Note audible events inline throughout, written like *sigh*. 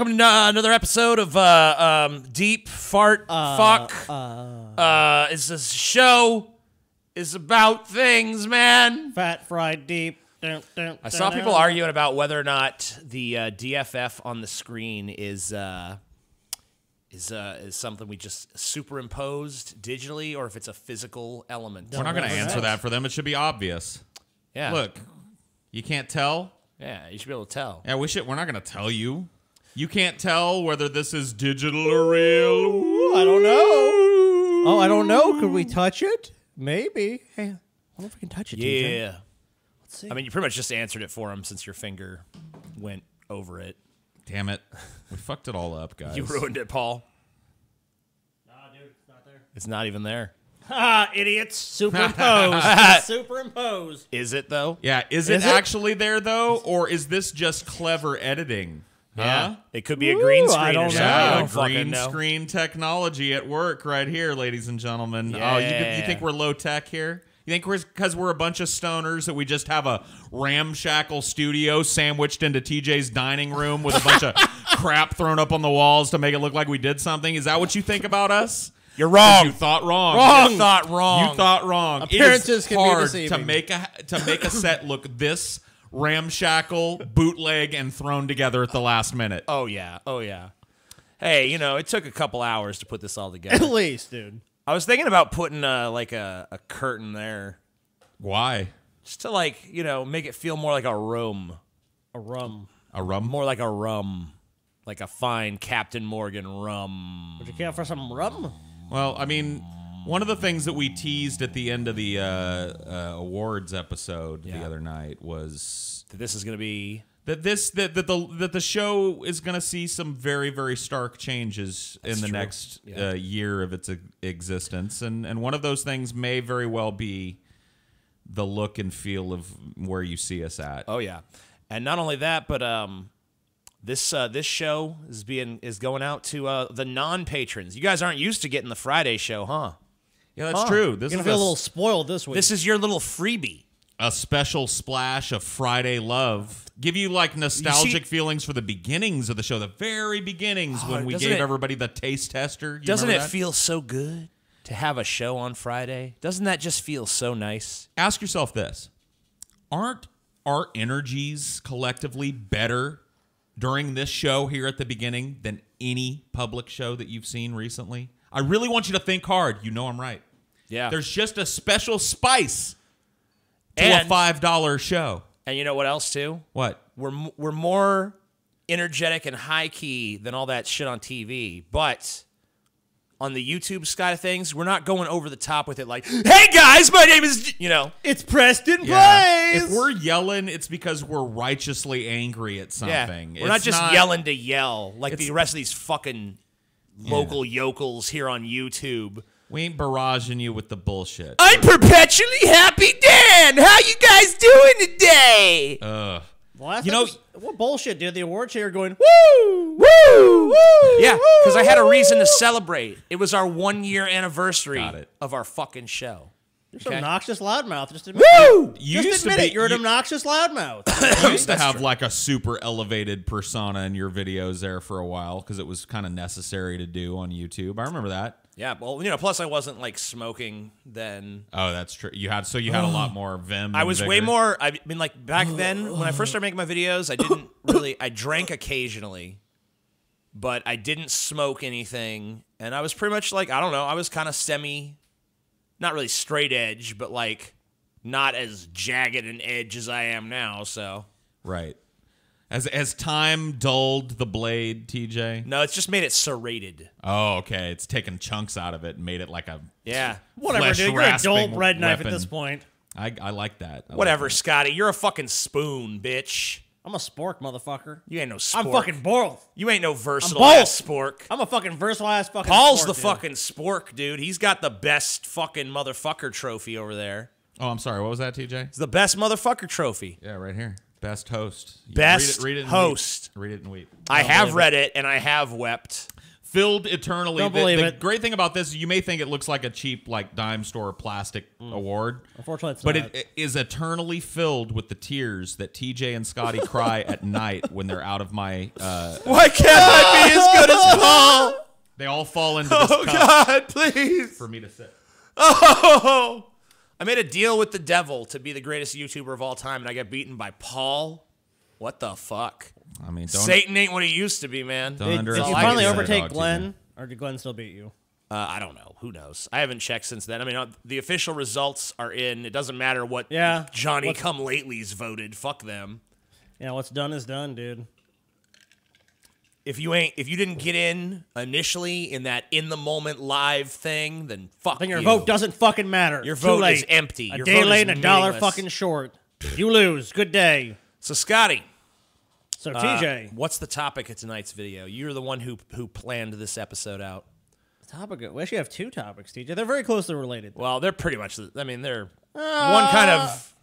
Welcome to uh, another episode of uh, um, Deep Fart Fuck. Uh, it's this show is about things, man. Fat fried deep. Dun, dun, I saw people arguing about whether or not the uh, DFF on the screen is uh, is uh, is something we just superimposed digitally, or if it's a physical element. We're not going to answer that for them. It should be obvious. Yeah, Look, you can't tell. yeah, you should be able to tell. Yeah, we should. We're not going to tell you. You can't tell whether this is digital or real. I don't know. Oh, I don't know. Could we touch it? Maybe. Hey, I wonder if we can touch it. TJ. Yeah, Let's see. I mean, you pretty much just answered it for him since your finger went over it. Damn it, we fucked it all up, guys. You ruined it, Paul. Nah, dude, it's not there. It's not even there. Ah, idiots! Superimposed. *laughs* Superimposed. Is it though? Yeah, is it Is it? actually there though, or is this just clever editing? Huh? It could be a green Ooh, screen I don't something. know. I don't green know. screen technology at work right here, ladies and gentlemen. Oh, you, Yeah. you think we're low tech here? You think we're because we're a bunch of stoners that we just have a ramshackle studio sandwiched into TJ's dining room with a bunch of *laughs* crap thrown up on the walls to make it look like we did something? Is that what you think about us? You're wrong. You thought wrong. Wrong. You thought wrong. You thought wrong. Appearances it is can be hard to make a to make a *coughs* set look this ramshackle, bootleg, and thrown together at the last minute. Oh yeah. Oh yeah. Hey, you know, it took a couple hours to put this all together. At least, dude. I was thinking about putting uh, like a, a curtain there, Why? just to like you know make it feel more like a room, A rum. A rum? more like a rum, like a fine Captain Morgan rum. Would you care for some rum? Well, I mean, one of the things that we teased at the end of the uh, uh, awards episode the other night was that This is gonna be that this that, that the that the show is going to see some very very stark changes in the true. next Yeah. uh, year of its existence, and and one of those things may very well be the look and feel of where you see us at. Oh yeah, and not only that, but um, this uh, this show is being is going out to uh, the non patrons. You guys aren't used to getting the Friday show, huh? Yeah, that's Huh. true. This You're is gonna feel a, a little spoiled this week. This is your little freebie. a special splash of Friday love. Give you like nostalgic feelings for the beginnings of the show, the very beginnings when oh, we gave it- everybody the taste tester. You Doesn't it that? feel so good to have a show on Friday? Doesn't that just feel so nice? Ask yourself this: Aren't our energies collectively better during this show here at the beginning than any public show that you've seen recently? I really want you to think hard. You know I'm right. Yeah. There's just a special spice to a five dollar show. and you know what else too? What? We're we're more energetic and high key than all that shit on TV, but on the YouTube side of things, we're not going over the top with it like, "Hey guys, my name is," you know. it's Preston Yeah. Plays. If we're yelling, it's because we're righteously angry at Yeah, something. we're not It's just yelling to yell like the rest of these fucking local yokels here on YouTube. We ain't barraging you with the bullshit. I'm perpetually happy, Dan. How you guys doing today? Ugh. Well, You know- what- what bullshit, dude? The award chair going woo, woo, woo. yeah, because I had a reason to celebrate. It was our one year anniversary of our fucking show. You're Okay. an obnoxious loudmouth. Just admit, Woo! You just used to admit be- it. You're an obnoxious loudmouth. *coughs* You used to have like a super elevated persona in your videos there for a while because it was kind of necessary to do on YouTube. I remember that. Yeah, well, you know, plus I wasn't like smoking then. Oh, that's true. You had so you had a lot more vim. I and was way more. I mean, like back then when I first started making my videos, I didn't *coughs* really. I drank occasionally, but I didn't smoke anything, and I was pretty much like I don't know. I was kind of semi, not really straight edge, but like not as jagged an edge as I am now. So right. As as time dulled the blade, TJ. no, it's just made it serrated. Oh, okay. It's taken chunks out of it and made it like a. Yeah, Whatever, dude. You're a dull rasping bread knife at this point. I I like that. I like whatever, that. Scotty. You're a fucking spoon, bitch. I'm a spork, motherfucker. You ain't no spork. I'm fucking both. You ain't no versatile both. ass spork. I'm a fucking versatile ass fucking. Paul's spork, the dude. fucking spork, dude. He's got the best fucking motherfucker trophy over there. Oh, I'm sorry. What was that, TJ? It's the best motherfucker trophy. Yeah, right here. Best host. You Best read it, read it and host. Weep. Read it and weep. I I'll have read it and I have wept. filled eternally. Don't the believe the it. great thing about this, you may think it looks like a cheap like dime store plastic award. Unfortunately, it's But not. it, it is eternally filled with the tears that TJ and Scotty cry *laughs* at night when they're out of my. Uh, Why can't I be as good as *laughs* Paul? they all fall into this Oh cup God, please. for me to sit. Oh, I made a deal with the devil to be the greatest YouTuber of all time, and I got beaten by Paul. What the fuck? I mean, don't Satan ain't what he used to be, man. Don't did, did you I finally overtake. Glenn, or did Glenn still beat you? Uh, I don't know. Who knows? I haven't checked since then. I mean, uh, the official results are in. It doesn't matter what Yeah. Johnny What's- Come Lately's voted. Fuck them. Yeah, what's done is done, dude. If you ain't, if you didn't get in initially in that in the moment live thing, then fuck Then your you. vote doesn't fucking matter. Your vote is empty. A Your day late and a dollar fucking short. You lose. Good day. So Scotty, So uh, TJ, what's the topic of tonight's video? You're the one who who planned this episode out. The topic. We actually have two topics, TJ. They're very closely related. Well, they're pretty much. I mean, they're one kind of.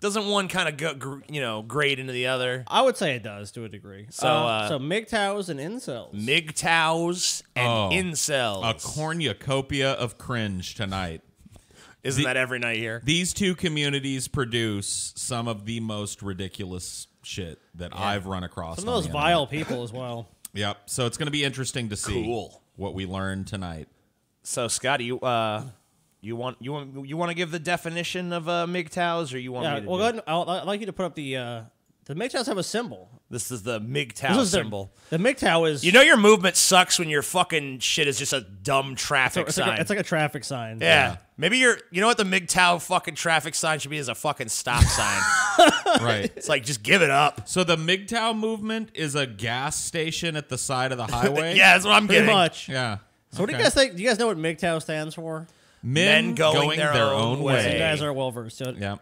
Doesn't one kind of go, gr- you know, grade into the other? I would say it does to a degree. So, uh, uh, so MGTOWs and incels. MGTOWs and Oh. incels. A cornucopia of cringe tonight. Isn't that every night here? These two communities produce some of the most ridiculous shit that I've run across. Some on of those the vile people as well. *laughs* *laughs* Yep. So it's going to be interesting to see Cool. what we learn tonight. So, Scotty, you uh, you want you want you want to give the definition of uh, MGTOWs, or you want Yeah. me to? Well, go ahead. and- I'll, I'd like you to put up the the the MGTOWs have a symbol. This is the This MGTOW is their- symbol. The MGTOW is You know your movement sucks when your fucking shit is just a dumb it's, traffic it's sign. like a, it's like a traffic sign. yeah. Maybe you're. You know what the MGTOW fucking traffic sign should be? Is a fucking stop *laughs* sign. right. it's like just give it up. So the MGTOW movement is a gas station at the side of the *laughs* highway. Yeah, that's what I'm Pretty getting. much. Yeah. So what do you guys think? Do you guys know what MGTOW stands for? Men, Men going their own way. So you guys are well versed. So Yeah.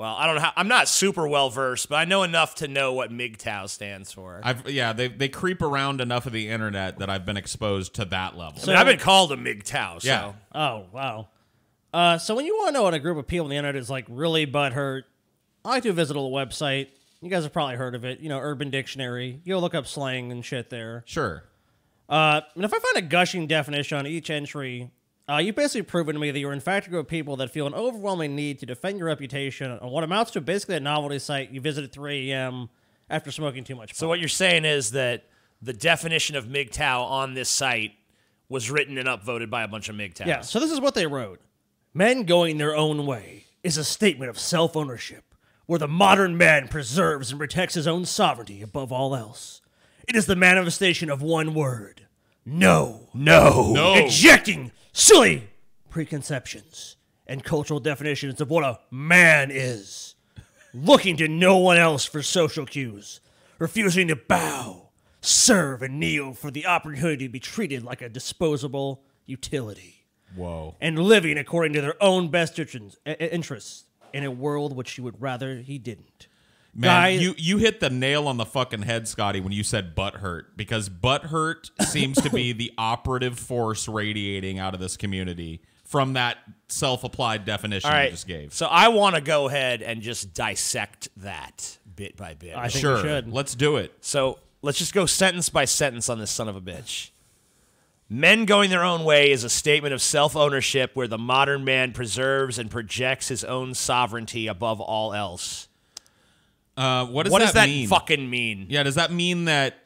Well, I don't know. How, I'm not super well versed, but I know enough to know what MGTOW stands for. I, I've yeah, they they creep around enough of the internet that I've been exposed to that level. mean, I've been called a MGTOW. So. Yeah. Oh wow. Uh, so when you want to know what a group of people on the internet is like really butthurt, I like to visit a little website. You guys have probably heard of it. You know, Urban Dictionary. You'll look up slang and shit there. Sure. Uh, and if I find a gushing definition on each entry, uh, you've basically proven to me that you're in fact a group of people that feel an overwhelming need to defend your reputation on what amounts to basically a novelty site you visit at 3 a.m. after smoking too much. So what you're saying is that the definition of MGTOW on this site was written and upvoted by a bunch of MGTOWs. Yeah, so this is what they wrote Men going their own way is a statement of self ownership, where the modern man preserves and protects his own sovereignty above all else. It is the manifestation of one word no. No. No. Ejecting silly preconceptions and cultural definitions of what a man is. Looking to no one else for social cues. Refusing to bow, serve, and kneel for the opportunity to be treated like a disposable utility. Whoa. And living according to their own best interest- i- i- interests in a world which you would rather he didn't. Man, Guys- you you hit the nail on the fucking head, Scotty, when you said butt hurt because butt hurt *laughs* seems to be the operative force radiating out of this community from that self-applied definition All right. you just gave. So I want to go ahead and just dissect that bit by bit. I think we sure, should. let's do it. So let's just go sentence by sentence on this son of a bitch. Men going their own way is a statement of self ownership where the modern man preserves and projects his own sovereignty above all else. Uh, what does what that, does that mean? fucking mean? Yeah, does that mean that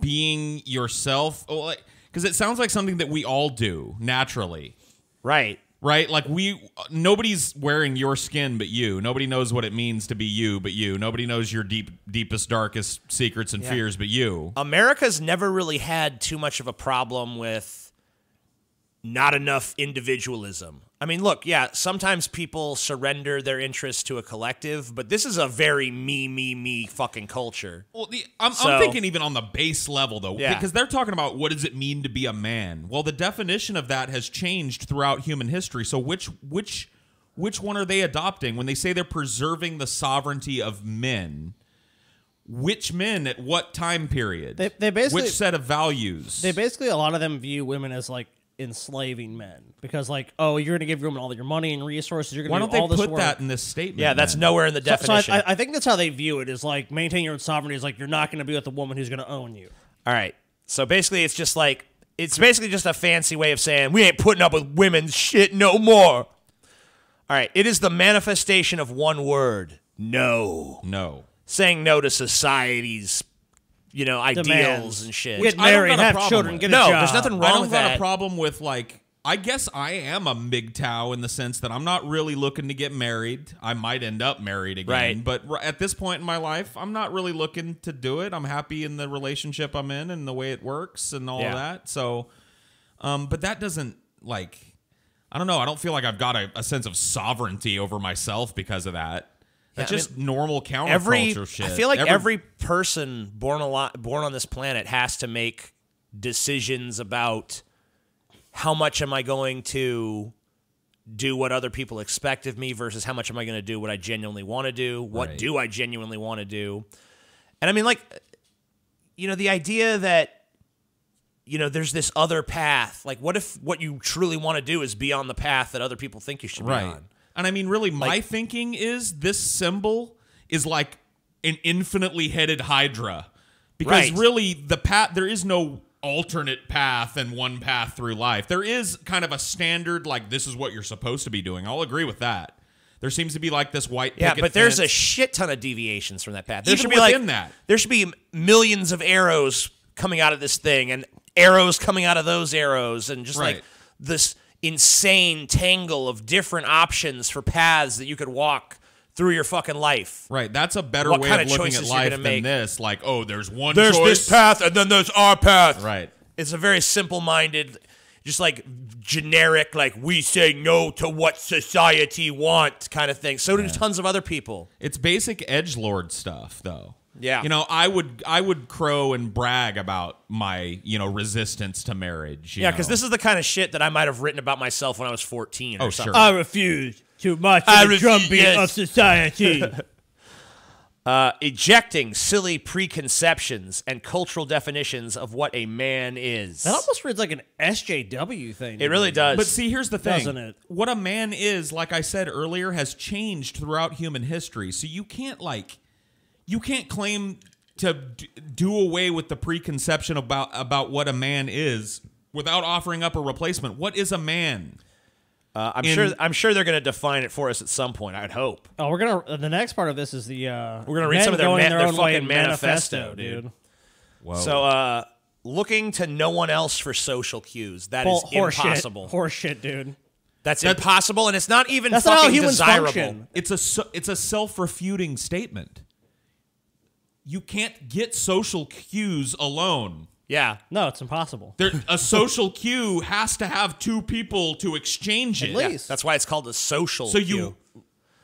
being yourself? Because it sounds like something that we all do naturally, Right. right? Like we, nobody's wearing your skin but you. Nobody knows what it means to be you but you. Nobody knows your deep, deepest, darkest secrets and fears but you. America's never really had too much of a problem with not enough individualism. I mean, look, yeah, sometimes people surrender their interests to a collective, but this is a very me, me, me fucking culture. Well, the, I'm, So- I'm thinking even on the base level though, Yeah. because they're talking about what does it mean to be a man. Well, the definition of that has changed throughout human history. So which which which one are they adopting when they say they're preserving the sovereignty of men? Which men at what time period? They- they basically- which set of values? They basically, a lot of them view women as like enslaving men because, like, oh, you're going to give women all your money and resources. You're Why going to don't do all they this put work. that in this statement? Yeah, that's then? nowhere in the So- so definition. I, I think that's how they view it. Is like maintain your own sovereignty. Is like you're not going to be with a woman who's going to own you. All right. So basically, it's just like it's basically just a fancy way of saying we ain't putting up with women's shit no more. All right, it is the manifestation of one word: no. No. Saying no to society's, you know, ideals Demands. and shit. Get married, got have children, with. get a No, job. there's nothing I wrong don't with got that. a problem with like. I guess I am a MGTOW in the sense that I'm not really looking to get married. I might end up married again, Right. but at this point in my life, I'm not really looking to do it. I'm happy in the relationship I'm in and the way it works and all Yeah. of that. So, um, but that doesn't like. I don't know. I don't feel like I've got a, a sense of sovereignty over myself because of that. That's Yeah, I just normal counterculture every shit. I feel like every, person born a lot, born on this planet has to make decisions about how much am I going to do what other people expect of me versus how much am I going to do what I genuinely want to do? What Right. do I genuinely want to do? And I mean like you know the idea that you know there's this other path. Like what if what you truly want to do is be on the path that other people think you should be on? And I mean, really, my Like- thinking is this symbol is like an infinitely headed Hydra, because Right. really the path there is no alternate path and one path through life. There is kind of a standard like this is what you're supposed to be doing. I'll agree with that. There seems to be like this white Yeah, but there's a shit ton of deviations from that path. There Even should be like that. there should be millions of arrows coming out of this thing, and arrows coming out of those arrows, and just like this insane tangle of different options for paths that you could walk through your fucking life. Right, that's a better What way kind of of looking at life than make. this. Like, oh, there's one There's choice. this path, and then there's our path. Right. It's a very simple-minded, just like generic, like we say no to what society wants kind of thing. So do tons of other people. It's basic edge lord stuff, though. Yeah. You know, I would I would crow and brag about my you know resistance to marriage. you Yeah, because this is the kind of shit that I might have written about myself when I was 14 or Oh, something. sure. I refuse to march I to the refuse- drumbeat yes. of society. *laughs* Uh, ejecting silly preconceptions and cultural definitions of what a man is. that almost reads like an SJW thing. it really me. does. But see, here's the thing. Doesn't it? What a man is, like I said earlier, has changed throughout human history. So you can't like, you can't claim to do away with the preconception about about what a man is without offering up a replacement. What is a man? uh, I'm in- sure. I'm sure they're going to define it for us at some point. I'd hope. Oh, we're gonna. Uh, the next part of this is the. Uh, We're gonna read men some of their going ma- their, their fucking manifesto, dude. dude. Whoa. So, uh, looking to no one else for social cues. That is Bull- horse impossible. Shit. Horse shit, dude. That's, That's- impossible, and it's not even That's fucking not how humans desirable. function. it's a it's a self-refuting statement. You can't get social cues alone. Yeah. No, it's impossible. There, a *laughs* social cue has to have two people to exchange it. At least. That's why it's called a social. So cue. you,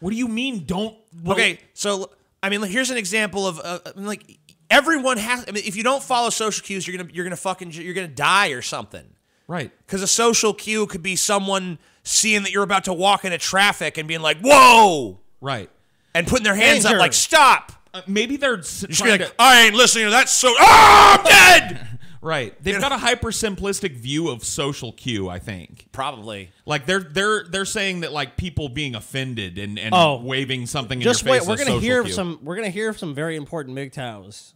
what do you mean? Don't well, Okay, so I mean, here's an example of uh, I mean, like everyone has. I mean, if you don't follow social cues, you're gonna you're gonna fucking you're gonna die or something. right? Because a social cue could be someone seeing that you're about to walk into traffic and being like, "Whoa," Right. and putting their hands up like, "Stop." Uh, maybe they're s- You should trying like, to, "I ain't listening to that." So, ah, I'm dead. *laughs* right. They've got a hyper simplistic view of social cue. I think. Probably. Like they're they're they're saying that like people being offended and and Oh. waving something Just in your wait. face. We're gonna hear cue. some. We're gonna hear some very important MGTOWs,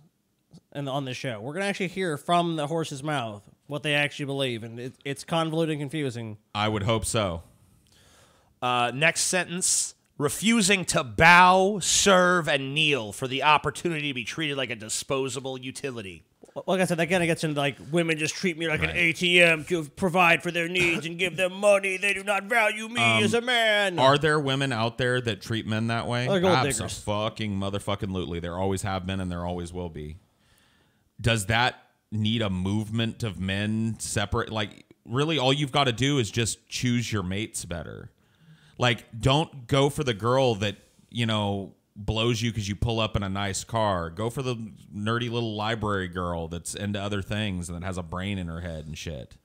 and on this show, we're gonna actually hear from the horse's mouth what they actually believe, and it, it's convoluted and confusing. I would hope so. Uh, next sentence: refusing to bow, serve, and kneel for the opportunity to be treated like a disposable utility. Like I said, that kind of gets into like women just treat me like an ATM to provide for their needs and give them money. They do not value me um, as a man. Are there women out there that treat men that way? Like gold diggers. fucking motherfucking lootly. There always have been and there always will be. Does that need a movement of men separate? Like, really, all you've got to do is just choose your mates better. Like, don't go for the girl that, you know, blows you because you pull up in a nice car. Go for the nerdy little library girl that's into other things and that has a brain in her head and shit.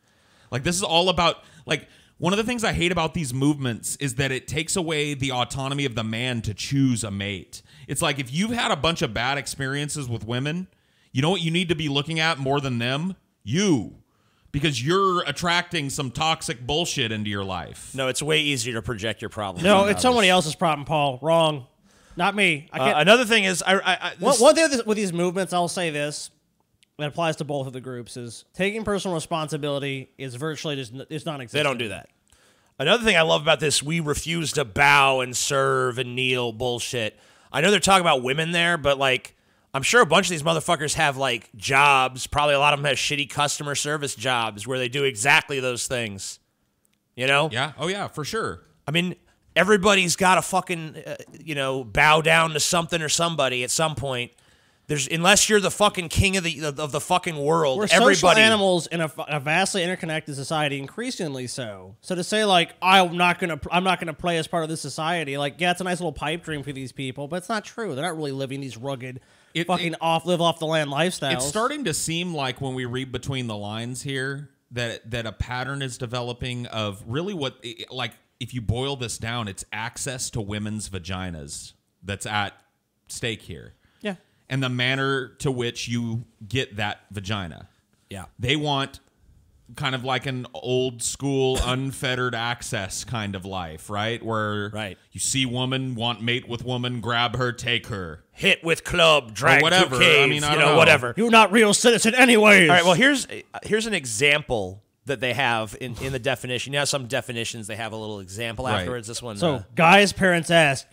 Like this is all about like one of the things I hate about these movements is that it takes away the autonomy of the man to choose a mate. It's like if you've had a bunch of bad experiences with women, you know what you need to be looking at more than them? You. Because you're attracting some toxic bullshit into your life. No, it's way easier to project your problems. no, it's somebody else's problem, Paul. Wrong, not me. I Uh, can't. another thing is, I, I, I one, this- one thing with- with these movements, I'll say this: that applies to both of the groups is taking personal responsibility is virtually just it's non-existent. They don't do that. Another thing I love about this, we refuse to bow and serve and kneel bullshit. I know they're talking about women there, but like, I'm sure a bunch of these motherfuckers have like jobs. Probably a lot of them have shitty customer service jobs where they do exactly those things. You know? Yeah. Oh yeah, for sure. I mean, everybody's got to fucking, uh, you know, bow down to something or somebody at some point. There's unless you're the fucking king of the of the fucking world. We're social everybody animals in a, a vastly interconnected society, increasingly so. So to say like I'm not gonna I'm not gonna play as part of this society, like yeah, it's a nice little pipe dream for these people, but it's not true. They're not really living these rugged, It- fucking it- off live off the land lifestyle. It's starting to seem like when we read between the lines here that that a pattern is developing of really what like if you boil this down, it's access to women's vaginas that's at stake here. Yeah. And the manner to which you get that vagina. Yeah. They want kind of like an old school *coughs* unfettered access kind of life, right? Where Right. you see woman, want mate with woman, grab her, take her. Hit with club, drag whatever. to cave, I mean, I you don't know, know. whatever. You're not real citizen anyways. All right. Well, here's here's an example that they have in, in the definition. You know, some definitions they have a little example Right. afterwards. This one, So, uh, guy's parents ask,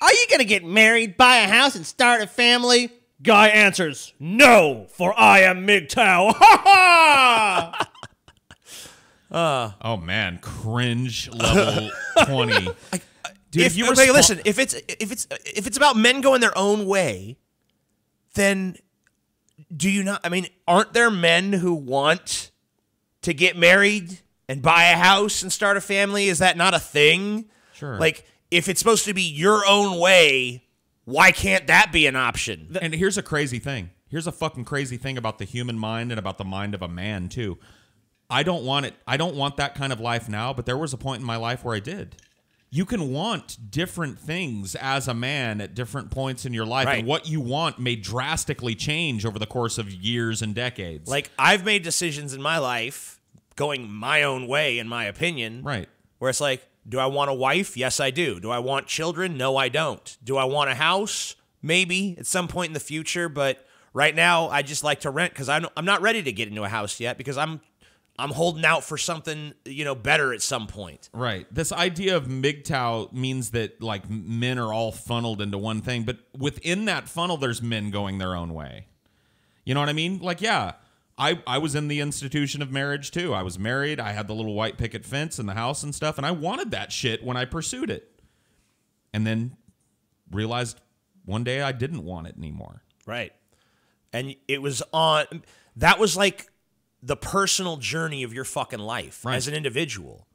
Are you going to get married, buy a house, and start a family? Guy answers, No, for I am MGTOW. Ha *laughs* *laughs* ha! Uh. Oh man, cringe level *laughs* twenty. Dude, if you okay, listen, if it's if it's if it's about men going their own way, then do you not? I mean, aren't there men who want to get married and buy a house and start a family? Is that not a thing? Sure. Like, if it's supposed to be your own way, why can't that be an option? And here's a crazy thing. Here's a fucking crazy thing about the human mind and about the mind of a man too. I don't want it. I don't want that kind of life now, but there was a point in my life where I did. You can want different things as a man at different points in your life, Right. and what you want may drastically change over the course of years and decades. Like, I've made decisions in my life going my own way, in my opinion. right. Where it's like, do I want a wife? Yes, I do. Do I want children? No, I don't. Do I want a house? Maybe at some point in the future, but right now I just like to rent because I'm I'm not ready to get into a house yet because I'm I'm holding out for something you know better at some point. Right. This idea of MGTOW means that like men are all funneled into one thing, but within that funnel, there's men going their own way. You know what I mean? Like, yeah, I, I was in the institution of marriage too. I was married. I had the little white picket fence in the house and stuff, and I wanted that shit when I pursued it. And then realized one day I didn't want it anymore. Right. And it was on that was like the personal journey of your fucking life Right. as an individual.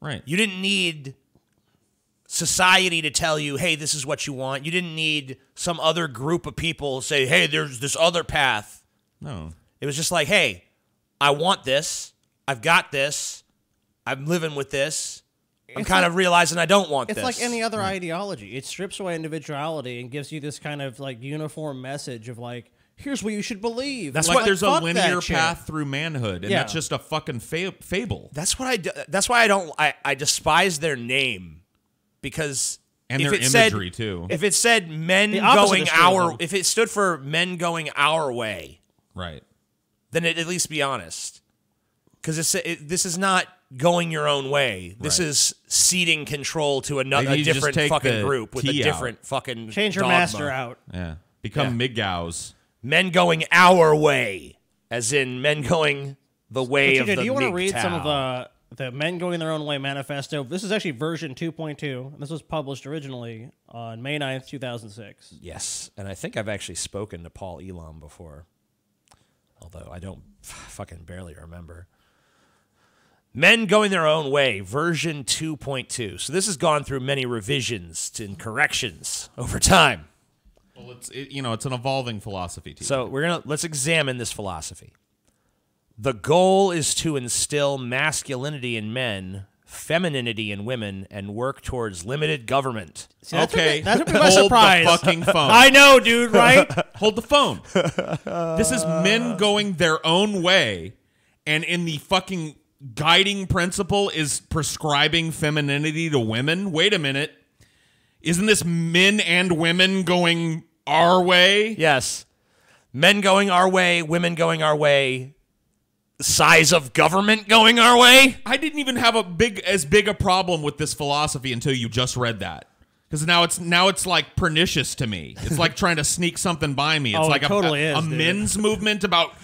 Right. You didn't need society to tell you, hey, this is what you want. You didn't need some other group of people say, hey, there's this other path. no. It was just like, hey, I want this. I've got this. I'm living with this. I'm It's kind like- of realizing I don't want It's this. like any other ideology. It strips away individuality and gives you this kind of like uniform message of like, here's what you should believe. That's And, Like what- there's a linear that shit. path through manhood, and Yeah. that's just a fucking fa- fable. That's what I. do- That's why I don't. I, I despise their name because And if their it said- imagery, too. If it said men going is true of our, them. if it stood for men going our way, Right. then it at least be honest. Because it's it, this is not going your own way. This Right. is ceding control to another a different fucking group with a T out. different fucking Change your dogma. master out. Yeah. Become MGTOWs. Men going our way, as in men going the way of the do you want to read some of the the Men Going Their Own Way manifesto? This is actually version 2.2. and This was published originally on May 9th, 2006. Yes, and I think I've actually spoken to Paul Elam before, although I don't *sighs* fucking barely remember. Men Going Their Own Way, version 2.2. So this has gone through many revisions and corrections over time. Well, it's it, you know it's an evolving philosophy. Too. So we're gonna let's examine this philosophy. The goal is to instill masculinity in men, femininity in women, and work towards limited government. See, that's what- okay, that's what my hold surprise. the fucking *laughs* phone. I know, dude, right? *laughs* hold the phone. this is men going their own way, and in the fucking guiding principle is prescribing femininity to women. Wait a minute, isn't this men and women going our way? Yes. Men going our way, women going our way, size of government going our way. I didn't even have a big as big a problem with this philosophy until you just read that. Because now it's now it's like pernicious to me. It's like trying to sneak something by me. It's Oh, it like a, totally a, is, a men's movement about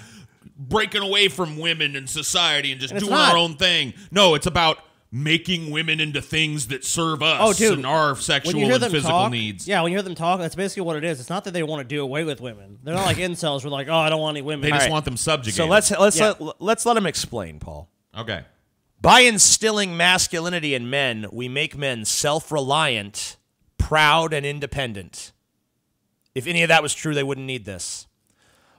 breaking away from women and society and just And doing not. our own thing. No, it's about making women into things that serve us Oh, dude, and our sexual when you hear and physical talk, needs. yeah, when you hear them talk, that's basically what it is. It's not that they want to do away with women. They're not like *laughs* incels. We're like, oh, I don't want any women. They just right. want them subjugated. So let's let's Yeah. let, let's let them explain, Paul. Okay. By instilling masculinity in men, we make men self-reliant, proud, and independent. If any of that was true, they wouldn't need this.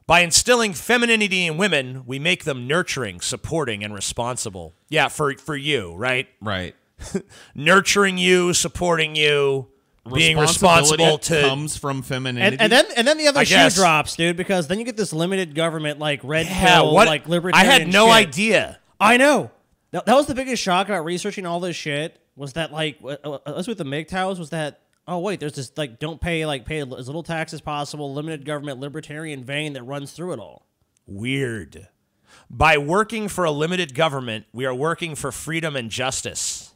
By instilling femininity in women, we make them nurturing, supporting, and responsible. Yeah, for for you, right? Right. *laughs* Nurturing you, supporting you, being responsible to comes from femininity. and, and then and then the other I shoe guess. drops, dude, because then you get this limited government like red yeah, pill, what like I had no shit. idea. I know. That, that was the biggest shock about researching all this shit. Was that like us with the MGTOWs? Was that oh wait, there's this like don't pay like pay as little tax as possible, limited government libertarian vein that runs through it all. Weird. By working for a limited government, we are working for freedom and justice.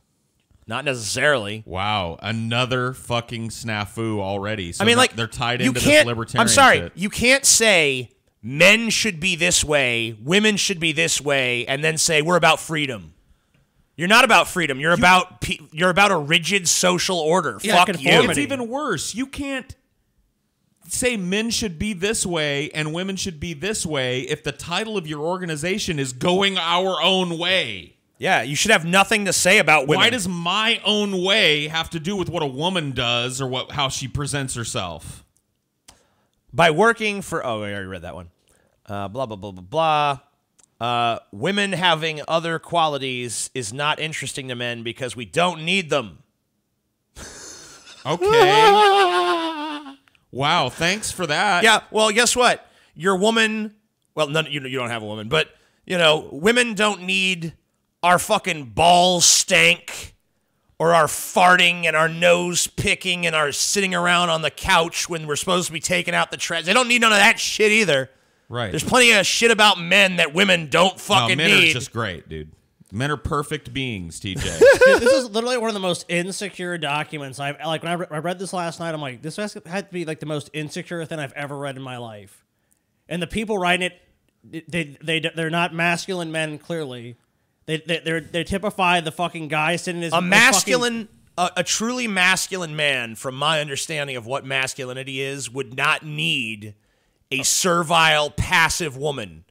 Not necessarily. wow, another fucking snafu already. So I mean, like they're tied you into this can't, libertarian. I'm sorry, shit. you can't say men should be this way, women should be this way, and then say we're about freedom. You're not about freedom. You're about pe- you're about a rigid social order. Yeah, Fuck you. It's even worse. You can't say men should be this way and women should be this way if the title of your organization is going our own way. Yeah, you should have nothing to say about women. Why does my own way have to do with what a woman does or what how she presents herself? by working for oh i already read that one uh, blah blah blah blah blah uh, women having other qualities is not interesting to men because we don't need them *laughs* Okay. wow, thanks for that. yeah well guess what your woman well none you, you don't have a woman but you know women don't need our fucking balls stank or our farting and our nose picking and our sitting around on the couch when we're supposed to be taking out the trash they don't need none of that shit either Right. There's plenty of shit about men that women don't fucking No, fucking men need. are just great, dude. Men are perfect beings, TJ. *laughs* Dude, this is literally one of the most insecure documents I've like. When I, re- I read this last night, I'm like, this has had to be like the most insecure thing I've ever read in my life. And the people writing it, they they they're not masculine men. Clearly, they they they're, they typify the fucking guy sitting in his a his masculine, a, a truly masculine man, from my understanding of what masculinity is, would not need a servile, passive woman.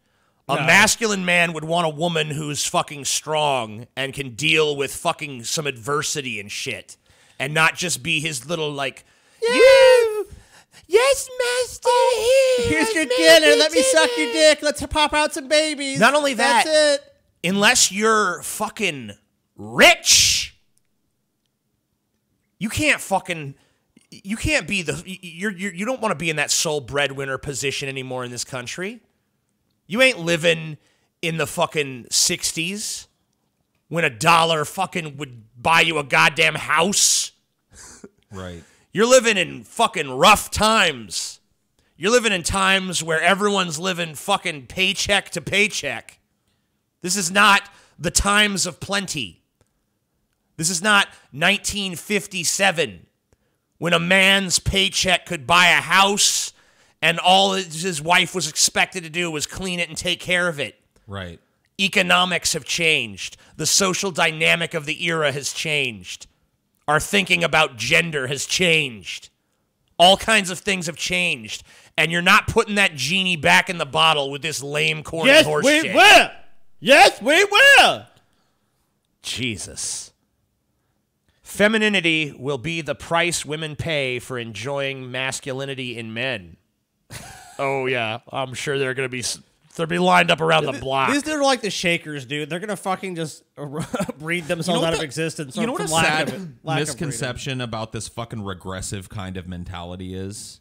A No. masculine man would want a woman who's fucking strong and can deal with fucking some adversity and shit, and not just be his little like. You, yes, master. Oh, fucking, Here's your dinner. Let me suck your dick. Let's pop out some babies. Not only that- That's it. unless you're fucking rich, you can't fucking you can't be the you're, you're you don't want to be in that sole breadwinner position anymore in this country. You ain't living in the fucking 60s when a dollar fucking would buy you a goddamn house. right. You're living in fucking rough times. You're living in times where everyone's living fucking paycheck to paycheck. This is not the times of plenty. This is not 1957 when a man's paycheck could buy a house and all his wife was expected to do was clean it and take care of it. Right. Economics have changed. The social dynamic of the era has changed. Our thinking about gender has changed. All kinds of things have changed. And you're not putting that genie back in the bottle with this lame corny Yes, horse we shit. will. Yes, we will. Jesus. Femininity will be the price women pay for enjoying masculinity in men. *laughs* oh yeah, I'm sure they're gonna be s- they'll be lined up around the block. These dudes are like the Shakers, dude. They're gonna fucking just *laughs* breed themselves what out of existence. You know what a lack sad of, lack misconception about this fucking regressive kind of mentality is?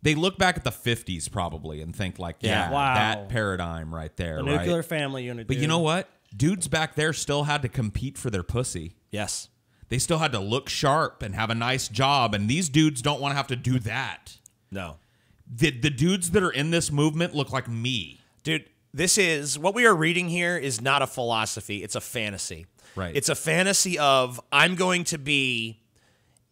They look back at the 50s probably and think like, yeah, Yeah. Wow. that paradigm right there, The right? nuclear family unit. but you know what? Dudes back there still had to compete for their pussy. yes. They still had to look sharp and have a nice job, and these dudes don't want to have to do that. No. the the dudes that are in this movement look like me. Dude, this is what we are reading here is not a philosophy, it's a fantasy. Right. It's a fantasy of I'm going to be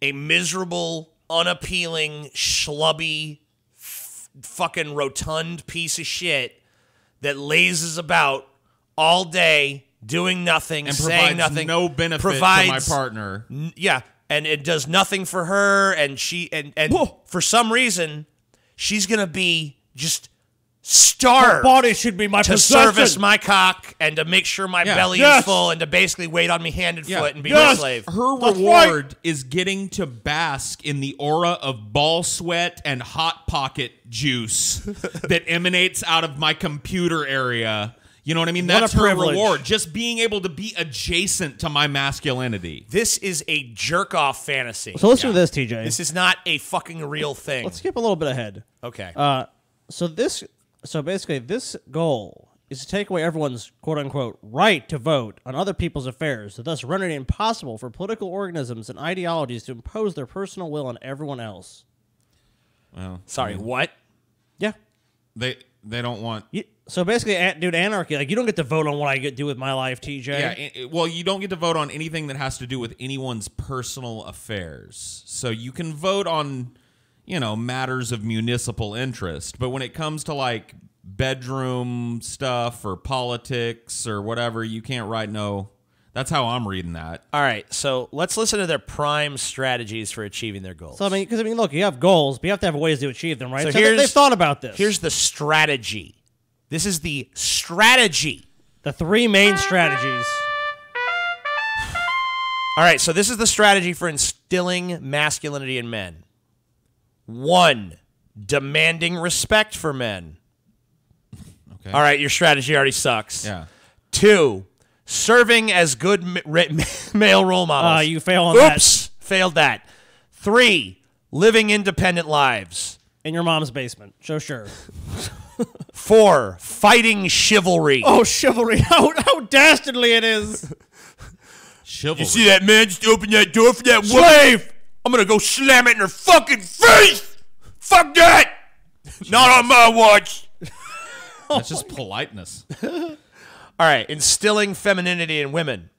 a miserable, unappealing, schlubby, f- fucking rotund piece of shit that lazes about all day doing nothing, And saying provides nothing, no benefit provides, to my partner. Yeah, and it does nothing for her, and she and and Whoa. for some reason, she's gonna be just starved Body should be my to possession. service my cock and to make sure my Yeah. belly Yes. is full and to basically wait on me hand and Yeah. foot and be Yes. my slave. Her That's reward is getting to bask in the aura of ball sweat and hot pocket juice *laughs* that emanates out of my computer area. You know what I mean? What That's her privilege. reward. Just being able to be adjacent to my masculinity. This is a jerk off fantasy. So listen to this, TJ. this is not a fucking real thing. Let's skip a little bit ahead. okay. Uh, so this, so basically, this goal is to take away everyone's quote unquote right to vote on other people's affairs, thus rendering it impossible for political organisms and ideologies to impose their personal will on everyone else. Well, Sorry, what? Yeah. they they don't want. You, so basically, dude, anarchy. Like you don't get to vote on what I get do with my life, TJ. Yeah, i- i- well, you don't get to vote on anything that has to do with anyone's personal affairs. So you can vote on, you know, matters of municipal interest, but when it comes to like bedroom stuff or politics or whatever, you can't write no. That's how I'm reading that. All right, so let's listen to their prime strategies for achieving their goals. So I mean, because I mean, look, you have goals, but you have to have ways to achieve them, right? So they- here's- they've thought about this. Here's the strategy. This is the strategy. the three main strategies. All right, so this is the strategy for instilling masculinity in men. One, demanding respect for men. Okay. All right, your strategy already sucks. Yeah. Two, serving as good ma- ra- *laughs* male role models. Uh, you fail on that. Oops, failed that. Three, living independent lives. In your mom's basement. So sure. *laughs* Four, fighting chivalry. Oh, chivalry! *laughs* How how dastardly it is. Chivalry. You see that man just open that door for that slave? I'm gonna go slam it in her fucking face. Fuck that. *laughs* Not on my watch. *laughs* That's just politeness. All right, instilling femininity in women.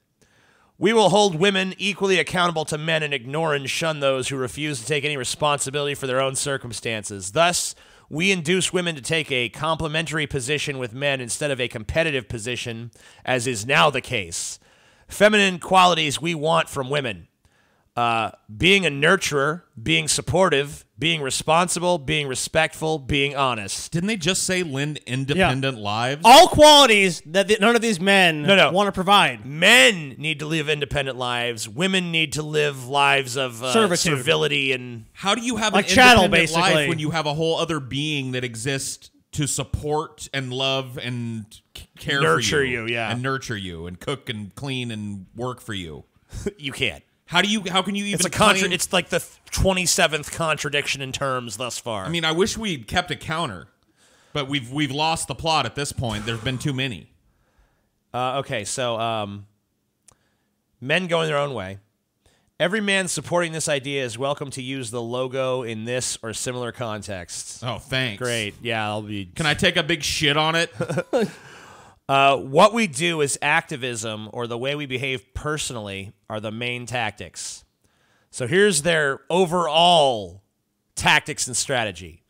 We will hold women equally accountable to men and ignore and shun those who refuse to take any responsibility for their own circumstances. Thus, we induce women to take a complementary position with men instead of a competitive position, as is now the case. Feminine qualities we want from women uh, being a nurturer, being supportive, being responsible, being respectful, being honest. Didn't they just say live independent lives? All qualities that th- none of these men No, no. want to provide. men need to live independent lives. Women need to live lives of uh, Servitude. servility and How do you have Like an chattel, independent life when you have a whole other being that exists to support and love and care Nurture for you, yeah. and nurture you and cook and clean and work for you? *laughs* you can't. How do you? How can you even? It's a contra- claim- It's like the twenty seventh contradiction in terms thus far. I mean, I wish we'd kept a counter, but we've we've lost the plot at this point. There's been too many. uh, okay, so um, men going their own way. Every man supporting this idea is welcome to use the logo in this or similar contexts. Oh, thanks. Great, yeah, I'll be. Can I take a big shit on it? *laughs* Uh, what we do as activism or the way we behave personally are the main tactics. So here's their overall tactics and strategy.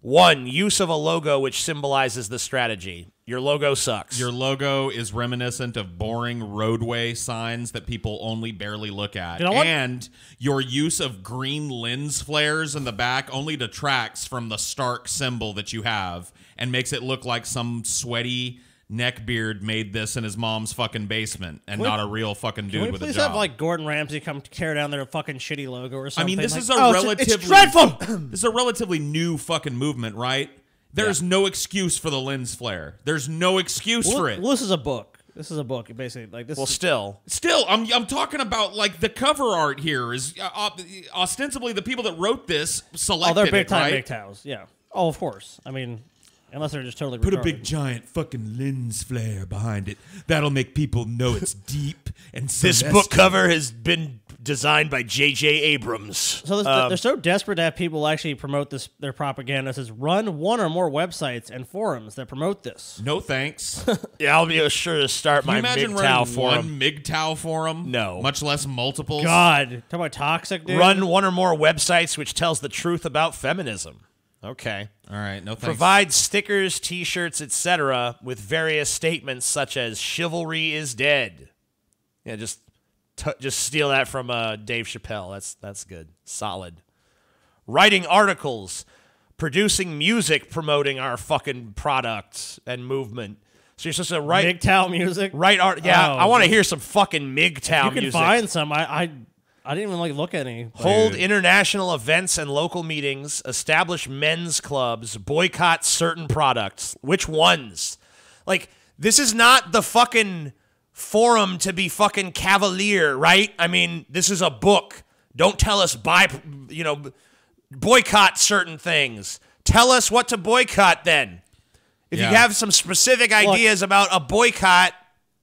One, use of a logo which symbolizes the strategy. Your logo sucks. Your logo is reminiscent of boring roadway signs that people only barely look at. You know? And your use of green lens flares in the back only detracts from the stark symbol that you have and makes it look like some sweaty neckbeard made this in his mom's fucking basement and we- not a real fucking Can dude we with a job. please have like Gordon Ramsay come tear down their fucking shitty logo or something. I something? mean, this Like, is a oh, relatively It's dreadful. *clears throat* *clears throat* this is a relatively new fucking movement, right? There's no excuse for the lens flare. There's no excuse well, for it. well, this is a book. This is a book. Basically, like this. well, still, Still, I'm I'm talking about like the cover art here is uh, ostensibly the people that wrote this selected oh, they're big it, time right? big towels. Yeah. Oh, of course. I mean, unless they're just totally Put a big giant fucking lens flare behind it. That'll make people know it's *laughs* deep and This book cover has been designed by J.J. Abrams. So this, Um, they're so desperate to have people actually promote this their propaganda. It says run one or more websites and forums that promote this. No thanks. *laughs* yeah, I'll be sure to start Can you my imagine MGTOW running forum. one MGTOW forum? No. Much less multiples. God, talk about toxic, dude. Run one or more websites which tells the truth about feminism. Okay. All right, no thanks. Provide stickers, T-shirts, etc., with various statements such as "chivalry is dead." Yeah, just t- just steal that from uh, Dave Chappelle. That's that's good, solid. Writing articles, producing music, promoting our fucking products and movement. So you're supposed to write MGTOW music. write art. Yeah, Oh, I want to hear some fucking MGTOW music. You can music. find some. I, I I didn't even like look at any. Hold international events and local meetings, establish men's clubs, boycott certain products. Which ones? Like, this is not the fucking forum to be fucking cavalier, right? I mean, this is a book. Don't tell us buy, you know, boycott certain things. Tell us what to boycott then. If Yeah. you have some specific ideas about a boycott,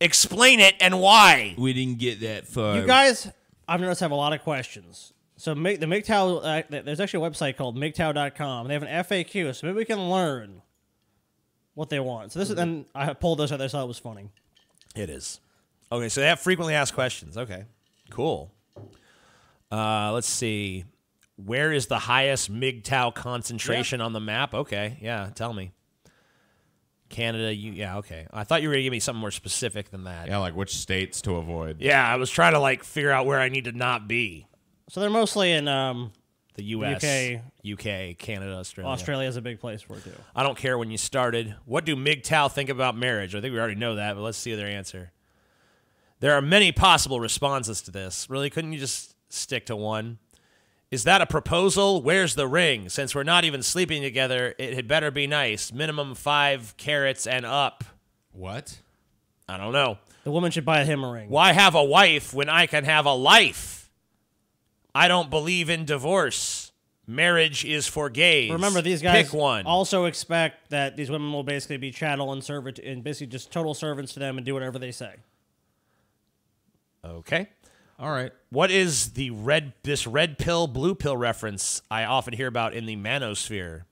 explain it and why. we didn't get that far. You guys, I've noticed I have a lot of questions. So make the MGTOW, uh, there's actually a website called MGTOW.com. They have an FAQ, so maybe we can learn what they want. So this is, and I pulled this out. I thought it was funny. It is. Okay, so they have frequently asked questions. Okay, cool. Uh, let's see. Where is the highest MGTOW concentration on the map? Okay, yeah, tell me. Canada, you, yeah, okay. I thought you were going to give me something more specific than that. Yeah, like which states to avoid. Yeah, I was trying to like figure out where I need to not be. So they're mostly in um, The U.S., UK. UK, Canada, Australia. Australia is a big place for it too. I don't care when you started. What do MGTOW think about marriage? I think we already know that, but let's see their answer. There are many possible responses to this. Really, couldn't you just stick to one? Is that a proposal? Where's the ring? Since we're not even sleeping together, it had better be nice. Minimum five carats and up. What? I don't know. The woman should buy him a ring. Why have a wife when I can have a life? I don't believe in divorce. Marriage is for gays. Remember, these guys Pick one. also expect that these women will basically be chattel and servant and basically just total servants to them and do whatever they say. okay. All right. What is the red this red pill blue pill reference I often hear about in the manosphere?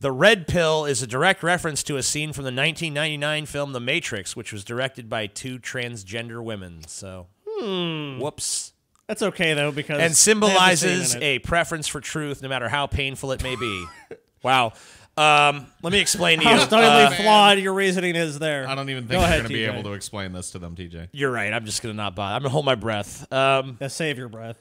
The red pill is a direct reference to a scene from the 1999 film The Matrix, which was directed by two transgender women. So, hmm. whoops. That's okay though because And they have the symbolizes scene in it. a preference for truth, no matter how painful it may be. *laughs* wow. Um, let me explain to you. how stunningly Uh, flawed your reasoning is there. I don't even Go think you're ahead, going to be TJ. able to explain this to them, TJ. you're right. I'm just gonna not bother. I'm gonna hold my breath. Um, Yeah, save your breath.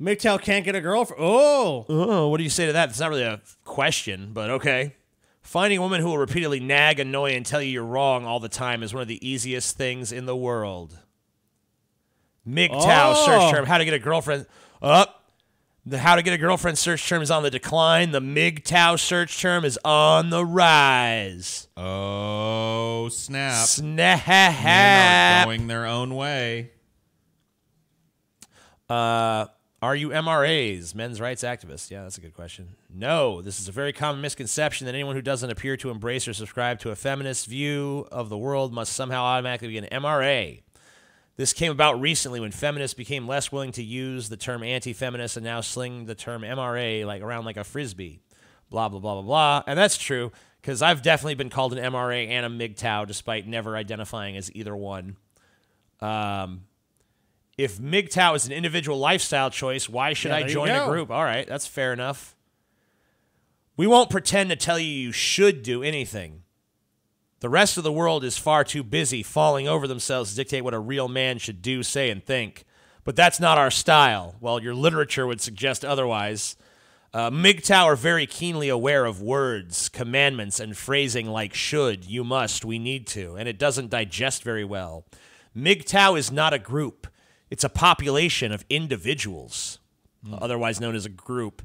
MGTOW can't get a girlfriend. Oh, Oh, what do you say to that? It's not really a question, but okay. Finding a woman who will repeatedly nag, annoy, and tell you you're wrong all the time is one of the easiest things in the world. MGTOW Oh. search term. How to get a girlfriend. Up. The how to get a girlfriend search term is on the decline. The MGTOW search term is on the rise. Oh, snap. Snap. Men are going their own way. Uh, are you MRAs, men's rights activists? Yeah, that's a good question. No, this is a very common misconception that anyone who doesn't appear to embrace or subscribe to a feminist view of the world must somehow automatically be an MRA. This came about recently when feminists became less willing to use the term anti-feminist and now sling the term MRA like around like a frisbee. Blah blah blah blah blah. And that's true because I've definitely been called an MRA and a MGTOW despite never identifying as either one. Um, if MGTOW is an individual lifestyle choice, why should Yeah, I join a group? All right, that's fair enough. We won't pretend to tell you you should do anything. The rest of the world is far too busy falling over themselves to dictate what a real man should do, say, and think. But that's not our style. Well, your literature would suggest otherwise. Uh, MGTOW are very keenly aware of words, commandments, and phrasing like should, you must, we need to, and it doesn't digest very well. MGTOW is not a group, it's a population of individuals, otherwise known as a group.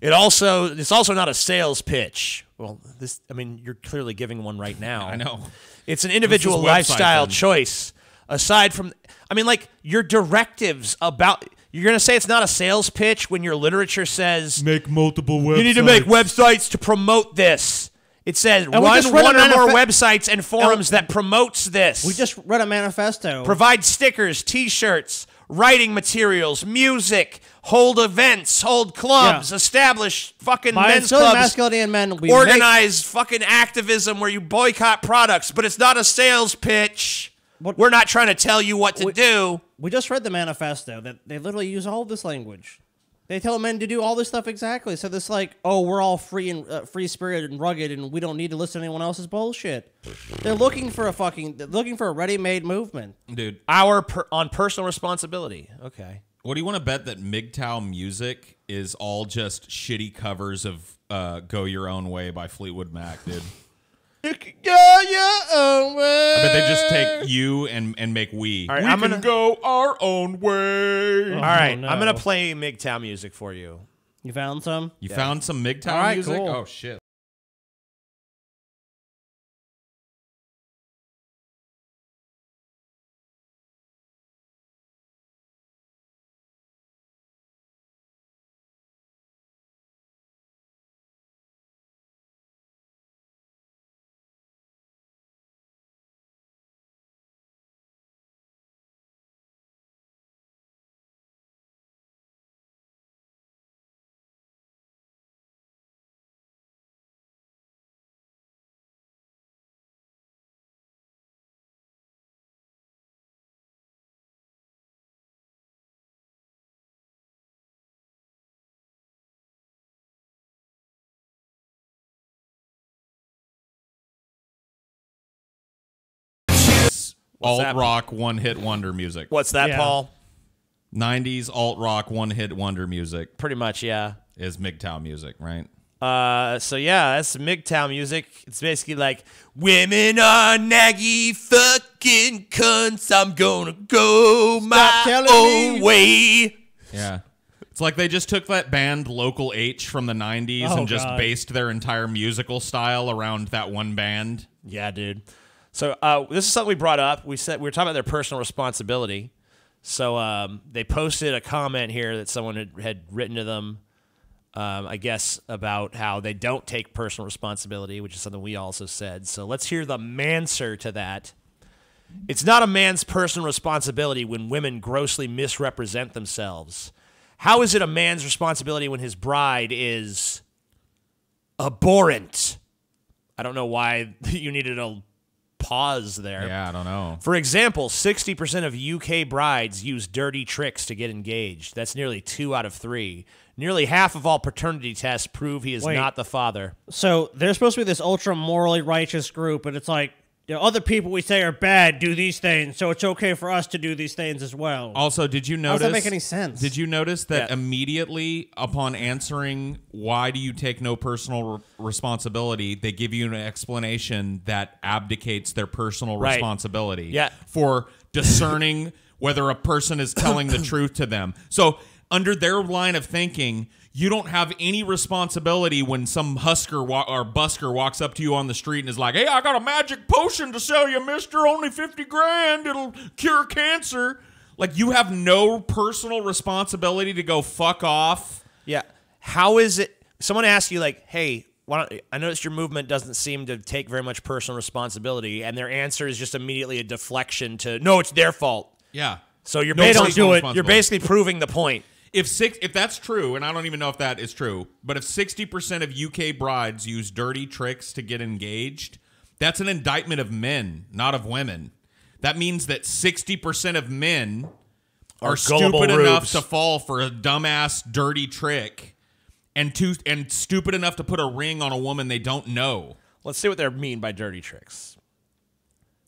It also it's also not a sales pitch. Well, this I mean you're clearly giving one right now. *laughs* I know. It's an individual lifestyle then? choice. Aside from I mean like your directives about you're going to say it's not a sales pitch when your literature says Make multiple websites. you need to make websites to promote this. It says we run just read a one or more websites and forums that promotes this. We just read a manifesto. provide stickers, T-shirts, writing materials, music, hold events, hold clubs, Yeah. establish fucking By men's clubs, masculinity in men, we organize fucking activism where you boycott products, but it's not a sales pitch. What- We're not trying to tell you what to do. We just read the manifesto that they literally use all this language. They tell men to do all this stuff exactly. So this like, oh, we're all free and uh, free spirited and rugged, and we don't need to listen to anyone else's bullshit. They're looking for a fucking, they're looking for a ready-made movement. Dude, Our per, on personal responsibility. Okay. what do you want to bet that MGTOW music is all just shitty covers of uh, "Go Your Own Way" by Fleetwood Mac, dude? You can go your own way. I bet they just take you and and make we. All right, we I'm can gonna- go our own way. Oh, All right, no. I'm gonna play MGTOW music for you. You found some? You found some MGTOW All right, music? cool. Oh shit. Alt that? rock one hit wonder music. What's that, Yeah. Paul? 90s alt rock one hit wonder music Pretty much, yeah. is MGTOW music, right? Uh, so yeah, that's MGTOW music. It's basically like women are naggy fucking cunts. I'm gonna go my telling own me. way. Yeah. It's like they just took that band Local H from the 90s Oh, and just God. based their entire musical style around that one band. Yeah, dude. So uh, this is something we brought up. We said we were talking about their personal responsibility. So um, they posted a comment here that someone had, had written to them. Um, I guess about how they don't take personal responsibility, which is something we also said. So let's hear the manser to that. It's not a man's personal responsibility when women grossly misrepresent themselves. How is it a man's responsibility when his bride is abhorrent? I don't know why *laughs* you needed a pause there. Yeah, I don't know. For example, 60% of UK brides use dirty tricks to get engaged. That's nearly two out of three. Nearly half of all paternity tests prove he is Wait. not the father. So they're supposed to be this ultra morally righteous group, but it's like you know, other people we say are bad do these things, so it's okay for us to do these things as well. Also, did you How notice does that make any sense? Did you notice that Yeah. immediately upon answering why do you take no personal re- responsibility, they give you an explanation that abdicates their personal Right. responsibility Yeah. for discerning *laughs* whether a person is telling the *coughs* truth to them. So, under their line of thinking, you don't have any responsibility when some husker wa- or busker walks up to you on the street and is like, "Hey, I got a magic potion to sell you, Mister. Only fifty grand. It'll cure cancer." Like you have no personal responsibility to go fuck off. Yeah. How is it? Someone asks you, like, hey, why don't, I noticed your movement doesn't seem to take very much personal responsibility. And their answer is just immediately a deflection to, no, it's their fault. Yeah. So you're No basically, personal you're basically proving the point. If six if that's true and i don't even know if that is true but if 60% of uk brides use dirty tricks to get engaged that's an indictment of men not of women that means that 60% of men are, Are gullible stupid enough to fall for a dumbass dirty trick and too and stupid enough to put a ring on a woman they don't know Let's see what they mean by dirty tricks.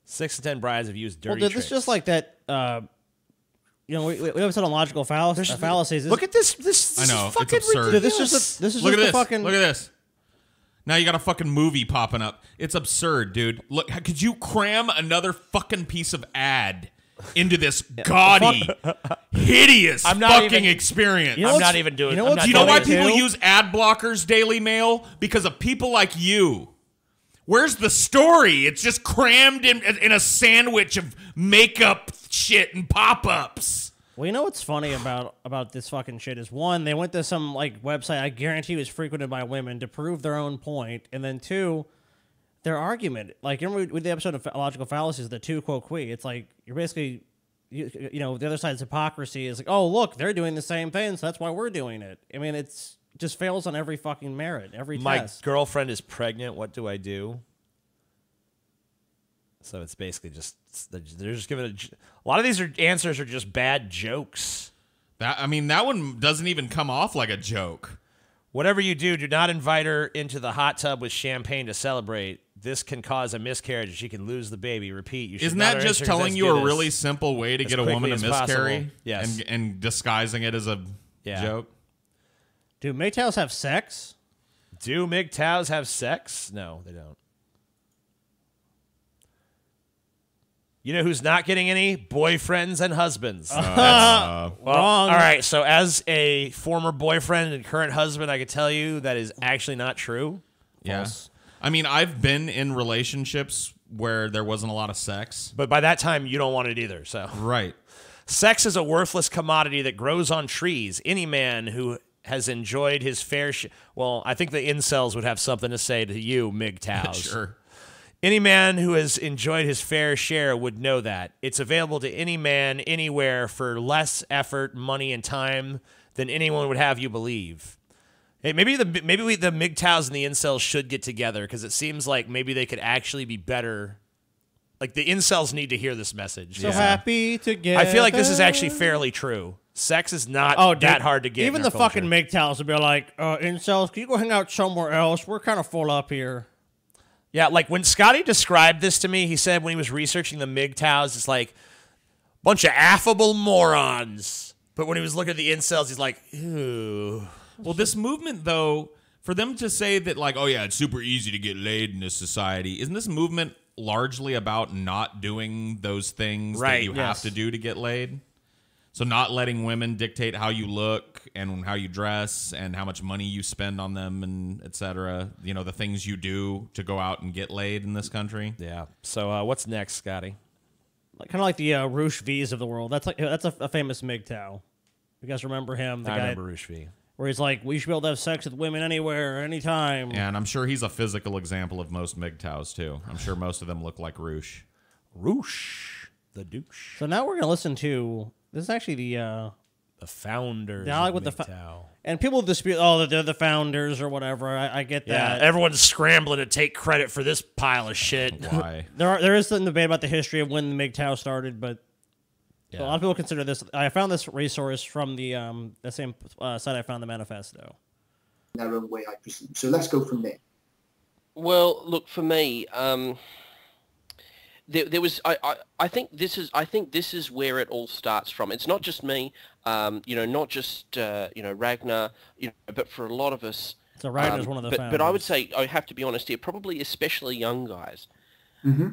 Six to ten brides have used well, dirty dude, tricks. this is just like that. Uh, you know, we, we have said on logical fallac- uh, fallacies. This, Look at this. This, this I know, is it's fucking absurd. dude, ridiculous. this is just a, this is Look at just this. a fucking. Look at this. Now you got a fucking movie popping up. It's absurd, dude. Look, how- could you cram another fucking piece of ad into this *laughs* gaudy, hideous I'm not fucking even- experience? You know I'm what's- not even doing. you know I'm what's not Do you know why funny, people too? use ad blockers, Daily Mail? Because of people like you. Where's the story? It's just crammed in in a sandwich of makeup shit and pop-ups. Well, you know what's funny about about this fucking shit is one, they went to some like website I guarantee was frequented by women to prove their own point, and then two, their argument. Like remember with the episode of logical fallacies, the tu quoque. It's like you're basically, you, you know, the other side's hypocrisy is like, oh look, they're doing the same thing, so that's why we're doing it. I mean, it's just fails on every fucking merit, every My test. girlfriend is pregnant. What do I do? So it's basically just they're they're just giving a lot of these are answers are just bad jokes. That I mean, that one doesn't even come off like a joke. Whatever you do, do not invite her into the hot tub with champagne to celebrate. This can cause a miscarriage. She can lose the baby. Repeat. You Isn't that just telling you a really simple way to get a woman to miscarry? possible. Yes. And, and disguising it as a Yeah. joke? Do MGTOWs have sex? Do MGTOWs have sex? No, they don't. You know who's not getting any? Boyfriends and husbands. Uh, *laughs* Well, Wrong. All right. So, as a former boyfriend and current husband, I could tell you that is actually not true. yeah. False. I mean, I've been in relationships where there wasn't a lot of sex. But by that time, you don't want it either. So, Right. sex is a worthless commodity that grows on trees. Any man who has enjoyed his fair share. Well, I think the incels would have something to say to you, MGTOWs. *laughs* Sure. Any man who has enjoyed his fair share would know that. It's available to any man anywhere for less effort, money, and time than anyone would have you believe. Hey, maybe the maybe we, the MGTOWs and the incels should get together because it seems like maybe they could actually be better. Like the incels need to hear this message. So happy together. I feel like this is actually fairly true. Sex is not Oh, dude, that hard to get. in Even our the culture. fucking MGTOWs would be like, uh, incels, can you go hang out somewhere else? We're kind of full up here. Yeah, like when Scotty described this to me, he said when he was researching the MGTOWs, it's like bunch of affable morons. But when he was looking at the incels, he's like, ooh. Well, this movement, though, for them to say that, like, oh, yeah, it's super easy to get laid in this society, isn't this movement largely about not doing those things that you yes. have to do to get laid? So, not letting women dictate how you look and how you dress and how much money you spend on them and etc. You know, the things you do to go out and get laid in this country. Yeah. So uh, what's next, Scotty? Like, kind of like the uh, Roosh V's of the world. That's like that's a, a famous MGTOW. You guys remember him? The I guy remember Roosh V. where he's like, we should be able to have sex with women anywhere, anytime. And I'm sure he's a physical example of most MGTOWs, too. I'm sure most of them look like Roosh. Roosh, the douche, So now we're gonna listen to this is actually the uh, the founders. Yeah, I like of what the fa- MGTOW. and people dispute oh they're the founders or whatever. I, I get Yeah, that. everyone's scrambling to take credit for this pile of shit. Why? *laughs* there are, there is some debate about the history of when the MGTOW started, but Yeah. a lot of people consider this. I found this resource from the um the same uh, site I found the manifesto. their own way, I presume. So let's go from there. Well, look for me. Um, there, there was. I, I, I think this is. I think this is where it all starts from. It's not just me. Um, you know, not just uh, you know Ragnar. You know, but for a lot of us. So Ragnar's um, one of the but, founders. but I would say I have to be honest here. Probably especially young guys.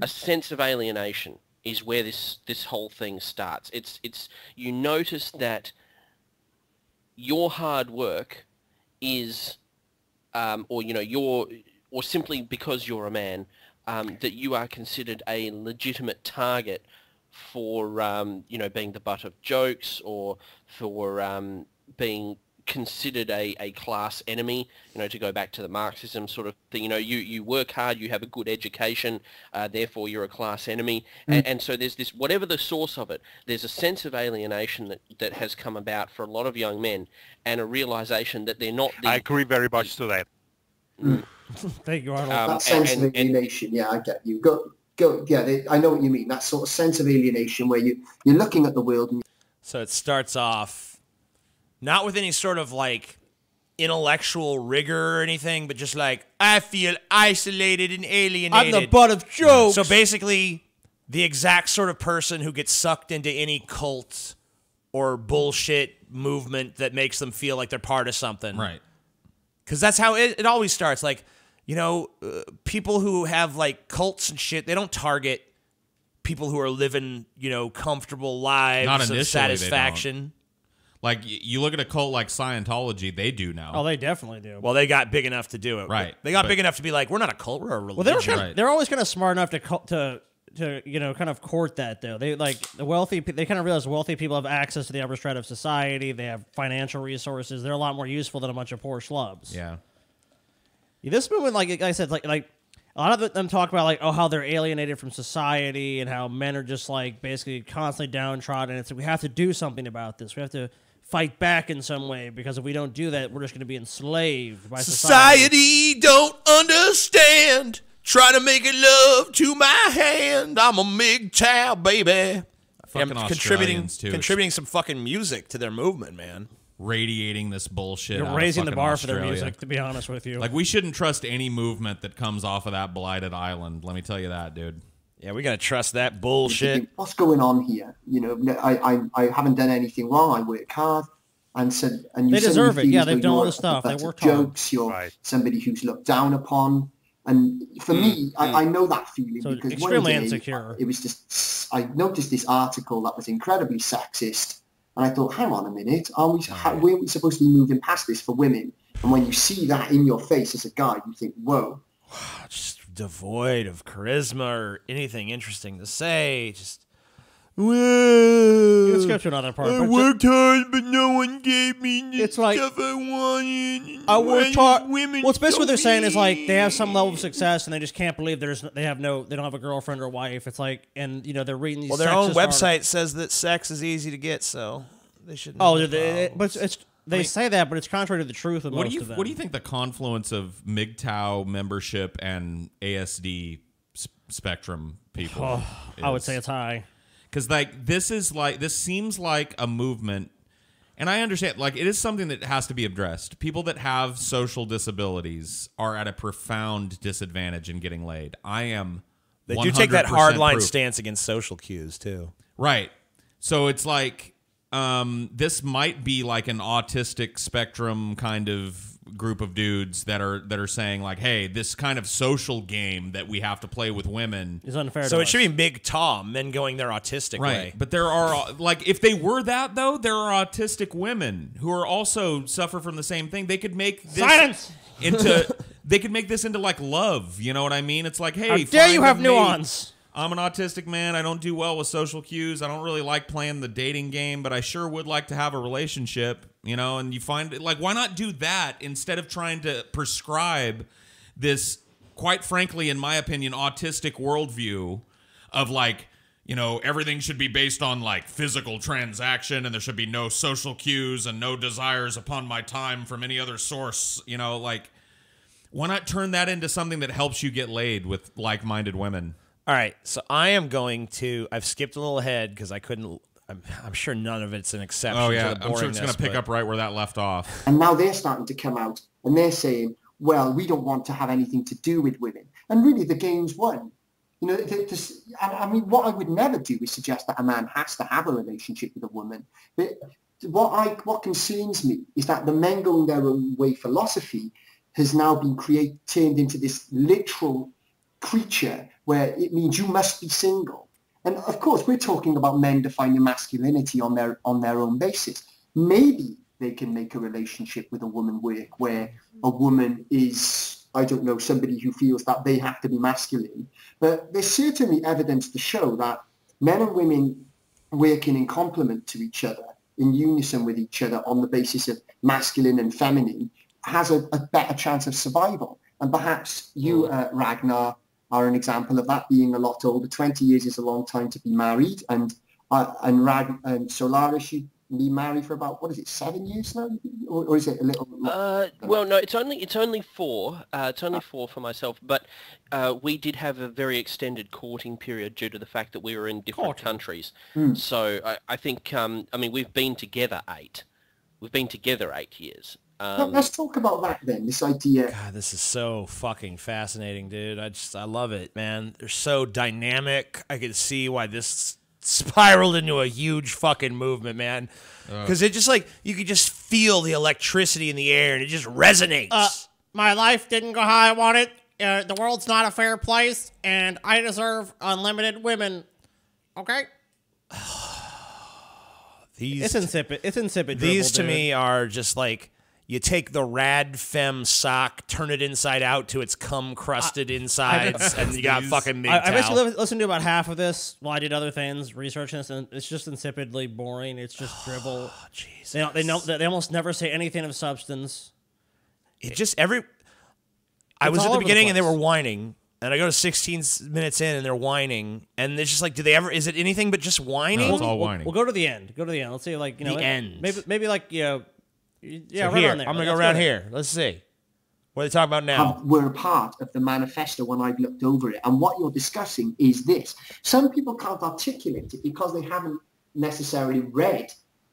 A sense of alienation is where this this whole thing starts. It's it's you notice that your hard work is um, or you know your or simply because you're a man um, that you are considered a legitimate target for um, you know being the butt of jokes or for um, being considered a, a class enemy you know to go back to the Marxism sort of thing you know you, you work hard you have a good education uh, therefore you're a class enemy and, and so there's this whatever the source of it there's a sense of alienation that, that has come about for a lot of young men and a realization that they're not the I agree very much to that. *laughs* Thank you, Arnold. Um, that sense and- of and- and- alienation, yeah, I get you. Go, go, yeah, they, I know what you mean. That sort of sense of alienation where you you're looking at the world and So it starts off not with any sort of like intellectual rigor or anything, but just like I feel isolated and alienated. I'm the butt of jokes. So basically, the exact sort of person who gets sucked into any cult or bullshit movement that makes them feel like they're part of something. Right. Because that's how it, it always starts. Like, you know, uh, people who have like cults and shit, they don't target people who are living, you know, comfortable lives Not of initially, they don't. satisfaction. Like you look at a cult like Scientology, they do now. oh, they definitely do. Well, they got big enough to do it. Right, They got but- big enough to be like, we're not a cult, we're a religion. Well, they were kind Right. they're always kind of smart enough to to to you know kind of court that though. They like the wealthy. pe- They kind of realize wealthy people have access to the upper strata of society. They have financial resources. They're a lot more useful than a bunch of poor schlubs. yeah. This movement, like, like I said, like like a lot of them talk about like oh how they're alienated from society and how men are just like basically constantly downtrodden. It's like we have to do something about this. We have to fight back in some way because if we don't do that, we're just going to be enslaved by society. Society don't understand. Try to make it love to my hand. I'm a MGTOW baby. Fucking I'm contributing, too. contributing some fucking music to their movement, man. radiating this bullshit. You're out of raising the fucking bar for their music, to be honest with you. Like we shouldn't trust any movement that comes off of that blighted island. Let me tell you that, dude. Yeah, we gotta trust that bullshit. think, What's going on here? You know, I, I, I haven't done anything wrong. I work hard. And said, and you They deserve it. Yeah, they've done all you're the stuff. They above worked hard. jokes. You're Right. somebody who's looked down upon. And for me, I, I know that feeling Mm. So because extremely one day insecure. it was just I noticed this article that was incredibly sexist, and I thought, hang on a minute, are we how, weren't we supposed to be moving past this for women? And when you see that in your face as a guy, you think, whoa, *sighs* Just devoid of charisma or anything interesting to say. Just Let's go to another part. I worked hard, but no one gave me the It's like- stuff I wanted. I worked hard. Women Well, it's basically what they're saying is like they have some level of success and they just can't believe there's they have no they don't have a girlfriend or wife. It's like and you know they're reading these. Well, their own website articles. says that sex is easy to get, so they should. Oh, they- the they- but it's, it's they say that, but it's contrary to the truth with What most do you of them. What do you think the confluence of MGTOW membership and ASD s- spectrum people? Oh, *sighs* I would say it's high. because like this is like this seems like a movement and i understand like it is something that has to be addressed people that have social disabilities are at a profound disadvantage in getting laid i am They do take that 100% hard line proof. stance against social cues too. right so it's like um, this might be like an autistic spectrum kind of group of dudes that are that are saying like hey this kind of social game that we have to play with women is unfair. So to it should be big Tom, men going their autistic Right. way. But there are like if they were that though, there are autistic women who are also suffer from the same thing. They could make this silence. into they could make this into like love, you know what I mean? It's like, hey, How dare you have mate. nuance? I'm an autistic man. I don't do well with social cues. I don't really like playing the dating game, but I sure would like to have a relationship, you know, and you find it like why not do that instead of trying to prescribe this quite frankly in my opinion autistic worldview of like you know everything should be based on like physical transaction and there should be no social cues and no desires upon my time from any other source you know like why not turn that into something that helps you get laid with like-minded women All right, so I am going to. I've skipped a little ahead because I couldn't. I'm, I'm sure none of it's an exception. Oh to yeah, the I'm sure it's going to pick but- up right where that left off. And now they're starting to come out and they're saying, well, we don't want to have anything to do with women. And really, the game's won. You know, th- this, I I mean, what I would never do is suggest that a man has to have a relationship with a woman. But what I what concerns me is that the men going their own way philosophy has now been create, turned into this literal creature where it means you must be single. And of course, we're talking about men defining masculinity on their on their own basis. Maybe they can make a relationship with a woman work where a woman is, I don't know, somebody who feels that they have to be masculine. But there's certainly evidence to show that men and women working in complement to each other, in unison with each other on the basis of masculine and feminine, has a, a better chance of survival. And perhaps you, uh, Ragnar, are an example of that being a lot older. 20 years is a long time to be married. And uh, and Rag and Solaris, you be married for about, what is it, seven years now? Or, or is it a little... Uh, well, no, it's only it's only four. Uh, it's only four for myself. But uh, we did have a very extended courting period due to the fact that we were in different countries. So I, I think um, I mean we've been together eight. We've been together eight years. Let- Um, Let's talk about that then, this idea. God, this is so fucking fascinating, dude. I just I love it, man. They're so dynamic. I can see why this spiraled into a huge fucking movement, man. Because it just like you could just feel the electricity in the air and it just resonates. Uh, my life didn't go how I wanted. Uh, the world's not a fair place, and I deserve unlimited women. Okay, *sighs* these it's insipid. It's insipid. these to dude. me are just like you take the rad fem sock, turn it inside out to its cum crusted insides, and you got fucking MGTOW. I, I basically listened to about half of this while I did other things, researching this, and it's just insipidly boring. It's just *sighs* dribble. Jesus. They they know they almost never say anything of substance. it just every I was all at the over the beginning and they were whining and I go to 16 minutes in, and they're whining, and it's just like, do they ever? Is it anything but just whining? No, it's all We'll- whining. We'll, go to the end. Go to the end. Let's see, like you know, The maybe, end. Maybe, maybe like you know, y- yeah, So right here, around there. I'm gonna go Let's around there. here. Let's see. What are they talking about now? have, were a part of the manifesto when I've looked over it. And what you're discussing is this. Some people can't articulate it because they haven't necessarily read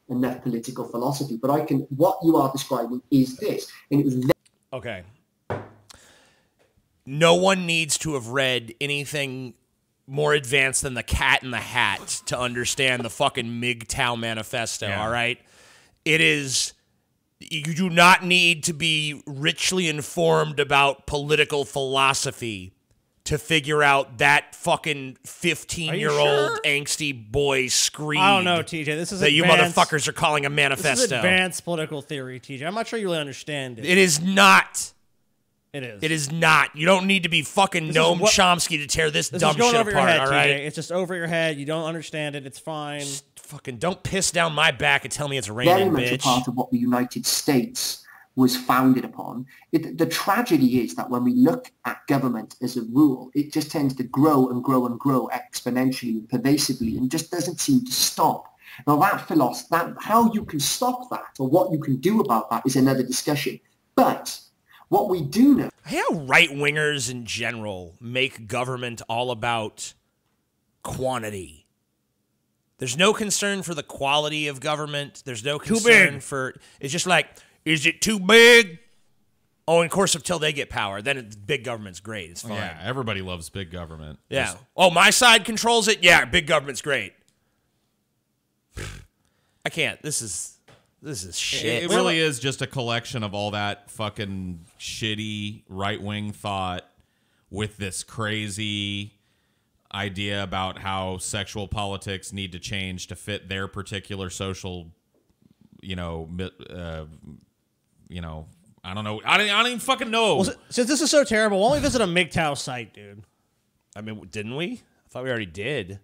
enough political philosophy. But I can, what you are describing is this. And it was Okay. No one needs to have read anything more advanced than the Cat in the Hat to understand the fucking MGTOW manifesto. Yeah. All right, it is. You do not need to be richly informed about political philosophy to figure out that fucking fifteen-year-old sure? angsty boy scream. I don't know, TJ. This is that you motherfuckers are calling a manifesto. This is advanced political theory, TJ. I'm not sure you really understand it. It is not. it is. It is not. You don't need to be fucking is Noam what- Chomsky to tear this, This dumb shit over apart. your head, all TJ. It's just over your head. You don't understand it. It's fine. Fucking don't piss down my back and tell me it's raining, very much a part of what the United States was founded upon. It, the tragedy is that when we look at government as a rule, it just tends to grow and grow and grow exponentially and pervasively and just doesn't seem to stop. Now that philosophy, that how you can stop that or what you can do about that is another discussion. But what we do know how right wingers in general make government all about quantity. There's no concern for the quality of government. There's no concern for. It's just like, is it too big? Oh, and of course, until they get power, then it, big government's great. It's oh, fine. Yeah, everybody loves big government. Yeah. Just- Oh, my side controls it. Yeah, big government's great. I can't. This is this is shit. It, it really is just a collection of all that fucking shitty right wing thought with this crazy idea about how sexual politics need to change to fit their particular social, you know, uh, you know, I don't know. I don't, I don't even fucking know. Well, since this is so terrible, why don't we visit a MGTOW site, dude? I mean, didn't we? I thought we already did.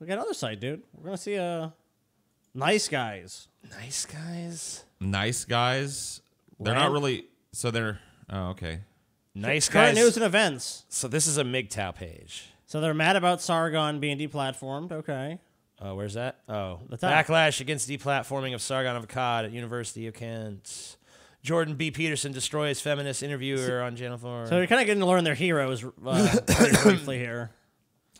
We got another site, dude. We're gonna see uh, nice guys. Nice guys. nice guys. They're not really. So they're. Oh, okay. Nice guys. Current guys. news and events. So this is a MGTOW page. So they're mad about Sargon being deplatformed. Okay. Oh, where's that? Oh, The top. backlash against deplatforming of Sargon of Akkad at University of Kent. Jordan B. Peterson destroys feminist interviewer on Channel 4. So you're kind of getting to learn their heroes uh, *coughs* briefly here.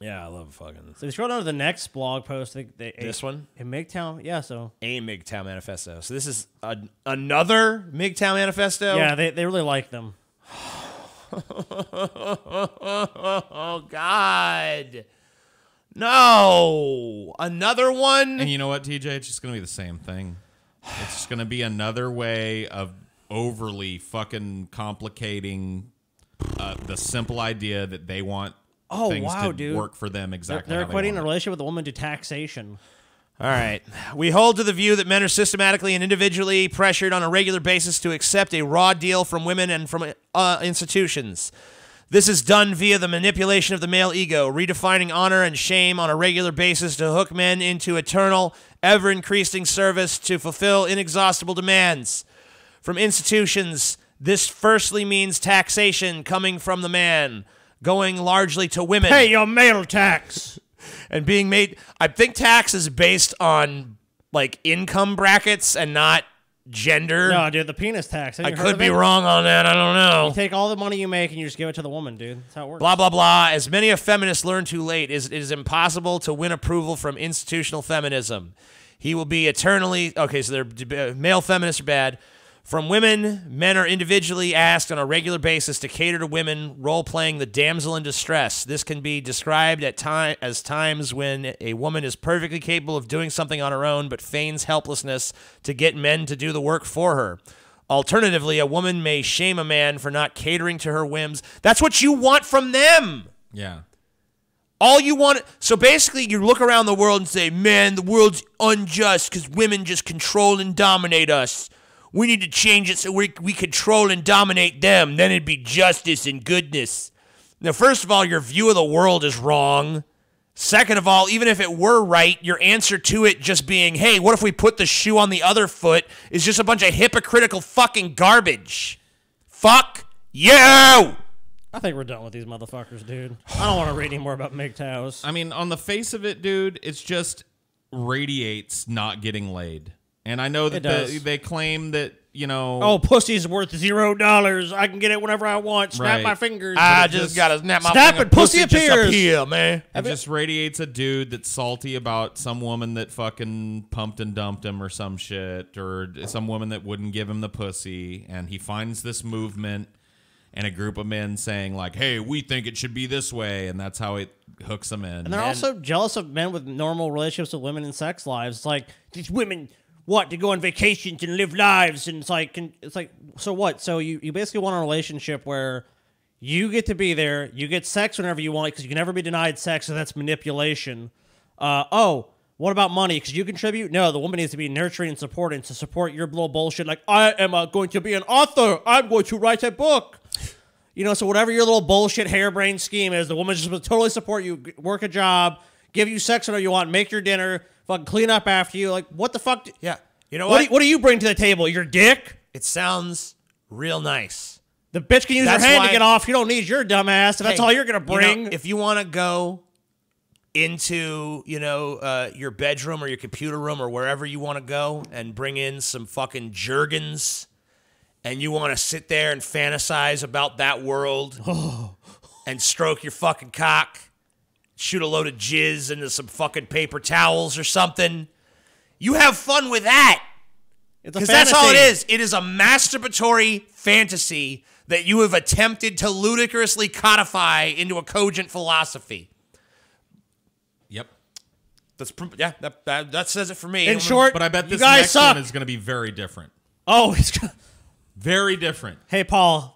yeah, I love fucking So you scroll down to the next blog post. They, they, this one. in MGTOW. Yeah. So A MGTOW manifesto. So this is a, another MGTOW manifesto. yeah, they, they really like them. Oh God. No. Another one. And you know what, TJ? It's just gonna be the same thing. It's just gonna be another way of overly fucking complicating uh, the simple idea that they want Oh, things wow, to dude. work for them They're, exactly. they're how equating they a want it. relationship with a woman to taxation. All right. We hold to the view that men are systematically and individually pressured on a regular basis to accept a raw deal from women and from uh, institutions. This is done via the manipulation of the male ego, redefining honor and shame on a regular basis to hook men into eternal, ever increasing service to fulfill inexhaustible demands. From institutions, this firstly means taxation coming from the man, going largely to women Pay your male tax. And being made I think tax is based on like income brackets and not gender. No, dude, the penis tax. I could be it? wrong on that. I don't know. You take all the money you make and you just give it to the woman, dude. That's how it works. Blah blah blah. As many of feminists learn too late, is it is impossible to win approval from institutional feminism. He will be eternally okay. So they're male feminists are bad. From women, men are individually asked on a regular basis to cater to women, role playing the damsel in distress. This can be described at time as times when a woman is perfectly capable of doing something on her own, but feigns helplessness to get men to do the work for her. Alternatively, a woman may shame a man for not catering to her whims. That's what you want from them. Yeah. All you want. So basically, you look around the world and say, man, the world's unjust because women just control and dominate us. We need to change it so we, we control and dominate them. Then it'd be justice and goodness. Now, first of all, your view of the world is wrong. Second of all, even if it were right, your answer to it just being, hey, what if we put the shoe on the other foot is just a bunch of hypocritical fucking garbage. Fuck you! I think we're done with these motherfuckers, dude. I don't want to read any more about MGTOWs. I mean, on the face of it, dude, it's just radiates not getting laid. And I know that the, they claim that you know. Oh, pussy's worth zero dollars. I can get it whenever I want. Snap Right. my fingers. I just, just- gotta snap my fingers. Snap finger, and pussy just appears. appear, man. It just radiates a dude that's salty about some woman that fucking pumped and dumped him or some shit, or some woman that wouldn't give him the pussy. And he finds this movement and a group of men saying, like, hey, we think it should be this way. And that's how it hooks them in. And they're also jealous of men with normal relationships with women and sex lives. It's like these women want to go on vacations and live lives, and it's like, it's like, so what? So you, you basically want a relationship where you get to be there, you get sex whenever you want because you can never be denied sex, so that's manipulation. Uh, oh, what about money? Because you contribute? No, the woman needs to be nurturing and supporting to support your little bullshit. Like I am uh, going to be an author. I'm going to write a book. You know, so whatever your little bullshit harebrained scheme is, the woman's just supposed to totally support you, work a job, give you sex whenever you want, make your dinner, fucking clean up after you. Like, what the fuck? do- Yeah. You know what? what? do you, what do you bring to the table? Your dick? it sounds real nice. The bitch can use That's her hand why- to get off. You don't need your dumb ass. If that's all you're gonna you know, bring. if you want to go into, you know, uh, your bedroom or your computer room or wherever you want to go and bring in some fucking Jergens and you want to sit there and fantasize about that world *laughs* and stroke your fucking cock, shoot a load of jizz into some fucking paper towels or something, you have fun with that. Because that's all it is. It is a masturbatory fantasy that you have attempted to ludicrously codify into a cogent philosophy. Yep. That's yeah, that, that that says it for me. In short, But I bet you this guys next suck. one is going to be very different. oh, it's. Very different. Hey, Paul.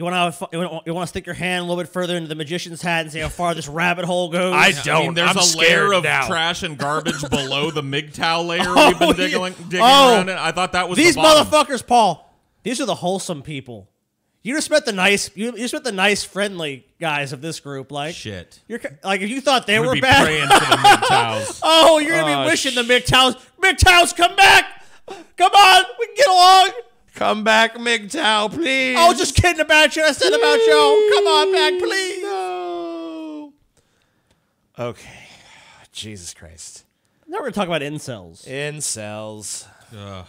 You want to you want to stick your hand a little bit further into the magician's hat and see how far this rabbit hole goes? I I don't. mean, there's I'm a layer of now. trash and garbage *laughs* below the MGTOW layer Oh, we've been *laughs* yeah. digging, digging Oh. around it. I thought that was These the motherfuckers, Paul. These are the wholesome people. You just met the nice. You, you just met the nice, friendly guys of this group. Like Shit. You're like if you thought they I'm were be bad. praying for the MGTOWs. *laughs* oh, you're gonna Oh, be wishing the sh- MGTOWs. MGTOWs, come back. Come on, we can get along. Come back, MGTOW, please. I was just kidding about you. I said about you. Come on back, please. no. Okay. Jesus Christ. Now we're gonna talk about incels. Incels. Ugh. Got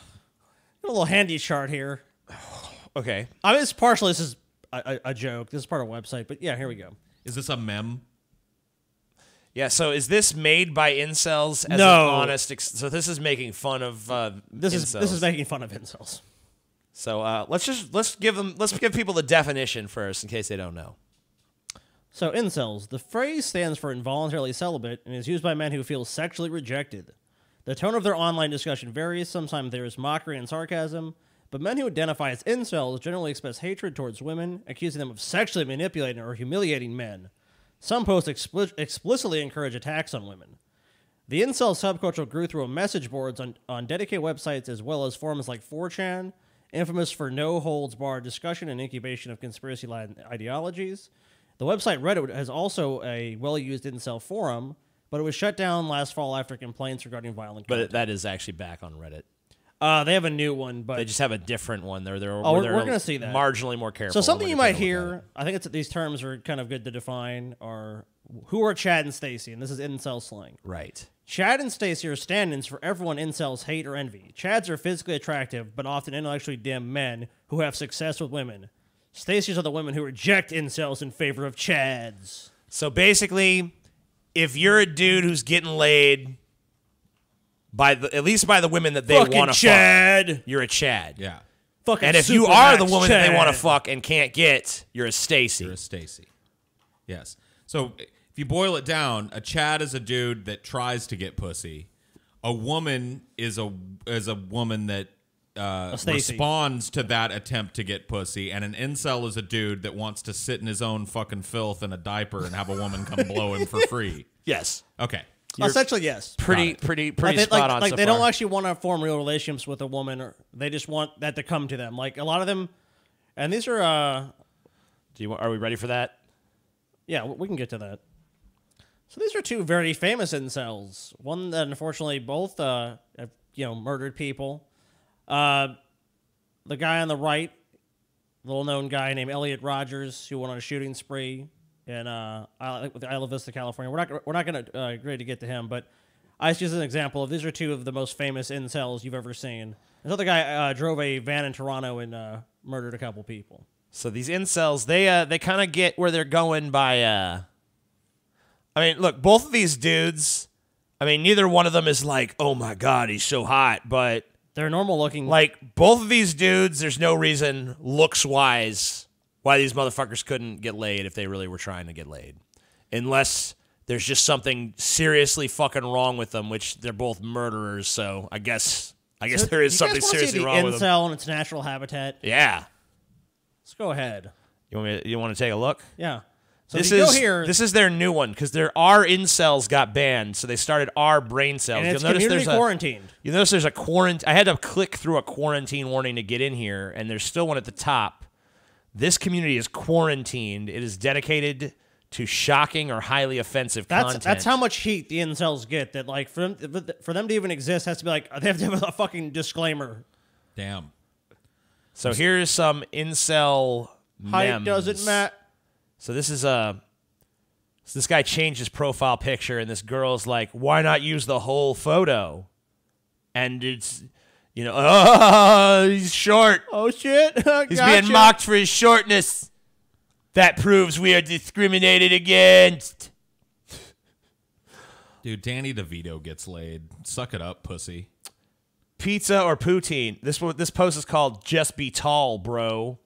a little handy chart here. Okay. I mean, it's partially this is a, a, a joke. This is part of a website, but yeah, here we go. Is this a mem? Yeah. So is this made by incels as No. an honest? Ex- so this is making fun of uh, This is this is making fun of incels. So uh, let's just let's give them let's give people the definition first in case they don't know. So, incels. The phrase stands for involuntarily celibate and is used by men who feel sexually rejected. The tone of their online discussion varies. Sometimes there is mockery and sarcasm, but men who identify as incels generally express hatred towards women, accusing them of sexually manipulating or humiliating men. Some posts expli- explicitly encourage attacks on women. The incel subculture grew through message boards on, on dedicated websites as well as forums like 4chan, infamous for no holds barred discussion and incubation of conspiracy line ideologies. The website Reddit has also a well used incel forum, but it was shut down last fall after complaints regarding violent But content. that is actually back on Reddit. uh, they have a new one, but They just have a different one. They're they're, Oh, we're- they're we're gonna see that. marginally more careful. So something you might trying to look hear, I think it's these terms are kind of good to define, are who are Chad and Stacy, and this is incel slang. Right. Chad and Stacy are stand-ins for everyone incels hate or envy. Chads are physically attractive but often intellectually dim men who have success with women. Stacy's are the women who reject incels in favor of Chads. So basically, if you're a dude who's getting laid by the at least by the women that they Fucking want to fuck, Chad. you're a Chad. Yeah. Fucking And if you are the Supermax woman that they want to fuck and can't get, you're a Stacy. You're a Stacy. Yes. So if you boil it down, a Chad is a dude that tries to get pussy. A woman is a is a woman that uh, Stacy. responds to that attempt to get pussy, and an incel is a dude that wants to sit in his own fucking filth in a diaper and have a woman come blow him for *laughs* free. Yes. Okay. Essentially, yes. Pretty, it. pretty, Like, pretty they, spot like, on. like so they don't actually want to form real relationships with a woman, or they just want that to come to them. Like a lot of them, and these are, uh, Do you, are we ready for that? yeah, we can get to that. So these are two very famous incels. One that unfortunately both, uh, have, you know, murdered people. Uh, the guy on the right, little known guy named Elliot Rogers who went on a shooting spree in uh, Isla- Vista, California. We're not we're not going to uh, agree to get to him, but I just use an example of these are two of the most famous incels you've ever seen. This other guy uh, drove a van in Toronto and uh, murdered a couple people. So these incels, they uh, they kind of get where they're going by. I mean, look, both of these dudes. I mean, neither one of them is like, oh my god, he's so hot. But They're normal looking. like, both of these dudes, there's no reason, looks wise, why these motherfuckers couldn't get laid if they really were trying to get laid, unless there's just something seriously fucking wrong with them, which they're both murderers. So I guess I guess there is something seriously see the wrong with them. incel in its natural habitat. Yeah. Let's go ahead. You want me? You want to take a look? Yeah. So this is here, this is their new one because their R incels got banned, so they started R Braincels. and it's You'll notice community there's a quarantined. you notice there's a quarantine. I had to click through a quarantine warning to get in here, and there's still one at the top. This community is quarantined. It is dedicated to shocking or highly offensive That's content. that's how much heat the incels get. That like for them for them to even exist has to be like *laughs* they have to have a fucking disclaimer. Damn. So here's some incel. Height memes. doesn't matter. So this is a. So this guy changed his profile picture, and this girl's like, "Why not use the whole photo?" And it's, you know, oh, *laughs* he's short. Oh shit! *laughs* He's being mocked for his shortness. That proves we are discriminated against. Dude, Danny DeVito gets laid. Suck it up, pussy. Pizza or poutine? This this post is called "Just Be Tall, Bro."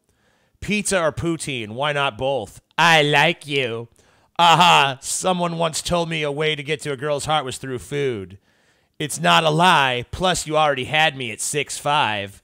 Pizza or poutine? Why not both? I like you. Aha! Someone once told me a way to get to a girl's heart was through food. It's not a lie. Plus, you already had me at six five.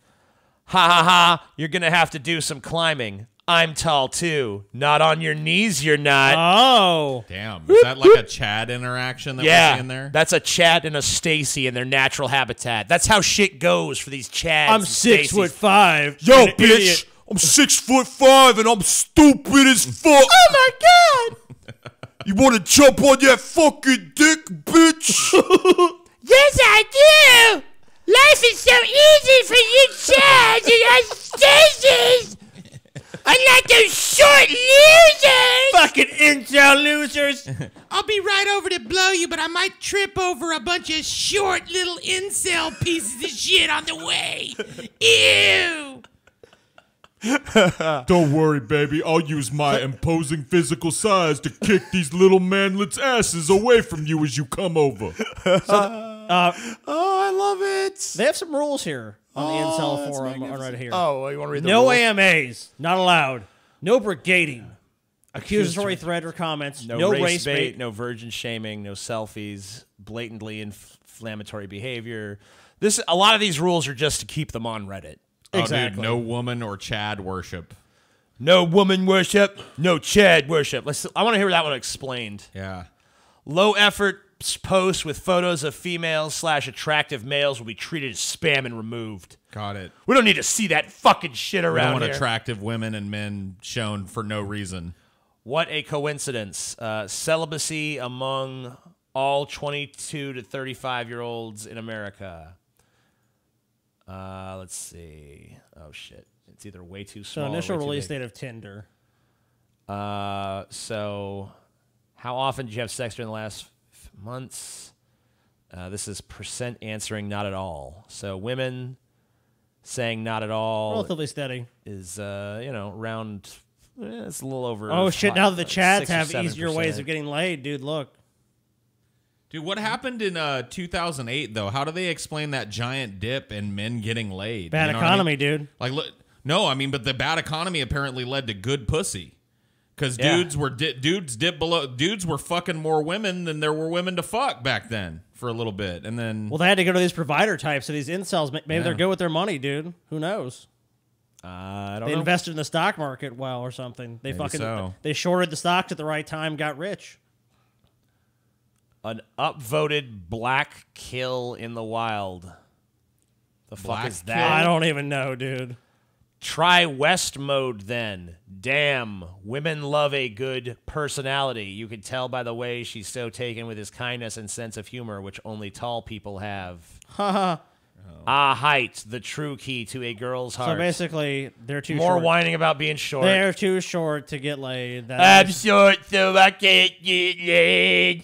Ha ha ha! You're gonna have to do some climbing. I'm tall too. Not on your knees, you're not. Oh, Damn. Is that like a Chad interaction that we're yeah, seeing there? that's a Chad and a Stacy in their natural habitat. That's how shit goes for these Chads. I'm and six Stacys. foot five. Yo, bitch, idiot. I'm six foot five and I'm stupid as fuck. Oh my god! *laughs* you want to jump on that fucking dick, bitch? *laughs* Yes, I do! Life is so easy for you Chads and us Stacy's! Unlike those short losers! Fucking incel losers. I'll be right over to blow you, but I might trip over a bunch of short little incel pieces of shit on the way. Ew! *laughs* Don't worry, baby. I'll use my imposing physical size to kick these little manlets' asses away from you as you come over. Uh, *laughs* oh, I love it. they have some rules here on the incel that's forum on magnificent. right here. Oh, you want to read the no rules? AMAs, not allowed. No brigading. Accusatory threat or comments. No, No, race, race bait, bait. no virgin shaming, no selfies, blatantly inflammatory behavior. This a lot of these rules are just to keep them on Reddit. Oh, Exactly. dude, no woman or Chad worship. No woman worship, no Chad worship. Let's. I want to hear that one explained. Yeah. Low effort posts with photos of females slash attractive males will be treated as spam and removed. Got it. We don't need to see that fucking shit We don't around want here. attractive women and men shown for no reason. what a coincidence! Uh, celibacy among all 22 to 35 year olds in America. Uh, let's see. Oh shit! It's either way too So small. or initial release date of Tinder. Uh, so how often did you have sex during the last f- months? Uh, this is percent answering not at all. So women saying not at all Relatively steady. is uh, you know around. eh, it's a little over. Oh shit! Now that the Chads have easier ways of getting laid, dude. Look. Dude, what happened in uh, 2008 though? How do they explain that giant dip in men getting laid? Bad You know what I mean? economy, dude. Like, look, no, I mean, but the bad economy apparently led to good pussy. Because Yeah. dudes were di- dudes dip below dudes were fucking more women than there were women to fuck back then for a little bit, and then Well, they had to go to these provider types, so these incels, ma- maybe they're good with their money, dude. Who knows? Uh, I don't They know. invested in the stock market well or something. They Maybe fucking so. they shorted the stocks at the right time, got rich. An upvoted blackpill in the wild. The fuck Black is kill? that? I don't even know, dude. Try West mode then. Damn, women love a good personality. You can tell by the way she's so taken with his kindness and sense of humor, which only tall people have. Haha. Ah, height, the true key to a girl's heart. So basically, they're too More short. whining about being short. They're too short to get laid. That I'm is- short, so I can't get laid.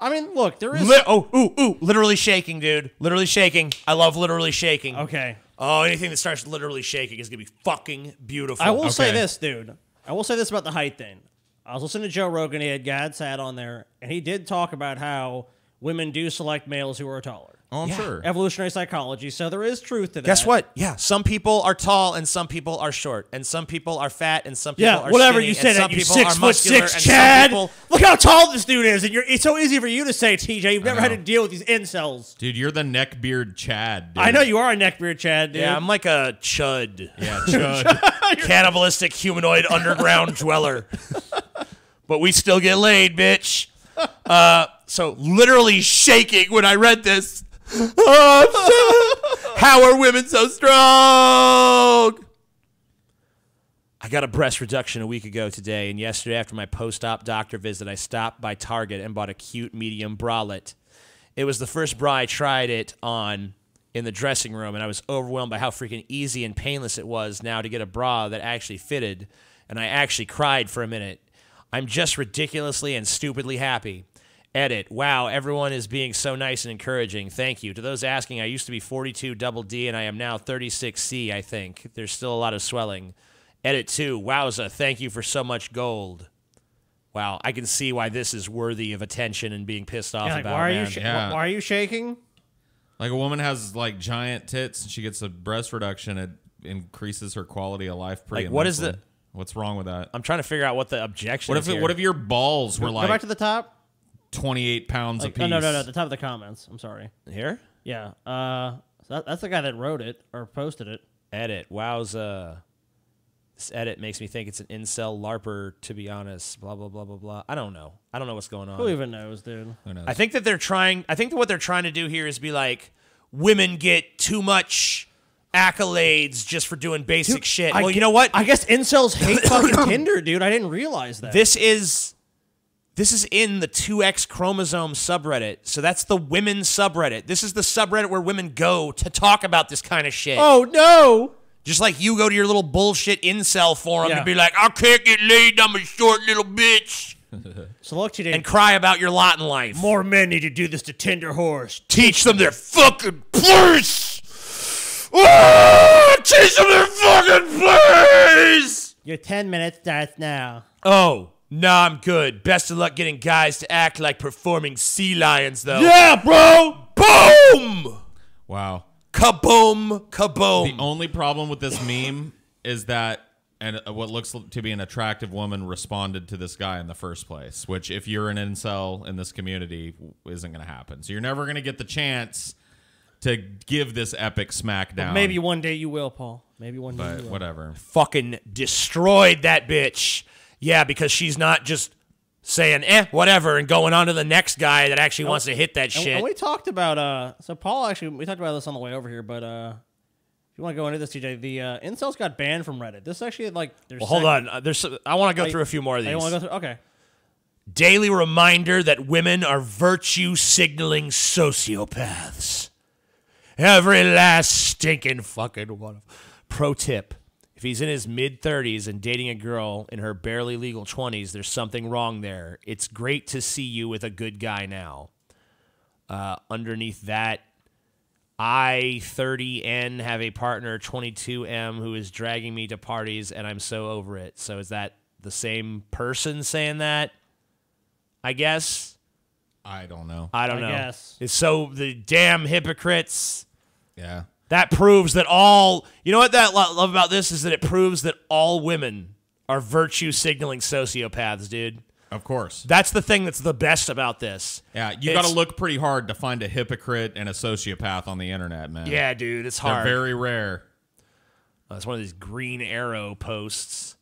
I mean, look, there is. Li- oh, ooh, ooh, literally shaking, dude. Literally shaking. I love literally shaking. okay. Oh, anything that starts literally shaking is gonna be fucking beautiful. I will say this, dude. I will say this about the height thing. I was listening to Joe Rogan. He had Gad Saad on there, and he did talk about how women do select males who are taller. Oh, I'm sure. Evolutionary psychology. So there is truth to that. Guess what? Yeah, some people are tall and some people are short, and some people are fat and some people Yeah, are whatever skinny, you and say some that you people six are foot muscular, six, and some Chad. people- Look how tall this dude is, and you're. It's so easy for you to say, TJ. You've never had to deal with these incels. Dude, you're the neckbeard Chad. Dude. I know you are a neckbeard, Chad. Dude. Yeah, I'm like a chud, Yeah, *laughs* Chud. cannibalistic humanoid underground dweller. but we still get laid, bitch. Uh, so literally shaking when I read this. Oh, so- How are women so strong? I got a breast reduction a week ago today, and yesterday after my post-op doctor visit, I stopped by Target and bought a cute medium bralette. It was the first bra I tried it on in the dressing room, and I was overwhelmed by how freaking easy and painless it was now to get a bra that actually fitted, and I actually cried for a minute. I'm just ridiculously and stupidly happy. Edit. Wow, everyone is being so nice and encouraging. Thank you. To those asking, I used to be 42 double D and I am now 36C, I think. There's still a lot of swelling. Edit 2. Wowza, thank you for so much gold. Wow, I can see why this is worthy of attention and being pissed off Yeah, like, about. why are man. you? Sh- Yeah. Why are you shaking? like a woman has like giant tits and she gets a breast reduction, it increases her quality of life pretty. Like, what is immensely. the- What's wrong with that? I'm trying to figure out what the objection what if it, here. what if your balls were Go like back to the top. 28 pounds Like, apiece? oh, no, no, no. The top of the comments. I'm sorry. here? Yeah. Uh, so that, that's the guy that wrote it or posted it. Edit. Wowza. This edit makes me think it's an incel LARPer, to be honest. Blah, blah, blah, blah, blah. I don't know. I don't know what's going on. Who even knows, dude? Who knows? I think that they're trying. I think that what they're trying to do here is be like, women get too much accolades just for doing basic shit. I well, gu- you know what? I guess incels hate *laughs* fucking Tinder, dude. I didn't realize that. this is this is in the 2x chromosome subreddit. So that's the women's subreddit. This is the subreddit where women go to talk about this kind of shit. oh no! Just like you go to your little bullshit incel forum Yeah. and be like, I can't get laid, I'm a short little bitch. *laughs* So look, TJ. And cry about your lot in life. more men need to do this to Tinder horse. teach them their fucking place. Ah, teach them their fucking place. Your ten minutes starts now. Oh, nah, I'm good. Best of luck getting guys to act like performing sea lions, though. Yeah, bro. Boom! wow. Kaboom! Kaboom! The only problem with this meme is that and uh, what looks to be an attractive woman responded to this guy in the first place, which if you're an incel in this community isn't going to happen. So you're never going to get the chance to give this epic smackdown. Maybe one day you will, Paul. Maybe one day but you will. whatever. Fucking destroyed that bitch. Yeah, because she's not just saying, eh, whatever, and going on to the next guy that actually wants to hit that shit. and we talked about uh so Paul actually we talked about this on the way over here, but uh if you want to go into this, TJ, the uh, incels got banned from Reddit. This actually like there's well, hold on. Uh, There's. I want to go through a few more of I these. want to go through. Okay, Daily reminder that women are virtue signaling sociopaths. Every last stinking fucking one. of- Pro tip. If he's in his mid 30s and dating a girl in her barely legal 20s, there's something wrong there. It's great to see you with a good guy now. Uh, underneath that, I 30N have a partner 22M who is dragging me to parties and I'm so over it. So is that the same person saying that? I guess. I don't know. I don't I know. guess. It's so the damn hypocrites. Yeah. That proves that all you know what that love about this is that it proves that all women are virtue signaling sociopaths, dude. Of course. That's the thing that's the best about this. Yeah, you got to look pretty hard to find a hypocrite and a sociopath on the internet, man. Yeah, dude, it's hard. They're very rare. Uh, it's one of these green arrow posts.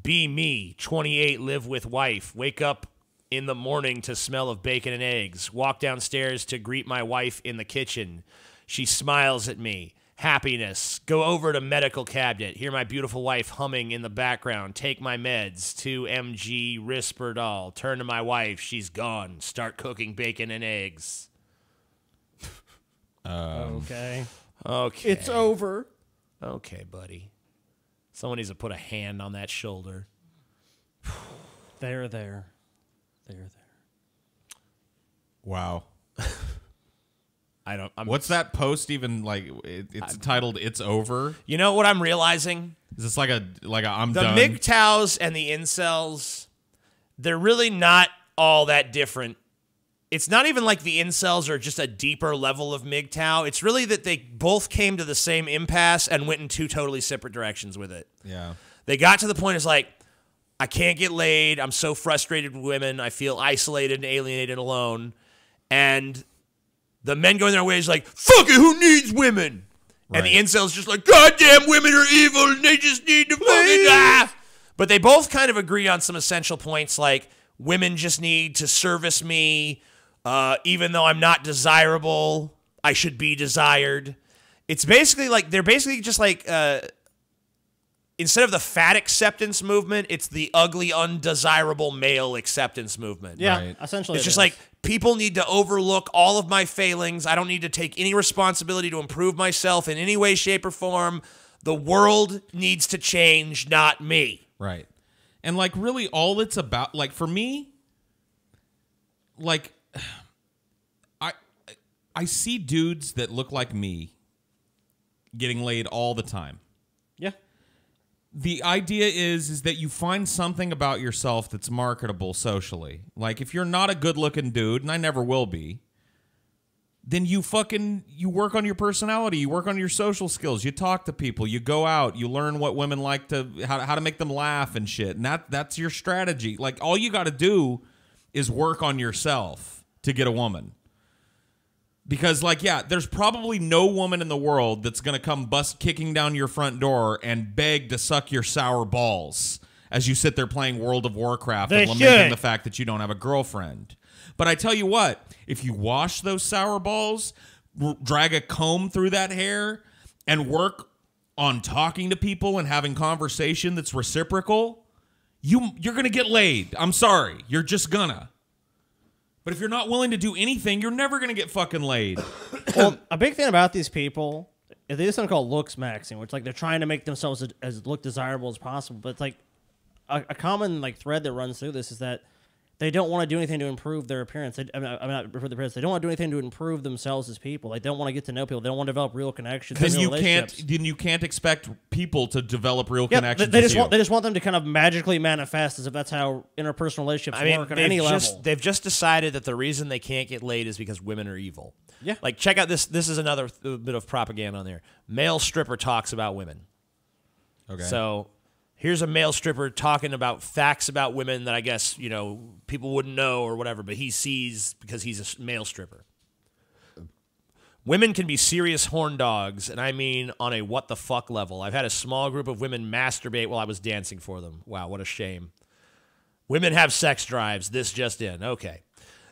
Be me, 28, live with wife. Wake up in the morning to smell of bacon and eggs. Walk downstairs to greet my wife in the kitchen. She smiles at me. Happiness. Go over to medical cabinet. Hear my beautiful wife humming in the background. Take my meds. 2 mg Risperdal. Turn to my wife. She's gone. Start cooking bacon and eggs. *laughs* Um, okay. Okay. It's over. Okay, buddy. Someone needs to put a hand on that shoulder. There, there, there, there. Wow. *laughs* I don't. I'm, What's that post even like? It, it's titled "It's Over." You know what I'm realizing? Is this like a like a I'm The done? MGTOWs and the incels, they're really not all that different. It's not even like the incels are just a deeper level of MGTOW. It's really that they both came to the same impasse and went in two totally separate directions with it. yeah. They got to the point it's like, I can't get laid. I'm so frustrated with women. I feel isolated and alienated and alone. And the men going their ways like, fuck it, who needs women? And the Right. incels just like, goddamn, women are evil and they just need to fucking laugh. But they both kind of agree on some essential points like women just need to service me. Uh, even though I'm not desirable, I should be desired. It's basically like they're basically just like uh, instead of the fat acceptance movement, it's the ugly, undesirable male acceptance movement. Yeah, Right. essentially. It's it just is. like people need to overlook all of my failings. I don't need to take any responsibility to improve myself in any way, shape, or form. The world needs to change, not me. Right. And like really all it's about like for me like *sighs* I I see dudes that look like me getting laid all the time. The idea is is that you find something about yourself that's marketable socially. Like if you're not a good-looking dude, and I never will be, then you fucking you work on your personality, you work on your social skills, you talk to people, you go out, you learn what women like to how, how to make them laugh and shit. And that that's your strategy. Like all you got to do is work on yourself to get a woman. Because like yeah, there's probably no woman in the world that's going to come bust kicking down your front door and beg to suck your sour balls as you sit there playing World of Warcraft They and lamenting should. the fact that you don't have a girlfriend. But I tell you what, if you wash those sour balls, r- drag a comb through that hair, and work on talking to people and having conversation that's reciprocal, you you're gonna get laid. I'm sorry, you're just gonna. But if you're not willing to do anything, you're never gonna get fucking laid. *coughs* well, a big thing about these people is they do something called looks maxing, which like they're trying to make themselves as, as look desirable as possible. But it's like a, a common like thread that runs through this is that they don't want to do anything to improve their appearance. They, I mean, I'm not improve their appearance. They don't want to do anything to improve themselves as people. They don't want to get to know people. They don't want to develop real connections. Then you can't relationships. then you can't expect people to develop real Yeah, they, connections. they with just you. want they just want them to kind of magically manifest as if that's how interpersonal relationships I mean, work on they've any just, level. They've just decided that the reason they can't get laid is because women are evil. Yeah. Like, check out this. This is another th- bit of propaganda on there. Male stripper talks about women. okay. So here's a male stripper talking about facts about women that I guess, you know, people wouldn't know or whatever, but he sees because he's a male stripper. Women can be serious horn dogs, and I mean on a what the fuck level. I've had a small group of women masturbate while I was dancing for them. Wow, what a shame. Women have sex drives. This just in. Okay.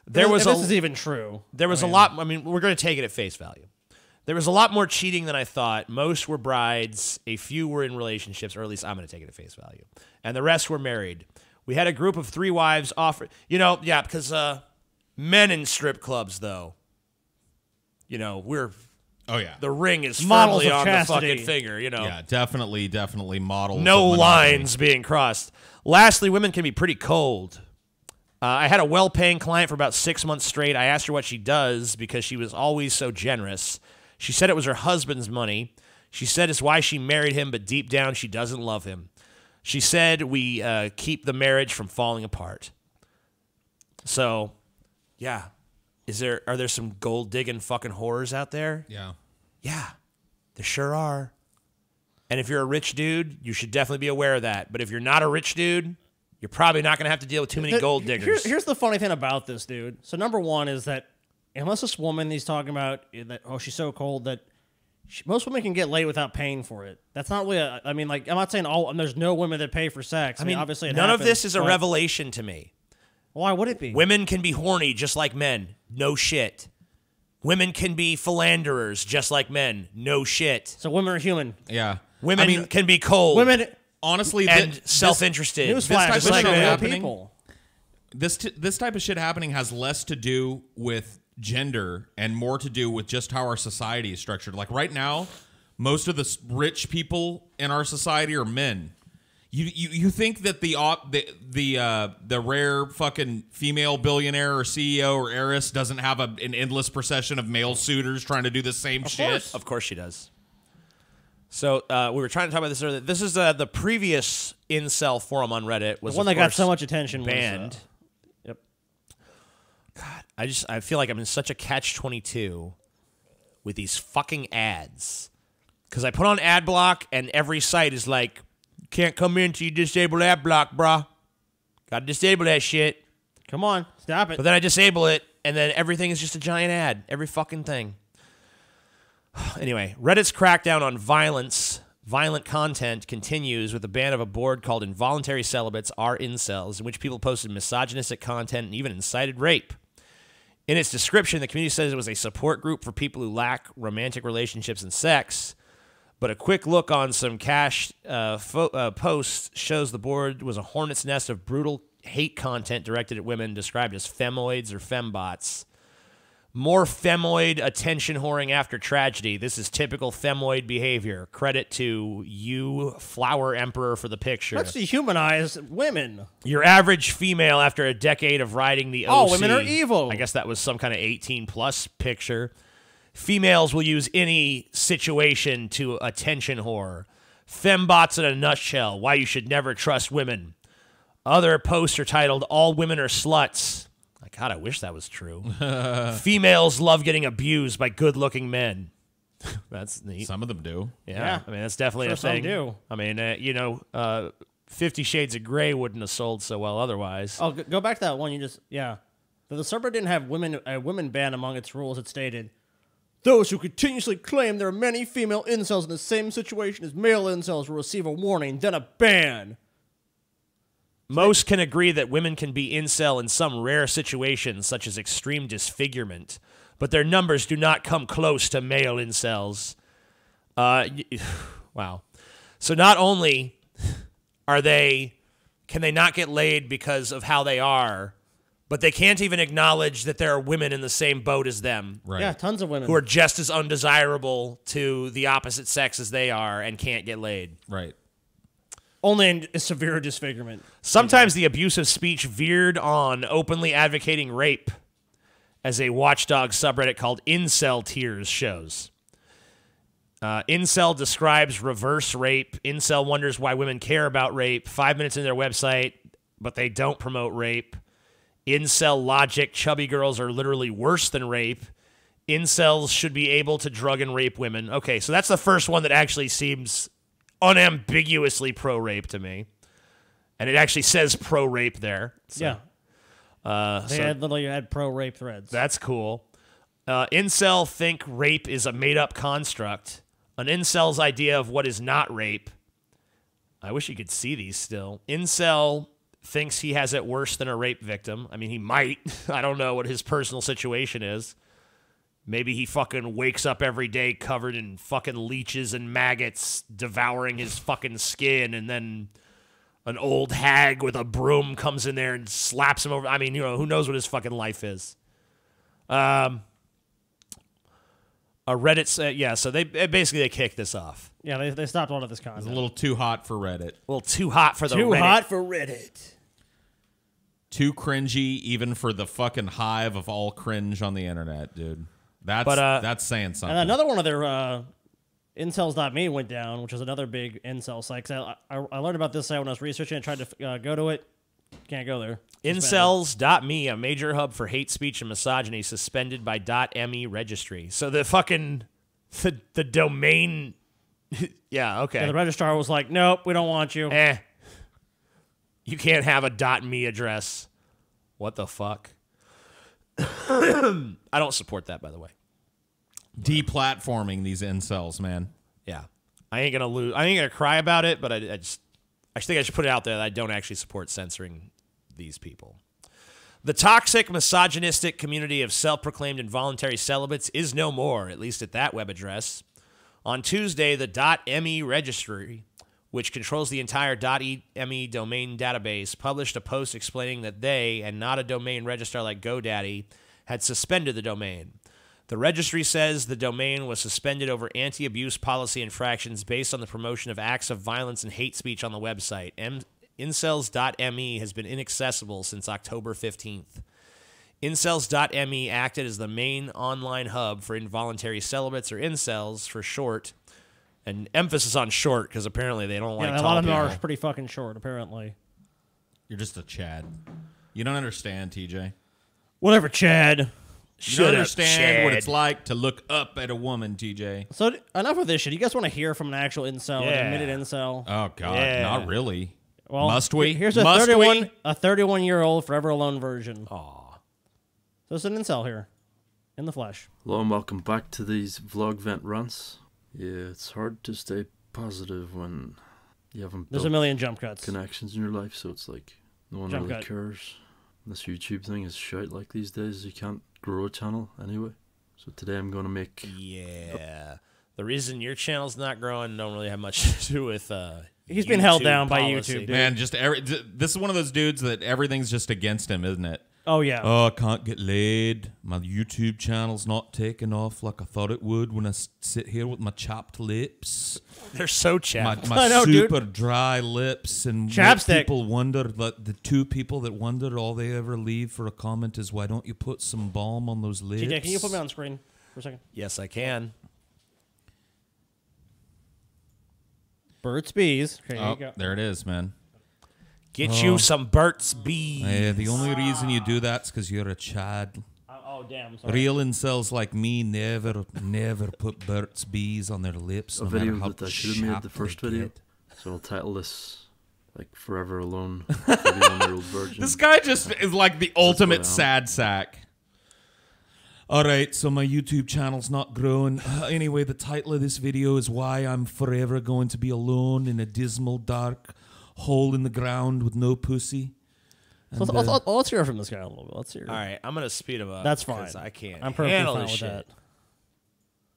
There was this a, is even true. there was a lot. I mean, we're going to take it at face value. There was a lot more cheating than I thought. Most were brides. A few were in relationships, or at least I'm going to take it at face value. And the rest were married. We had a group of three wives offer. You know, yeah, because uh, men in strip clubs, though, you know, we're oh yeah. the ring is Models firmly of on chastity. the fucking finger. You know, yeah, definitely, definitely models. no lines being crossed. Lastly, women can be pretty cold. Uh, I had a well paying client for about six months straight. I asked her what she does because she was always so generous. She said it was her husband's money. She said it's why she married him, but deep down she doesn't love him. She said we uh, keep the marriage from falling apart. So, yeah. Is there are there some gold digging fucking horrors out there? Yeah. Yeah, there sure are. And if you're a rich dude, you should definitely be aware of that. But if you're not a rich dude, you're probably not going to have to deal with too many The- gold here- diggers. here's the funny thing about this dude. So number one is that unless this woman he's talking about eh, that oh she's so cold that she, most women can get laid without paying for it. That's not really. A, I mean, like I'm not saying all. And There's no women that pay for sex. I, I mean, obviously, it none of this is a revelation to me. Why would it be? Women can be horny just like men. No shit. Women can be philanderers just like men. No shit. so women are human. Yeah. Women I mean, can be cold Women. honestly, and thi- self-interested. Newsflash, type just of like shit happening- people. this t- this type of shit happening has less to do with gender and more to do with just how our society is structured. Like right now, most of the rich people in our society are men. You you, you think that the op- the the uh, the rare fucking female billionaire or CEO or heiress doesn't have a, an endless procession of male suitors trying to do the same shit? Of course she does. So uh, we were trying to talk about this earlier. This is uh, the previous incel forum on Reddit was The one of that got so much attention was, uh, banned. I just I feel like I'm in such a catch twenty two with these fucking ads because I put on ad block and every site is like can't come in till you disable ad block, bruh. Got to disable that shit. Come on, stop it. But then I disable it, and then everything is just a giant ad. Every fucking thing. *sighs* anyway, Reddit's crackdown on violence, violent content continues with the ban of a board called Involuntary Celibates Are Incels, in which people posted misogynistic content and even incited rape. In its description, the community says it was a support group for people who lack romantic relationships and sex. But a quick look on some cash uh, uh, posts shows the board was a hornet's nest of brutal hate content directed at women described as femoids or fembots. More femoid attention whoring after tragedy. This is typical femoid behavior. Credit to you, Flower Emperor, for the picture. Let's dehumanize women. Your average female after a decade of riding the OC. All women are evil. I guess that was some kind of 18 plus picture. Females will use any situation to attention whore. Fembots in a nutshell. Why you should never trust women. Other posts are titled "All Women Are Sluts." My God, I wish that was true. *laughs* Females love getting abused by good-looking men. *laughs* That's neat. Some of them do. Yeah, Yeah. I mean that's definitely Sure a some do. I mean, uh, you know, uh, Fifty Shades of Grey wouldn't have sold so well otherwise. Oh, go- go back to that one you just yeah. The, the server didn't have women a women ban among its rules. It stated, "Those who continuously claim there are many female incels in the same situation as male incels will receive a warning, then a ban." Most can agree that women can be incel in some rare situations, such as extreme disfigurement, but their numbers do not come close to male incels. Uh, y- *sighs* wow. So not only are they, can they not get laid because of how they are, but they can't even acknowledge that there are women in the same boat as them Right. Yeah, tons of women. who are just as undesirable to the opposite sex as they are and can't get laid. Right. Only in severe disfigurement. Sometimes the abusive speech veered on openly advocating rape, as a watchdog subreddit called Incel Tears shows. Uh, Incel describes reverse rape. Incel wonders why women care about rape. Five minutes in their website, but they don't promote rape. Incel logic chubby girls are literally worse than rape. Incels should be able to drug and rape women. Okay, so that's the first one that actually seems unambiguously pro rape to me and it actually says pro rape there. So yeah, uh, they so had literally had pro rape threads. that's cool. Uh, incel think rape is a made up construct. An incel's idea of what is not rape. I wish you could see these still. Incel thinks he has it worse than a rape victim. I mean, he might. *laughs* I don't know what his personal situation is. Maybe he fucking wakes up every day covered in fucking leeches and maggots devouring his fucking skin and then an old hag with a broom comes in there and slaps him over. I mean, you know, who knows what his fucking life is. Um, a Reddit, sa- yeah. So they they basically they kicked this off. yeah, they, they stopped all of this It's a little too hot for Reddit. A little too hot for the Too Reddit. hot for Reddit. Too cringy, even for the fucking hive of all cringe on the internet, dude. That's But, uh, that's saying something. And another one of their uh, incels.me went down, which is another big incel site. 'Cause I, I, I learned about this site when I was researching and tried to uh, go to it. Can't go there. Incels.me, a major hub for hate speech and misogyny, suspended by .me registry. So the fucking the the domain, *laughs* yeah, okay. Yeah, the registrar was like, "Nope, we don't want you." eh, you can't have a .me address. What the fuck? *coughs* I don't support that, by the way. Deplatforming these incels, man. Yeah, I ain't gonna lose. I ain't gonna cry about it, but I, I just, I think I should put it out there that I don't actually support censoring these people. The toxic, misogynistic community of self-proclaimed involuntary celibates is no more, at least at that web address. On Tuesday, the .me registry, which controls the entire .me domain database, published a post explaining that they, and not a domain registrar like GoDaddy, had suspended the domain. The registry says the domain was suspended over anti abuse policy infractions based on the promotion of acts of violence and hate speech on the website. M- incels.me has been inaccessible since October 15th. Incels.me acted as the main online hub for involuntary celibates or incels for short, and emphasis on short because apparently they don't like yeah, a tall lot of them people. are pretty fucking short, apparently. You're just a Chad. You don't understand, TJ. Whatever, Chad. You Shut don't up, understand what it's like to look up at a woman, TJ. So enough of this shit. You guys want to hear from an actual incel, an admitted incel? Oh God, Yeah. not really. Well, Must we? Here's a Must 31 we? a 31 year old forever alone version. Aw. So it's an incel here, in the flesh. Hello and welcome back to these vlog vent rants. Yeah, it's hard to stay positive when you haven't There's built a million jump cuts. connections in your life, so it's like no one Jump really cut. cares. This YouTube thing is shite like these days. You can't grow a channel anyway. So today I'm gonna make Yeah. The reason your channel's not growing don't really have much *laughs* to do with uh He's been held YouTube down by. YouTube, dude. Man, just every. This is one of those dudes that everything's just against him, isn't it? Oh yeah. Oh, I can't get laid. My YouTube channel's not taking off like I thought it would when I s- sit here with my chapped lips, They're so chapped. my *laughs* I know, dude. super dry lips, and make Chapstick. people wonder. That the two people that wonder all they ever leave for a comment is, "Why don't you put some balm on those lips?" TJ, can you put me on screen for a second? yes, I can. Burt's Bees. Okay, here Oh, you go. there it is, man. Get you some Burt's Bees. Yeah, the only reason you do that's because you're a Chad. Oh, oh, damn. Sorry. Real incels like me never, never put Burt's Bees on their lips. a no matter video how that I should have made the first they video. get. So I'll title this like Forever Alone, *laughs* 31 year old virgin. This guy just is like the ultimate sad sack. All right, so my YouTube channel's not growing. Uh, anyway, the title of this video is why I'm forever going to be alone in a dismal, dark hole in the ground with no pussy. So let's, uh, let's, let's hear from this guy a little bit. Let's hear. All right, I'm gonna speed him up. That's 'cause fine. I can't. I'm perfectly handle fine this with shit. that.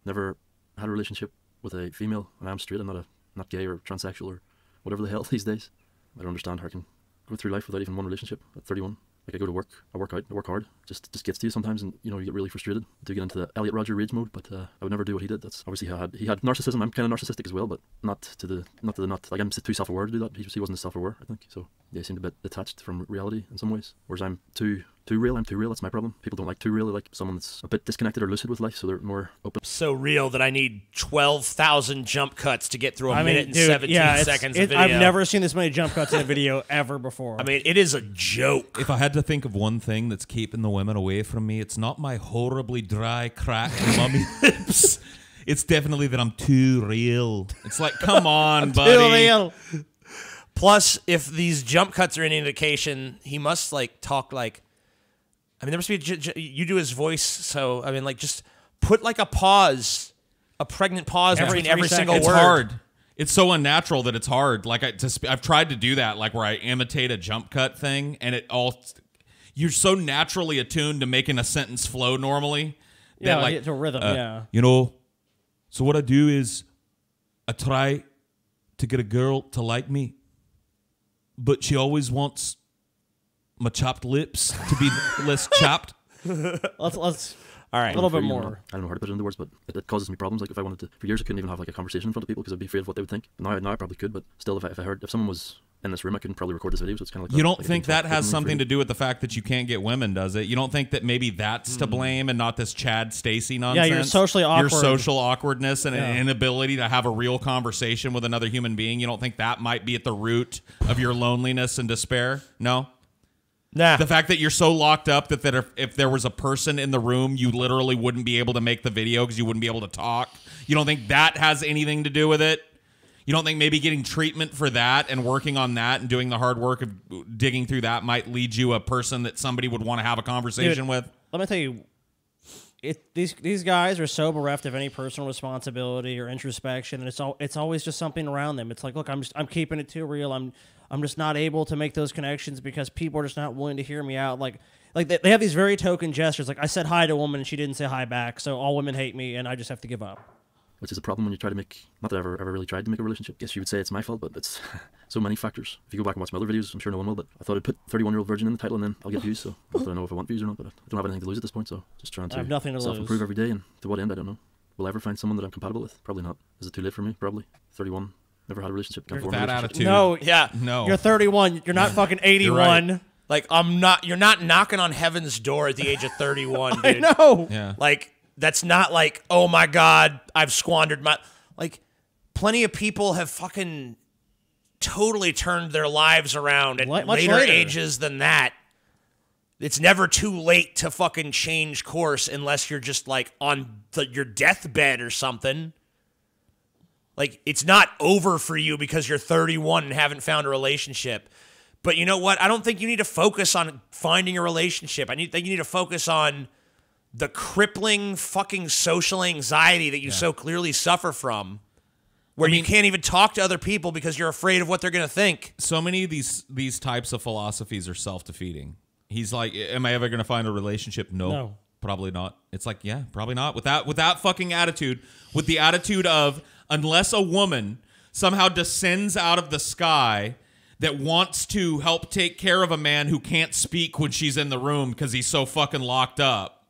Never had a relationship with a female, and I'm straight. I'm not a not gay or transsexual or whatever the hell *laughs* these days. I don't understand how I can go through life without even one relationship at 31. Like I go to work, I work out, I work hard. Just just gets to you sometimes, and you know you get really frustrated. I do get into the Elliot Roger rage mode, but uh, I would never do what he did. That's obviously he had he had narcissism. I'm kind of narcissistic as well, but not to the not to the not like I'm too self-aware to do that. He, he wasn't self-aware, I think. So yeah, he seemed a bit detached from reality in some ways. Whereas I'm too too real. I'm too real. That's my problem. People don't like too real. They like someone that's a bit disconnected or lucid with life, so they're more open. So real that I need twelve thousand jump cuts to get through a I minute mean, and dude, seventeen yeah, seconds it- of video. I've never seen this many jump cuts in a video ever before. I mean, it is a joke. If I had to think of one thing that's keeping the women away from me, it's not my horribly dry, cracked *laughs* mummy lips. It's definitely that I'm too real. It's like, come on, *laughs* buddy. Too real. Plus, if these jump cuts are any indication, he must like talk like. I mean, there must be. J- j- you do his voice, so I mean, like, just put like a pause, a pregnant pause Every between every single seconds. It's word. hard. It's so unnatural that it's hard. Like I, to sp- I've tried to do that, like where I imitate a jump cut thing, and it all. You're so naturally attuned to making a sentence flow normally. that, Yeah, like, get to a rhythm. uh, yeah. You know, so what I do is I try to get a girl to like me, but she always wants my chopped lips to be *laughs* less chopped. Let's let's All right. a little bit for you, more. I don't know how to put it into words, but it, it causes me problems. Like if I wanted to, for years I couldn't even have like a conversation in front of people because I'd be afraid of what they would think. Now, now I probably could, but still, if I, if I heard if someone was in this room, I couldn't probably record this video. So it's kind of like You that, don't like think that has something to do with the fact that you can't get women, does it? You don't think that maybe that's to blame and not this Chad Stacy nonsense? Yeah, your socially awkward, Your social awkwardness and Yeah. an inability to have a real conversation with another human being. You don't think that might be at the root of your loneliness and despair? No? Nah. The fact that you're so locked up that, that if, if there was a person in the room, you literally wouldn't be able to make the video because you wouldn't be able to talk. You don't think that has anything to do with it? You don't think maybe getting treatment for that and working on that and doing the hard work of digging through that might lead you a person that somebody would want to have a conversation Dude, with? Let me tell you, it these these guys are so bereft of any personal responsibility or introspection, and it's all it's always just something around them. It's like, look, I'm just I'm keeping it too real. I'm I'm just not able to make those connections because people are just not willing to hear me out. Like like they, they have these very token gestures. Like I said hi to a woman and she didn't say hi back, so all women hate me, and I just have to give up. which is a problem when you try to make. Not that I ever ever really tried to make a relationship. Guess you would say it's my fault, but it's *laughs* so many factors. If you go back and watch my other videos, I'm sure no one will. But I thought I'd put 31 year old virgin in the title, and then I'll get views. So not that I know if I want views or not, but I don't have anything to lose at this point. So just trying to have nothing to self improve every day, and to what end I don't know. Will I ever find someone that I'm compatible with? Probably not. Is it too late for me? Probably. 31. Never had a relationship. Can't form a that relationship. attitude. No, Yeah. No. You're 31. You're not fucking 81. right. Like I'm not. You're not knocking on heaven's door at the age of 31, *laughs* I dude. know. Yeah. Like that's not like, oh my god, I've squandered my. Like, plenty of people have fucking totally turned their lives around at Li- much later later. ages than that. It's never too late to fucking change course unless you're just like on the, your deathbed or something. Like it's not over for you because you're 31 and haven't found a relationship. But you know what? I don't think you need to focus on finding a relationship. I need think you need to focus on the crippling fucking social anxiety that you so clearly suffer from. Where you can't even talk to other people because you're afraid of what they're going to think. so many of these these types of philosophies are self-defeating. He's like, "Am I ever going to find a relationship?" No, No. probably not. It's like, yeah, probably not. Without without fucking attitude, with the attitude of unless a woman somehow descends out of the sky that wants to help take care of a man who can't speak when she's in the room because he's so fucking locked up,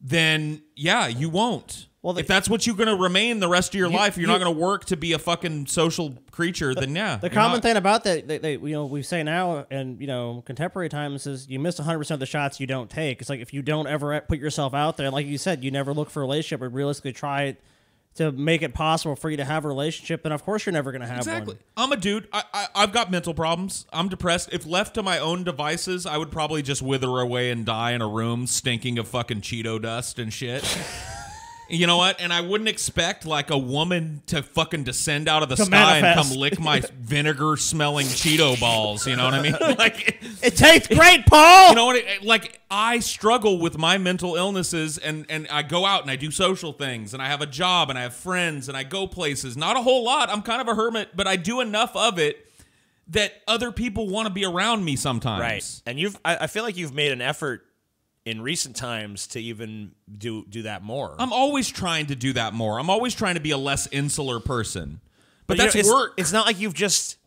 then yeah, you won't. Well, the- if that's what you're going to remain the rest of your You- life, you're you- not going to work to be a fucking social creature. then yeah, The common not. thing about that, they, they, you know, we say now and you know, contemporary times is you miss 100 percent of the shots you don't take. It's like if you don't ever put yourself out there, like you said, you never look for a relationship or realistically try to make it possible for you to have a relationship. Then of course you're never going to have one. Exactly. one. I'm a dude. I, I I've got mental problems. I'm depressed. If left to my own devices, I would probably just wither away and die in a room stinking of fucking Cheeto dust and shit. *laughs* You know what? And I wouldn't expect like a woman to fucking descend out of the To sky and come lick my *laughs* vinegar smelling Cheeto balls. You know what I mean? *laughs* Like, It tastes great, Paul. you know what? It, like I struggle with my mental illnesses, and and I go out and I do social things, and I have a job, and I have friends, and I go places. Not a whole lot. I'm kind of a hermit, but I do enough of it that other people want to be around me sometimes. Right. And you've I, I feel like you've made an effort in recent times to even do do that more. I'm always trying to do that more. I'm always trying to be a less insular person. But, know, that's it's, work. It's not like you've just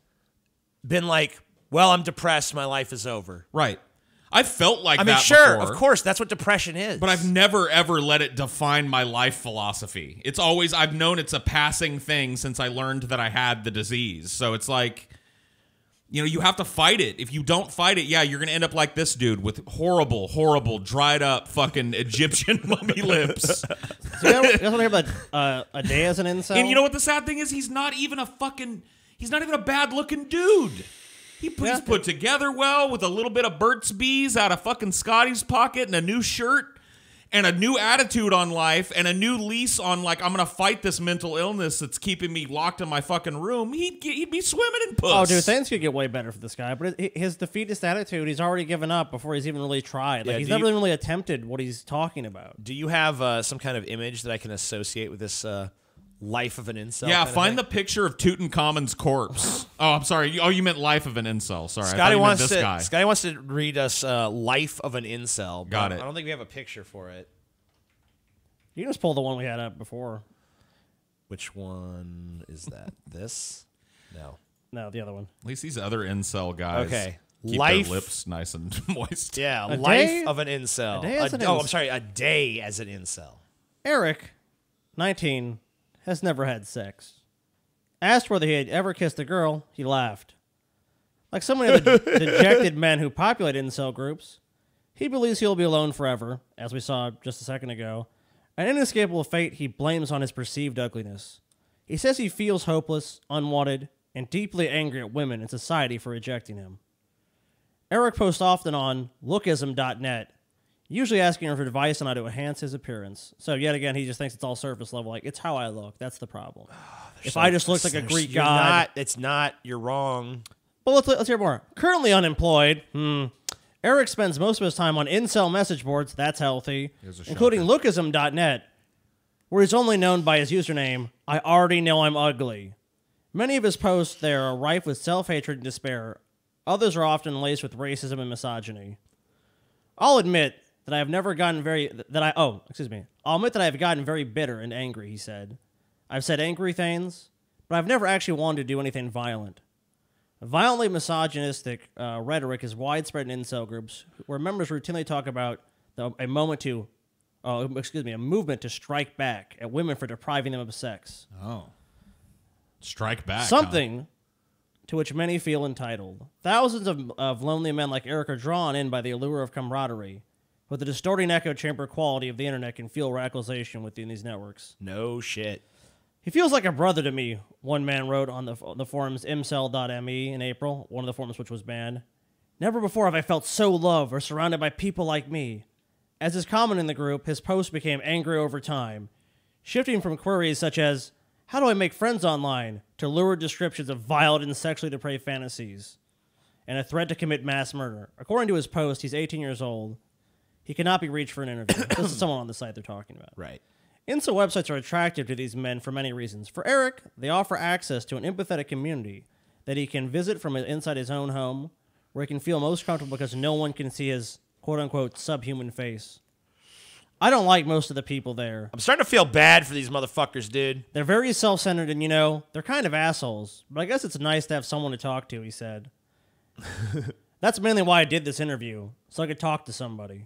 been like, well, I'm depressed, my life is over. right. I felt like I mean, sure, before. of course, that's what depression is. But I've never ever let it define my life philosophy. It's always I've known it's a passing thing since I learned that I had the disease. So it's like you know, you have to fight it. If you don't fight it, yeah, you're going to end up like this dude with horrible, horrible, dried up fucking Egyptian *laughs* mummy lips. So you guys want to hear about uh, a day as an incel? And you know what the sad thing is? He's not even a fucking he's not even a bad looking dude. He, he's Yeah. put together well with a little bit of Burt's Bees out of fucking Scotty's pocket and a new shirt and a new attitude on life and a new lease on like I'm gonna fight this mental illness that's keeping me locked in my fucking room. He'd get, he'd be swimming in puss. Oh, dude, things could get way better for this guy. But his defeatist attitude, he's already given up before he's even really tried. Like Yeah, he's never you- even really attempted what he's talking about. Do you have uh, some kind of image that I can associate with this uh, life of an incel? yeah, kind of find the picture of Tutankhamun's corpse. oh, I'm sorry. Oh, you meant life of an incel. Sorry, I thought Scotty meant wants this to. guy. Scotty wants to read us uh, "Life of an Incel." but Got it. I don't think we have a picture for it. You can just pull the one we had up before. Which one is that? *laughs* this? No. No, the other one. At least these other incel guys. Okay. Keep Life- their lips nice and *laughs* moist. Yeah, A life day- of an incel. a day as A- an oh, inc- I'm sorry, a day as an incel. Eric, 19, has never had sex. Asked whether he had ever kissed a girl, he laughed. Like so many of the *laughs* dejected men who populate incel groups, he believes he'll be alone forever, as we saw just a second ago. An inescapable fate he blames on his perceived ugliness. He says he feels hopeless, unwanted, and deeply angry at women and society for rejecting him. Eric posts often on lookism.net, usually asking her for advice on how to enhance his appearance. So yet again, he just thinks it's all surface level. Like it's how I look. That's the problem. *sighs* if I just looked like a Greek god, Not, it's not. You're wrong. but let's, let's hear more. Currently unemployed. Hmm. Eric spends most of his time on incel message boards. That's healthy, including lookism.net, where he's only known by his username. I already know I'm ugly. Many of his posts there are rife with self-hatred and despair. Others are often laced with racism and misogyny. I'll admit that I have never gotten very that I oh excuse me. I'll admit that I have gotten very bitter and angry. He said I've said angry things, but I've never actually wanted to do anything violent. Violently misogynistic uh, rhetoric is widespread in incel groups where members routinely talk about the, a moment to, uh, excuse me, a movement to strike back at women for depriving them of sex. Oh. Strike back. huh? Something to which many feel entitled. Thousands of, of lonely men like Eric are drawn in by the allure of camaraderie, but the distorting echo chamber quality of the internet can fuel radicalization within these networks. No shit. He feels like a brother to me, one man wrote on the, the forums incel.me in April, one of the forums which was banned. Never before have I felt so loved or surrounded by people like me. As is common in the group, his posts became angry over time, shifting from queries such as, How do I make friends online? to lurid descriptions of violent and sexually depraved fantasies, and a threat to commit mass murder. According to his post, he's 18 years old. He cannot be reached for an interview. this is *coughs* someone on the site they're talking about. Right. Incel websites are attractive to these men for many reasons. For Eric, they offer access to an empathetic community that he can visit from inside his own home, where he can feel most comfortable because no one can see his quote unquote subhuman face. I don't like most of the people there. I'm starting to feel bad for these motherfuckers, dude. They're very self centered and, you know, they're kind of assholes. But I guess it's nice to have someone to talk to, he said. *laughs* That's mainly why I did this interview, so I could talk to somebody.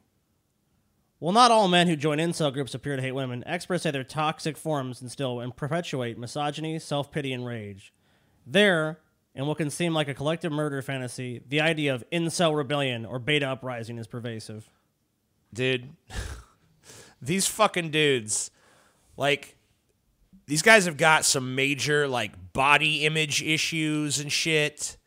While not all men who join incel groups appear to hate women, experts say their toxic forms instill and perpetuate misogyny, self pity, and rage. There, in what can seem like a collective murder fantasy, the idea of incel rebellion or beta uprising is pervasive. dude. *laughs* these fucking dudes, like, these guys have got some major like body image issues and shit.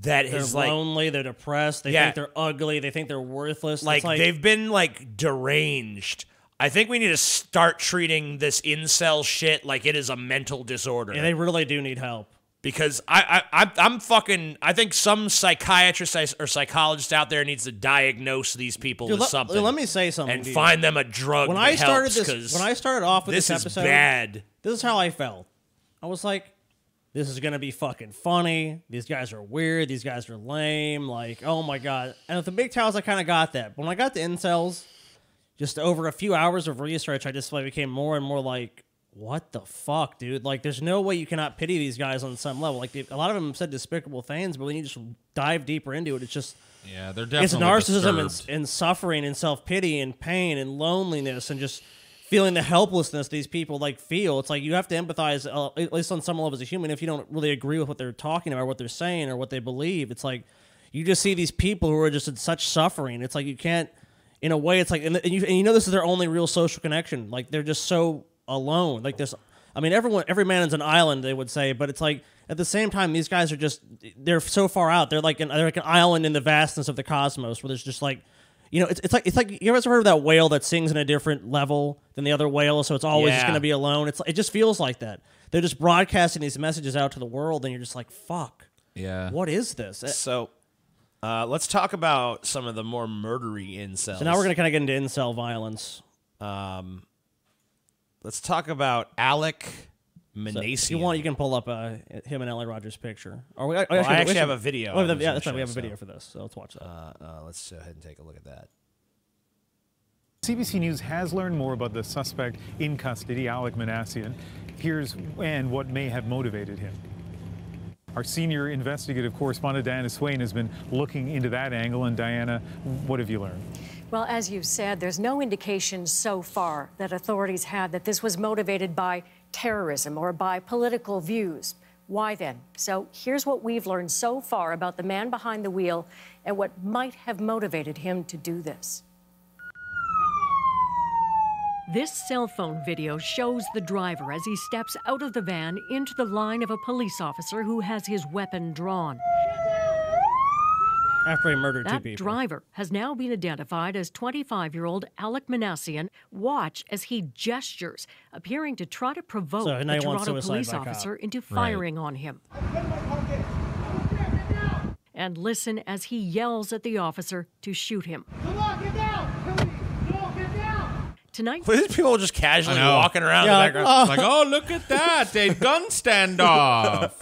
That They're is like, lonely, they're depressed, they Yeah. think they're ugly, they think they're worthless. It's like they've been like deranged. I think we need to start treating this incel shit like it is a mental disorder. yeah, they really do need help. because I, I, I I'm fucking. I think some psychiatrist or psychologist out there needs to diagnose these people Dude, with something let me say something. and find them a drug. when I started this, when I started off with this, this is episode, bad. this is how I felt. I was like, this is gonna be fucking funny. These guys are weird. These guys are lame. Like, oh my god. And with the MGTOWs, I kind of got that. But when I got the incels, just over a few hours of research, I just like became more and more like, what the fuck, dude? Like, there's no way you cannot pity these guys on some level. Like, a lot of them said despicable things, but when you just dive deeper into it, it's just Yeah, they're definitely it's narcissism and, and suffering and self pity and pain and loneliness and just feeling the helplessness these people like feel. It's like you have to empathize, uh, at least on some level, as a human. If you don't really agree with what they're talking about, what they're saying, or what they believe, it's like you just see these people who are just in such suffering. It's like you can't, in a way, it's like, and, you, and you know, this is their only real social connection. Like they're just so alone. Like this. I mean, everyone, every man is an island, they would say, but it's like at the same time, these guys are just they're so far out. They're like an, they're like an island in the vastness of the cosmos, where there's just like, you know, it's, it's like it's like you ever heard of that whale that sings in a different level than the other whale, so it's always just Yeah. going to be alone. It's it just feels like that. They're just broadcasting these messages out to the world, and you're just like, fuck, Yeah. what is this? So, uh, let's talk about some of the more murdery incels. So now we're gonna kind of get into incel violence. let's talk about Alec So Minassian. if you want, you can pull up uh, him and Ellie Rogers' picture. Or we, I I actually we have a video Oh, the- yeah, that's right. We have a video so. for this, so let's watch that. Uh, uh, let's go ahead and take a look at that. CBC News has learned more about the suspect in custody, Alec Minassian. Here's and what may have motivated him. Our senior investigative correspondent Diana Swain has been looking into that angle. And Diana, what have you learned? Well, as you said, there's no indication so far that authorities had that this was motivated by terrorism or by political views. Why then? So here's what we've learned so far about the man behind the wheel and what might have motivated him to do this. This cell phone video shows the driver as he steps out of the van into the line of a police officer who has his weapon drawn. After he murdered two That people. driver has now been identified as 25 year old Alec Minassian. Watch as he gestures, appearing to try to provoke So, now the Toronto police by cop. officer into firing on him. And listen as he yells at the officer to shoot him. Tonight, These people are just casually walking around Yeah, in the background. It's like, oh, look at that. A gun standoff.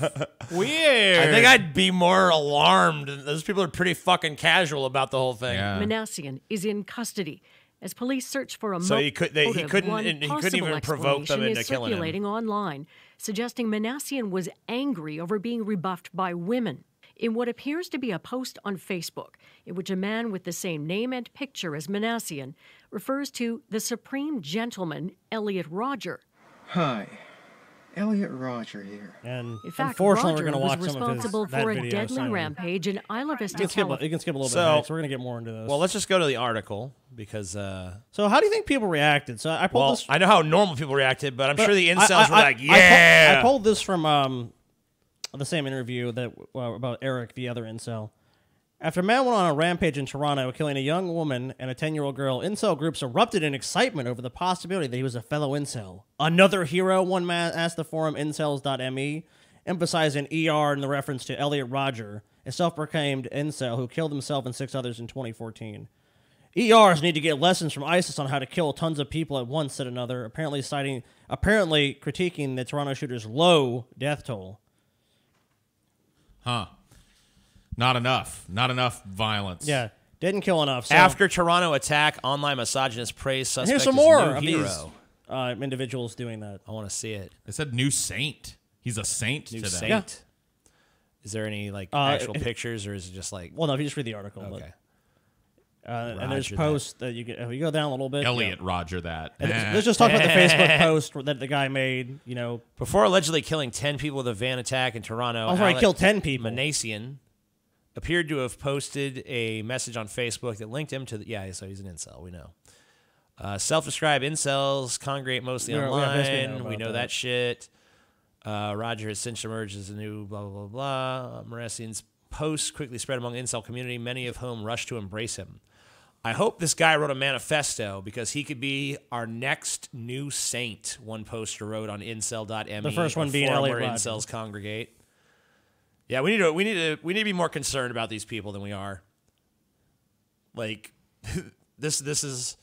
*laughs* Weird. I think I'd be more alarmed. Those people are pretty fucking casual about the whole thing. Yeah. Minassian is in custody. as police search for a So he could- they- he couldn't- one and he couldn't possible even provoke them into is killing him. circulating online, suggesting Minassian was angry over being rebuffed by women. In what appears to be a post on Facebook, in which a man with the same name and picture as Minassian refers to the supreme gentleman, Elliot Rodger. Hi, Elliot Rodger here. And In fact, unfortunately, Rodger we're going to watch was some of his responsible for a deadly so- rampage in Isla You Vista, can, skip, California. you can skip a little So- bit, back, so we're going to get more into this. Well, let's just go to the article because. Uh, so, how do you think people reacted? So, I pulled well, this. I know how normal people reacted, but I'm But sure the I- incels I- were I- like, I pull- "Yeah." I pulled this from um, the same interview that uh, about Eric, the other incel. After a man went on a rampage in Toronto, killing a young woman and a 10 year old girl, incel groups erupted in excitement over the possibility that he was a fellow incel. Another hero, one man asked the forum incels.me, emphasizing ER in the reference to Elliot Rodger, a self proclaimed incel who killed himself and six others in 2014. ERs need to get lessons from ISIS on how to kill tons of people at once, said another, apparently citing, apparently critiquing the Toronto shooter's low death toll. Huh. Not enough. Not enough violence. Yeah, didn't kill enough. So. After Toronto attack, online misogynist praise And suspect here's some more new of hero. these uh, individuals doing that. I want to see it. It said new saint. He's a saint New to them. saint. Is there any like Uh, actual if- pictures, or is it just like? Well, no, if you just read the article. Okay. But, uh, and there's Roger that. posts that. you get. If you go down a little bit, Elliot yeah. Roger that. Eh. let's- let's just talk about the *laughs* Facebook post that the guy made. You know, Before allegedly killing 10 people with a van attack in Toronto, Oh, sorry, Alec killed 10 people. Minassian appeared to have posted a message on Facebook that linked him to the. Yeah, so he's an incel, we know. Uh, Self described incels congregate mostly we online. now we know that. that, shit. Uh, Rodger has since emerged as a new blah, blah, blah, blah. Minassian's posts quickly spread among incel community, many of whom rushed to embrace him. I hope this guy wrote a manifesto because he could be our next new saint. One poster wrote on incel.me. The first one being Elliot incels congregate. Yeah, we need to we need to we need to be more concerned about these people than we are. Like *laughs* this this is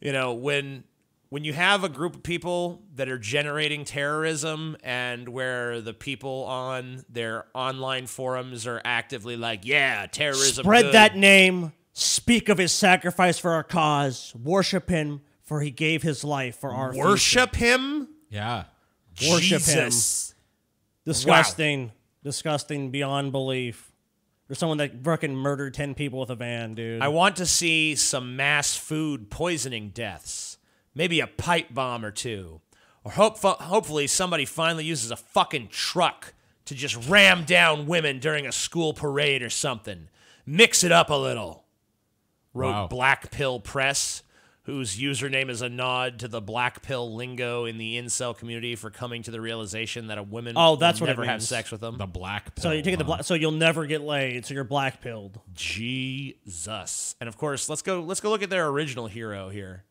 you know when when you have a group of people that are generating terrorism and where the people on their online forums are actively like, yeah, terrorism. spread good. that name. Speak of his sacrifice for our cause. Worship him, for he gave his life for our future. Worship him? Yeah. Worship Jesus. him. Disgusting. Disgusting beyond belief. There's someone that fucking murdered 10 people with a van, dude. I want to see some mass food poisoning deaths. Maybe a pipe bomb or two. Or hope, hopefully somebody finally uses a fucking truck to just ram down women during a school parade or something. Mix it up a little. Wrote Wow. Black Pill Press, whose username is a nod to the black pill lingo in the incel community for coming to the realization that a woman Oh, that's will what never have sex with them. The black pill. so you take the huh? black, so you'll never get laid. So you're black pilled. Jesus. And of course, let's go let's go look at their original hero here.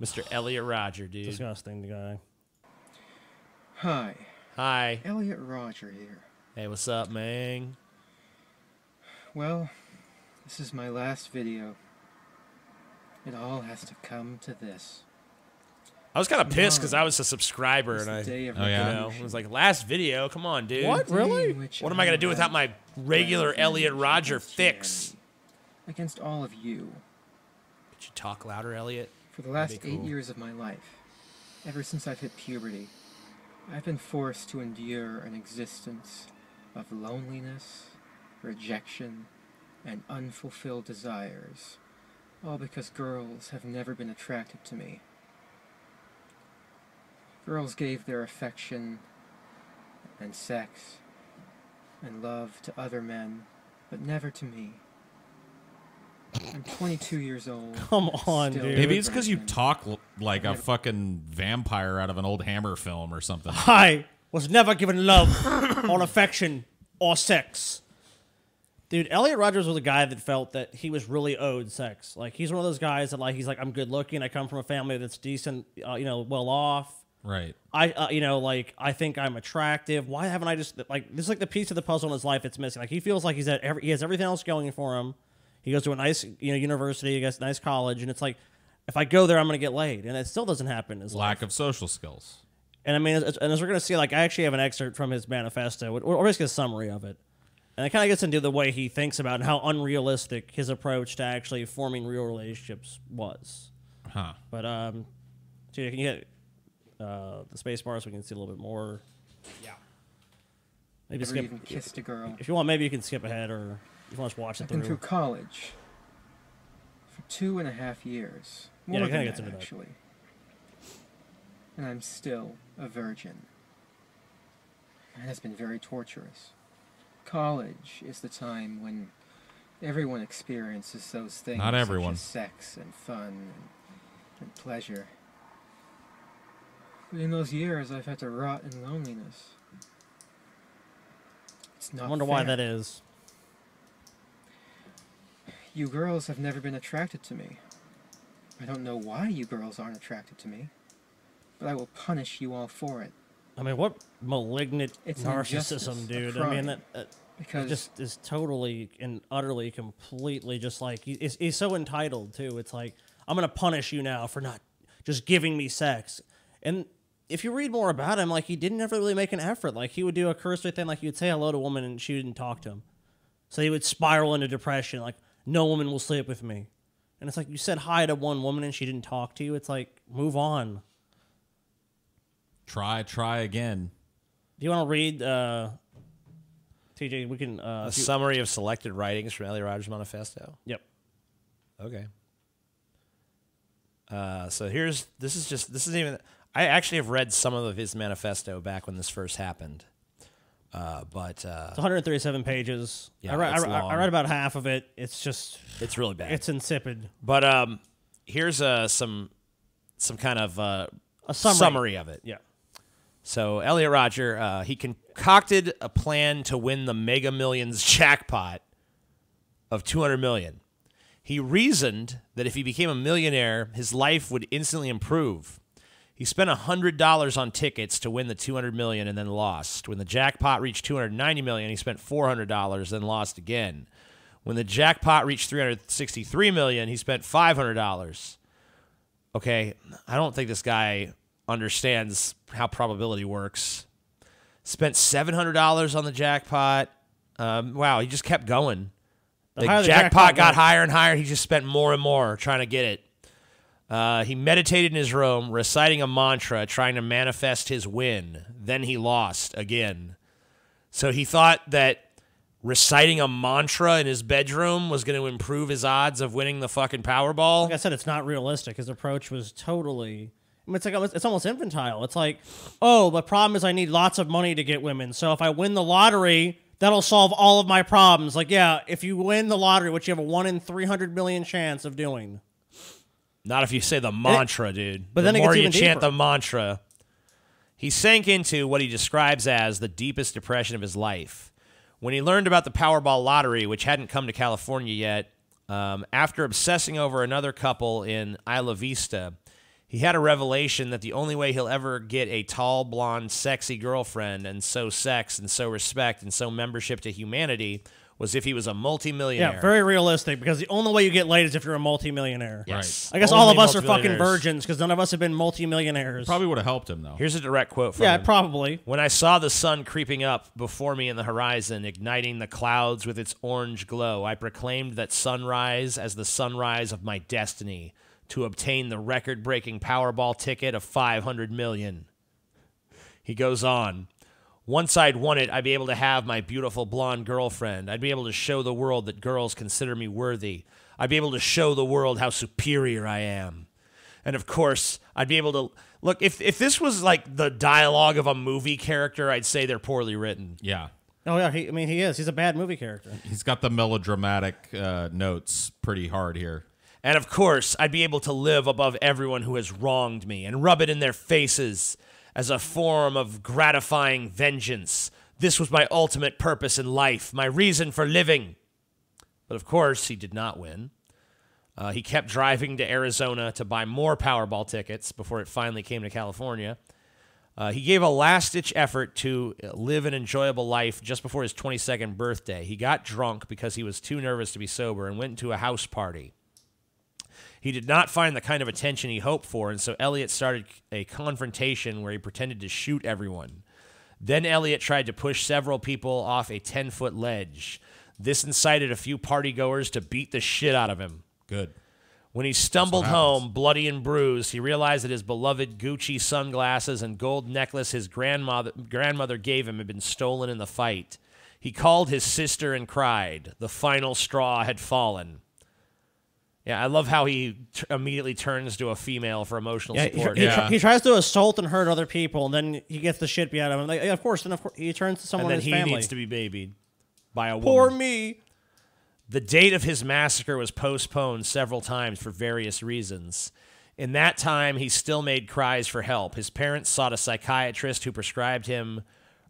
Mr. Elliot Rodger, dude. Disgusting, the guy. Hi, Hi. Elliot Rodger here. Hey, what's up, man? Well, this is my last video. It all has to come to this. I was kind of pissed because I was a subscriber and I, Oh, yeah? you know, it was like last video. Come on, dude. What? Really? What am I gonna do without my regular Elliot Rodger fix? Against all of you. Could you talk louder, Elliot? For the last That'd eight years of my life, ever since I've hit puberty, I've been forced to endure an existence of loneliness, rejection, and unfulfilled desires, all because girls have never been attracted to me. Girls gave their affection and sex and love to other men, but never to me. I'm 22 years old. *laughs* Come on, dude. Maybe it's because you talk l- like a fucking vampire out of an old Hammer film or something. I was never given love or *coughs* affection or sex. Dude, Elliot Rodgers was a guy that felt that he was really owed sex. Like he's one of those guys that like he's like I'm good looking. I come from a family that's decent, uh, you know, well off. Right. I, uh, you know, like I think I'm attractive. Why haven't I just like this? Is like the piece of the puzzle in his life that's missing. Like he feels like he's at every, he has everything else going for him. He goes to a nice, you know, university, he gets a nice college, and it's like, if I go there, I'm gonna get laid, and it still doesn't happen. his life. Lack of social skills. And I mean, as, and as we're gonna see, like I actually have an excerpt from his manifesto, or, or basically a summary of it. And it kind of gets into the way he thinks about and how unrealistic his approach to actually forming real relationships was. Huh. But um, so you can get uh, the space bar so we can see a little bit more. Yeah. Maybe Never skip. even kissed a girl. If you want, maybe you can skip ahead, or if you want to watch it I've been through. through college for two and a half years. Yeah, More it kinda than gets that, into that. actually. And I'm still a virgin. And it's been very torturous. College is the time when everyone experiences those things. Not such everyone. as sex and fun and, and pleasure. But in those years, I've had to rot in loneliness. It's not I wonder why that is. You girls have never been attracted to me. I don't know why you girls aren't attracted to me, but I will punish you all for it. I mean, what malignant It's narcissism, dude. I mean, that, uh, that Because- just is totally and utterly, completely just like he's, he's so entitled too. It's like I'm gonna punish you now for not just giving me sex. And if you read more about him, like he didn't ever really make an effort. Like he would do a cursory thing, like he would say hello to a woman and she didn't talk to him. So he would spiral into depression. Like no woman will sleep with me. And it's like you said hi to one woman and she didn't talk to you. It's like move on. Try, try again. Do you want to read, uh, TJ? We can. Uh, A you- summary of selected writings from Elliot Rodgers Manifesto. Yep. Okay. Uh, so here's this is just this isn't even. I actually have read some of his manifesto back when this first happened, uh, but uh, It's 137 pages. Yeah, I, read, I, I- I read about half of it. It's just it's really bad. it's insipid. But um, here's uh, some some kind of uh, A summary. of it. Yeah. So Elliot Rodger, uh, he concocted a plan to win the Mega Millions *laughs* jackpot of 200 million. He reasoned that if he became a millionaire, his life would instantly improve. He spent $100 on tickets to win the 200 million and then lost. When the jackpot reached 290 million, he spent $400 then lost again. When the jackpot reached 363 million, he spent $500. Okay, I don't think this guy understands how probability works. Spent $700 on the jackpot. Um, wow, he just kept going. The The, jackpot, jackpot got went- higher and higher. He just spent more and more trying to get it. Uh, he meditated in his room, reciting a mantra, trying to manifest his win. Then he lost again. So he thought that reciting a mantra in his bedroom was going to improve his odds of winning the fucking Powerball. Like I said, it's not realistic. His approach was totally. I mean, it's like almost, it's almost infantile. It's like, oh, the problem is I need lots of money to get women. So if I win the lottery, that'll solve all of my problems. Like, yeah, if you win the lottery, which you have a one in three hundred million chance of doing. Not if you say the mantra, dude. but the then it more you chant deeper. the mantra, he sank into what he describes as the deepest depression of his life. When he learned about the Powerball lottery, which hadn't come to California yet, um, after obsessing over another couple in Isla Vista, he had a revelation that the only way he'll ever get a tall, blonde, sexy girlfriend and so sex and so respect and so membership to humanity was if he was a multimillionaire. Yeah, very realistic because the only way you get laid is if you're a multimillionaire. Yes. I guess all of us are fucking virgins because none of us have been multimillionaires. Probably would have helped him though. Here's a direct quote from Yeah, him. probably. When I saw the sun creeping up before me in the horizon, igniting the clouds with its orange glow, I proclaimed that sunrise as the sunrise of my destiny to obtain the record breaking Powerball ticket of 500 million. He goes on. Once I'd won it, I'd be able to have my beautiful blonde girlfriend. I'd be able to show the world that girls consider me worthy. I'd be able to show the world how superior I am. And of course, I'd be able to look if if this was like the dialogue of a movie character, I'd say they're poorly written. Yeah. Oh yeah, he, I mean he is. He's a bad movie character. He's got the melodramatic uh, notes pretty hard here. And of course, I'd be able to live above everyone who has wronged me and rub it in their faces as a form of gratifying vengeance. This was my ultimate purpose in life, my reason for living. But of course, he did not win. Uh, he kept driving to Arizona to buy more Powerball tickets before it finally came to California. Uh, he gave a last ditch effort to live an enjoyable life just before his 22nd birthday. He got drunk because he was too nervous to be sober and went to a house party. He did not find the kind of attention he hoped for, and so Elliot started a confrontation where he pretended to shoot everyone. Then Elliot tried to push several people off a 10 foot ledge. This incited a few partygoers to beat the shit out of him. Good. When he stumbled home, bloody and bruised, he realized that his beloved Gucci sunglasses and gold necklace his grandmother, grandmother gave him had been stolen in the fight. He called his sister and cried. The final straw had fallen. Yeah, I love how he t- immediately turns to a female for emotional Yeah, he, support. he, he tries to assault and hurt other people, and then he gets the shit beat out of him. Like, yeah, of course, then of course he turns to someone and in then his he family. needs to be babied by a woman. Poor me. The date of his massacre was postponed several times for various reasons. In that time, he still made cries for help. His parents sought a psychiatrist who prescribed him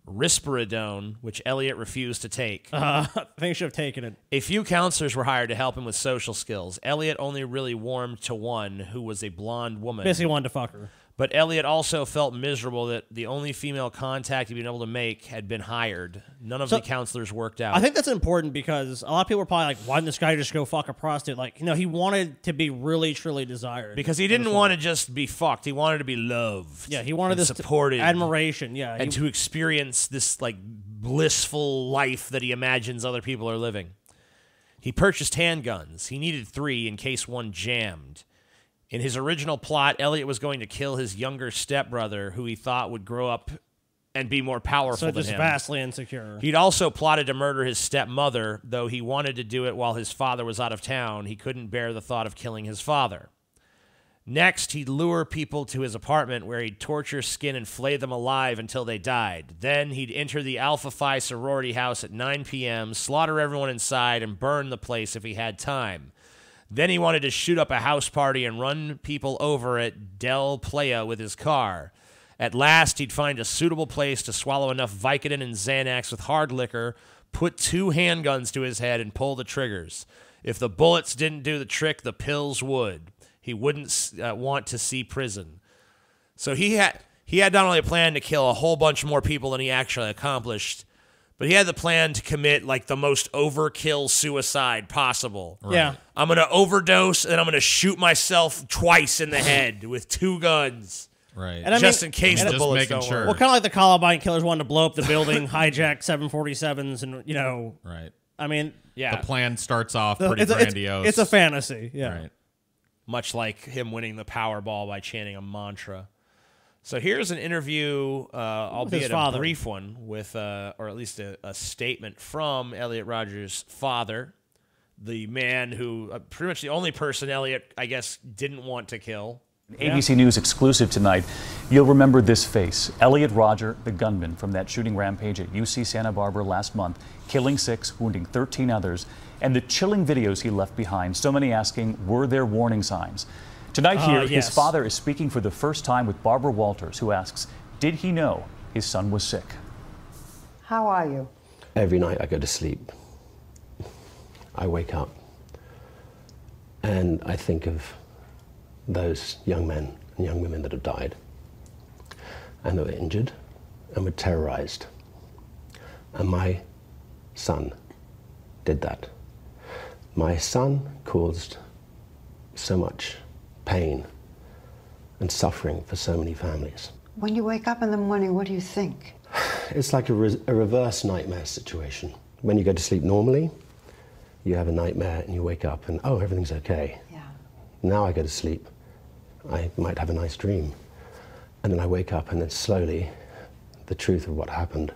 risperidone, which Elliot refused to take. Uh, I think he should have taken it. A few counselors were hired to help him with social skills. Elliot only really warmed to one, who was a blonde woman. Basically wanted to fuck her. But Elliot also felt miserable that the only female contact he'd been able to make had been hired. None of So- the counselors worked out. I think that's important because a lot of people are probably like, "Why didn't this guy just go fuck a prostitute?" Like, you know, he wanted to be really, truly desired because he didn't want to just be fucked. He wanted to be loved. Yeah, he wanted this supported, admiration. Yeah, and he- to experience this like blissful life that he imagines other people are living. He purchased handguns. He needed three in case one jammed. In his original plot, Elliot was going to kill his younger stepbrother, who he thought would grow up and be more powerful so than just him. vastly insecure. He'd also plotted to murder his stepmother, though he wanted to do it while his father was out of town. He couldn't bear the thought of killing his father. Next, he'd lure people to his apartment where he'd torture, skin, and flay them alive until they died. Then he'd enter the Alpha Phi sorority house at 9 p.m., slaughter everyone inside, and burn the place if he had time. Then he wanted to shoot up a house party and run people over at Del Playa with his car. At last, he'd find a suitable place to swallow enough Vicodin and Xanax with hard liquor, put two handguns to his head, and pull the triggers. If the bullets didn't do the trick, the pills would. He wouldn't uh, want to see prison. So he had he had not only a plan to kill a whole bunch more people than he actually accomplished, but he had the plan to commit like the most overkill suicide possible. Yeah. I'm gonna overdose and I'm gonna shoot myself twice in the head with two guns. Right. And I just mean- in case and the just bullets making don't sure. work. Well, kind of like the Columbine killers wanted to blow up the building, *laughs* hijack 747s, and you know, Right. I mean, Yeah. The plan starts off the- pretty it's, a, it's- grandiose. it's a fantasy. Yeah. Right. much like him winning the Powerball by chanting a mantra. So here's an interview, uh, albeit a brief one, with uh, or at least a, a statement from Elliot Rodgers' father, the man who uh, pretty much the only person Elliot, I guess, didn't want to kill. ABC News exclusive tonight. You'll remember this face Elliot Rodger, the gunman from that shooting rampage at UC Santa Barbara last month, killing six, wounding 13 others, and the chilling videos he left behind. So many asking, were there warning signs? Tonight, Uh, here, yes. his father is speaking for the first time with Barbara Walters, who asks, Did he know his son was sick? How are you? Every night I go to sleep. I wake up and I think of those young men and young women that have died and that were injured and were terrorized. And my son did that. My son caused so much pain and suffering for so many families. When you wake up in the morning, what do you think? *sighs* It's like a, re- a reverse nightmare situation. When you go to sleep normally, you have a nightmare and you wake up and, oh, everything's okay. Yeah. Now I go to sleep, I might have a nice dream. And then I wake up and then slowly the truth of what happened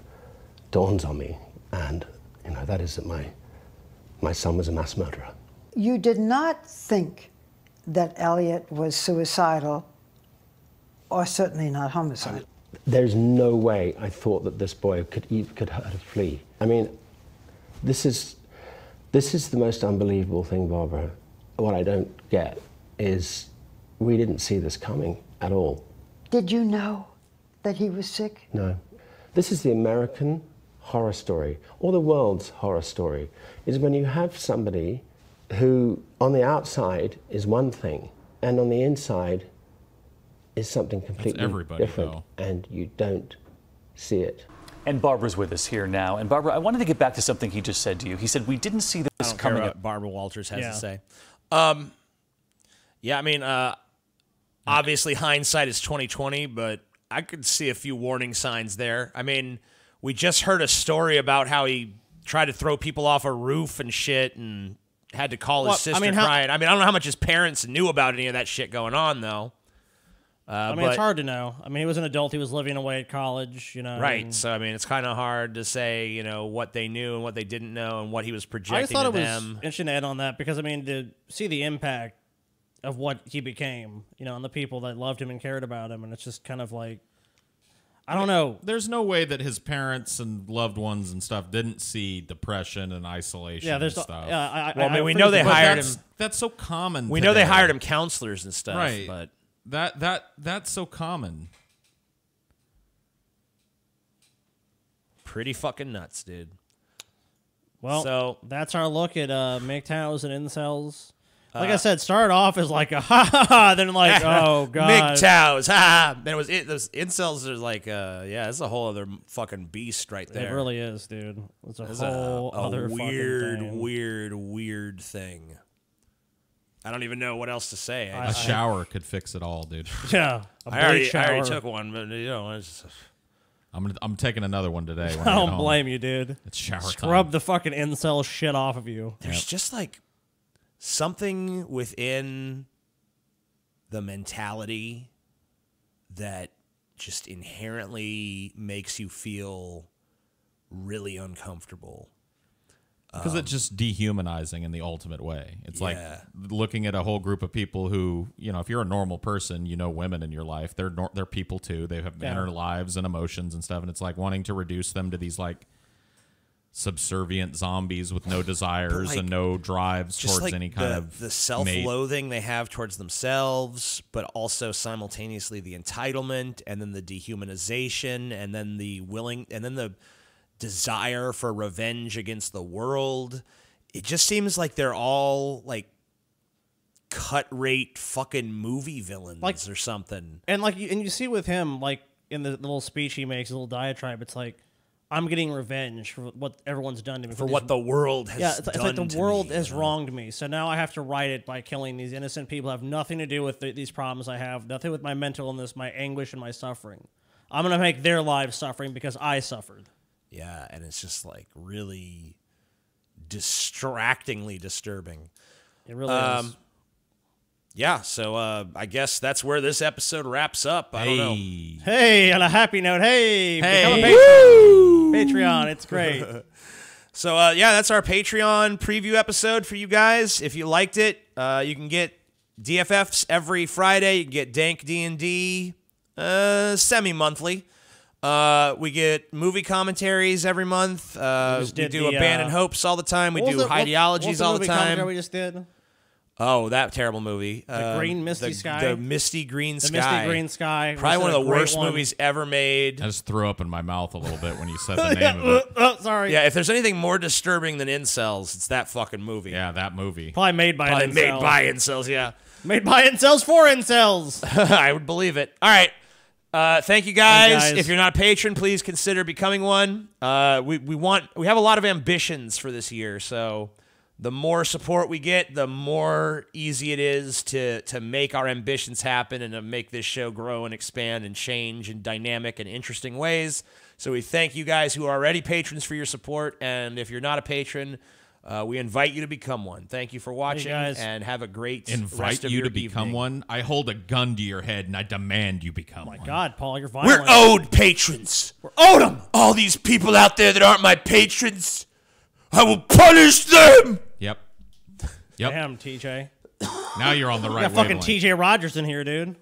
dawns on me. And, you know, that is that my, my son was a mass murderer. You did not think that Elliot was suicidal or certainly not homicidal. There's no way I thought that this boy could could hurt a flea. I mean, this is this is the most unbelievable thing, Barbara. What I don't get is we didn't see this coming at all. Did you know that he was sick? No. This is the American horror story, or the world's horror story, is when you have somebody who on the outside is one thing and on the inside is something completely everybody, different though. and you don't see it. And Barbara's with us here now. And Barbara, I wanted to get back to something he just said to you. He said, We didn't see I this don't care coming what up. Barbara Walters has Yeah. to say. Um, yeah, I mean, uh, obviously hindsight is twenty twenty, but I could see a few warning signs there. I mean, we just heard a story about how he tried to throw people off a roof and shit, and had to call Well, his sister mean, how- crying. I mean, I don't know how much his parents knew about any of that shit going on, though. Uh, I mean, but, it's hard to know. I mean, he was an adult. He was living away at college. You know, Right. and So I mean, it's kind of hard to say, you know, what they knew and what they didn't know and what he was I projecting just thought to it was them. interesting to end on that because I mean to see the impact of what he became, you know, on the people that loved him and cared about him, and it's just kind of like, I don't know. There's no way that his parents and loved ones and stuff didn't see depression and isolation. Yeah, there's and stuff. yeah, I, I, Well, I mean, we know they hired that's, him. That's so common. We know they hired him counselors and stuff, right? but that that that's so common. pretty fucking nuts, dude. Well, So- that's our look at uh, MGTOWs and incels. Like I said, started off as like a *laughs* ha ha ha, then like *laughs* oh god, MGTOWs, ha! ha. Then it was it, those incels are like, uh, yeah, it's a whole other fucking beast right there. It really is, dude. It's a It's whole a, a other fucking weird, thing. weird, weird thing. I don't even know what else to say. I A just- shower could fix it all, dude. *laughs* Yeah, a I already, bleach I already shower. took one, but you know, it's just, I'm gonna, I'm taking another one today. When I I, don't home. blame you, dude. It's shower Scrub time. the fucking incel shit off of you. there's just like something within the mentality that just inherently makes you feel really uncomfortable. because Um, it's just dehumanizing in the ultimate way. It's Yeah. like looking at a whole group of people who, you know, if you're a normal person, you know, women in your life, they're nor- they're people too. They have Yeah. inner lives and emotions and stuff, and it's like wanting to reduce them to these like subservient zombies with no *sighs* desires like, and no drives towards like any kind the, of the self-loathing they have towards themselves, but also simultaneously the entitlement and then the dehumanization and then the willing and then the desire for revenge against the world. It just seems like they're all like cut rate fucking movie villains Like- or something. And like, and you see with him, like in the, the little speech he makes, the little diatribe, it's like, I'm getting revenge for what everyone's done to me. For these- what the world has yeah, it's, it's like the world me, has you know? wronged me, so now I have to right it by killing these innocent people. Have nothing to do with the, these problems I have. Nothing with my mental illness, my anguish, and my suffering. I'm gonna make their lives suffering because I suffered. Yeah, and it's just like really distractingly disturbing. It really Um, is. Yeah, so uh, I guess that's where this episode wraps up. I don't know. Hey. Hey, on a happy note, hey, become a Hey. patron. Patreon, it's great. *laughs* So uh, yeah, that's our Patreon preview episode for you guys. If you liked it, uh, you can get DFFs every Friday. You can get Dank D and D uh, semi monthly. Uh, we get movie commentaries every month. Uh, We we, do the, Abandoned uh, Hopes all the time. We do was it- what- ideologies what's the all the movie commentary time. We just did. Oh, that terrible movie. The Um, Green Misty the- Sky? The Misty Green The Sky. The Misty Green Sky. Probably one of the worst one? movies ever made. I just threw up in my mouth a little bit when you said the *laughs* name of it. Oh, sorry. Yeah, if there's anything more disturbing than incels, it's that fucking movie. Yeah, that movie. Probably made by Probably an made by incels, yeah. *laughs* Made by incels for incels. *laughs* I would believe it. All right. Uh, thank you guys. Hey, guys. If you're not a patron, please consider becoming one. Uh, we, we want we have a lot of ambitions for this year, so the more support we get, the more easy it is to to make our ambitions happen and to make this show grow and expand and change in dynamic and interesting ways. So we thank you guys who are already patrons for your support, and if you're not a patron, uh, we invite you to become one. Thank you for watching, guys. and have a great Invite rest of you your to become evening. one. I hold a gun to your head and I demand you become one. God, Paul, you're violent. We're owed patrons. We're owed them. All these people out there that aren't my patrons, I will punish them. Yep. Damn, TJ. Now you're on the We right got fucking wavelength. TJ Rogers in here, dude.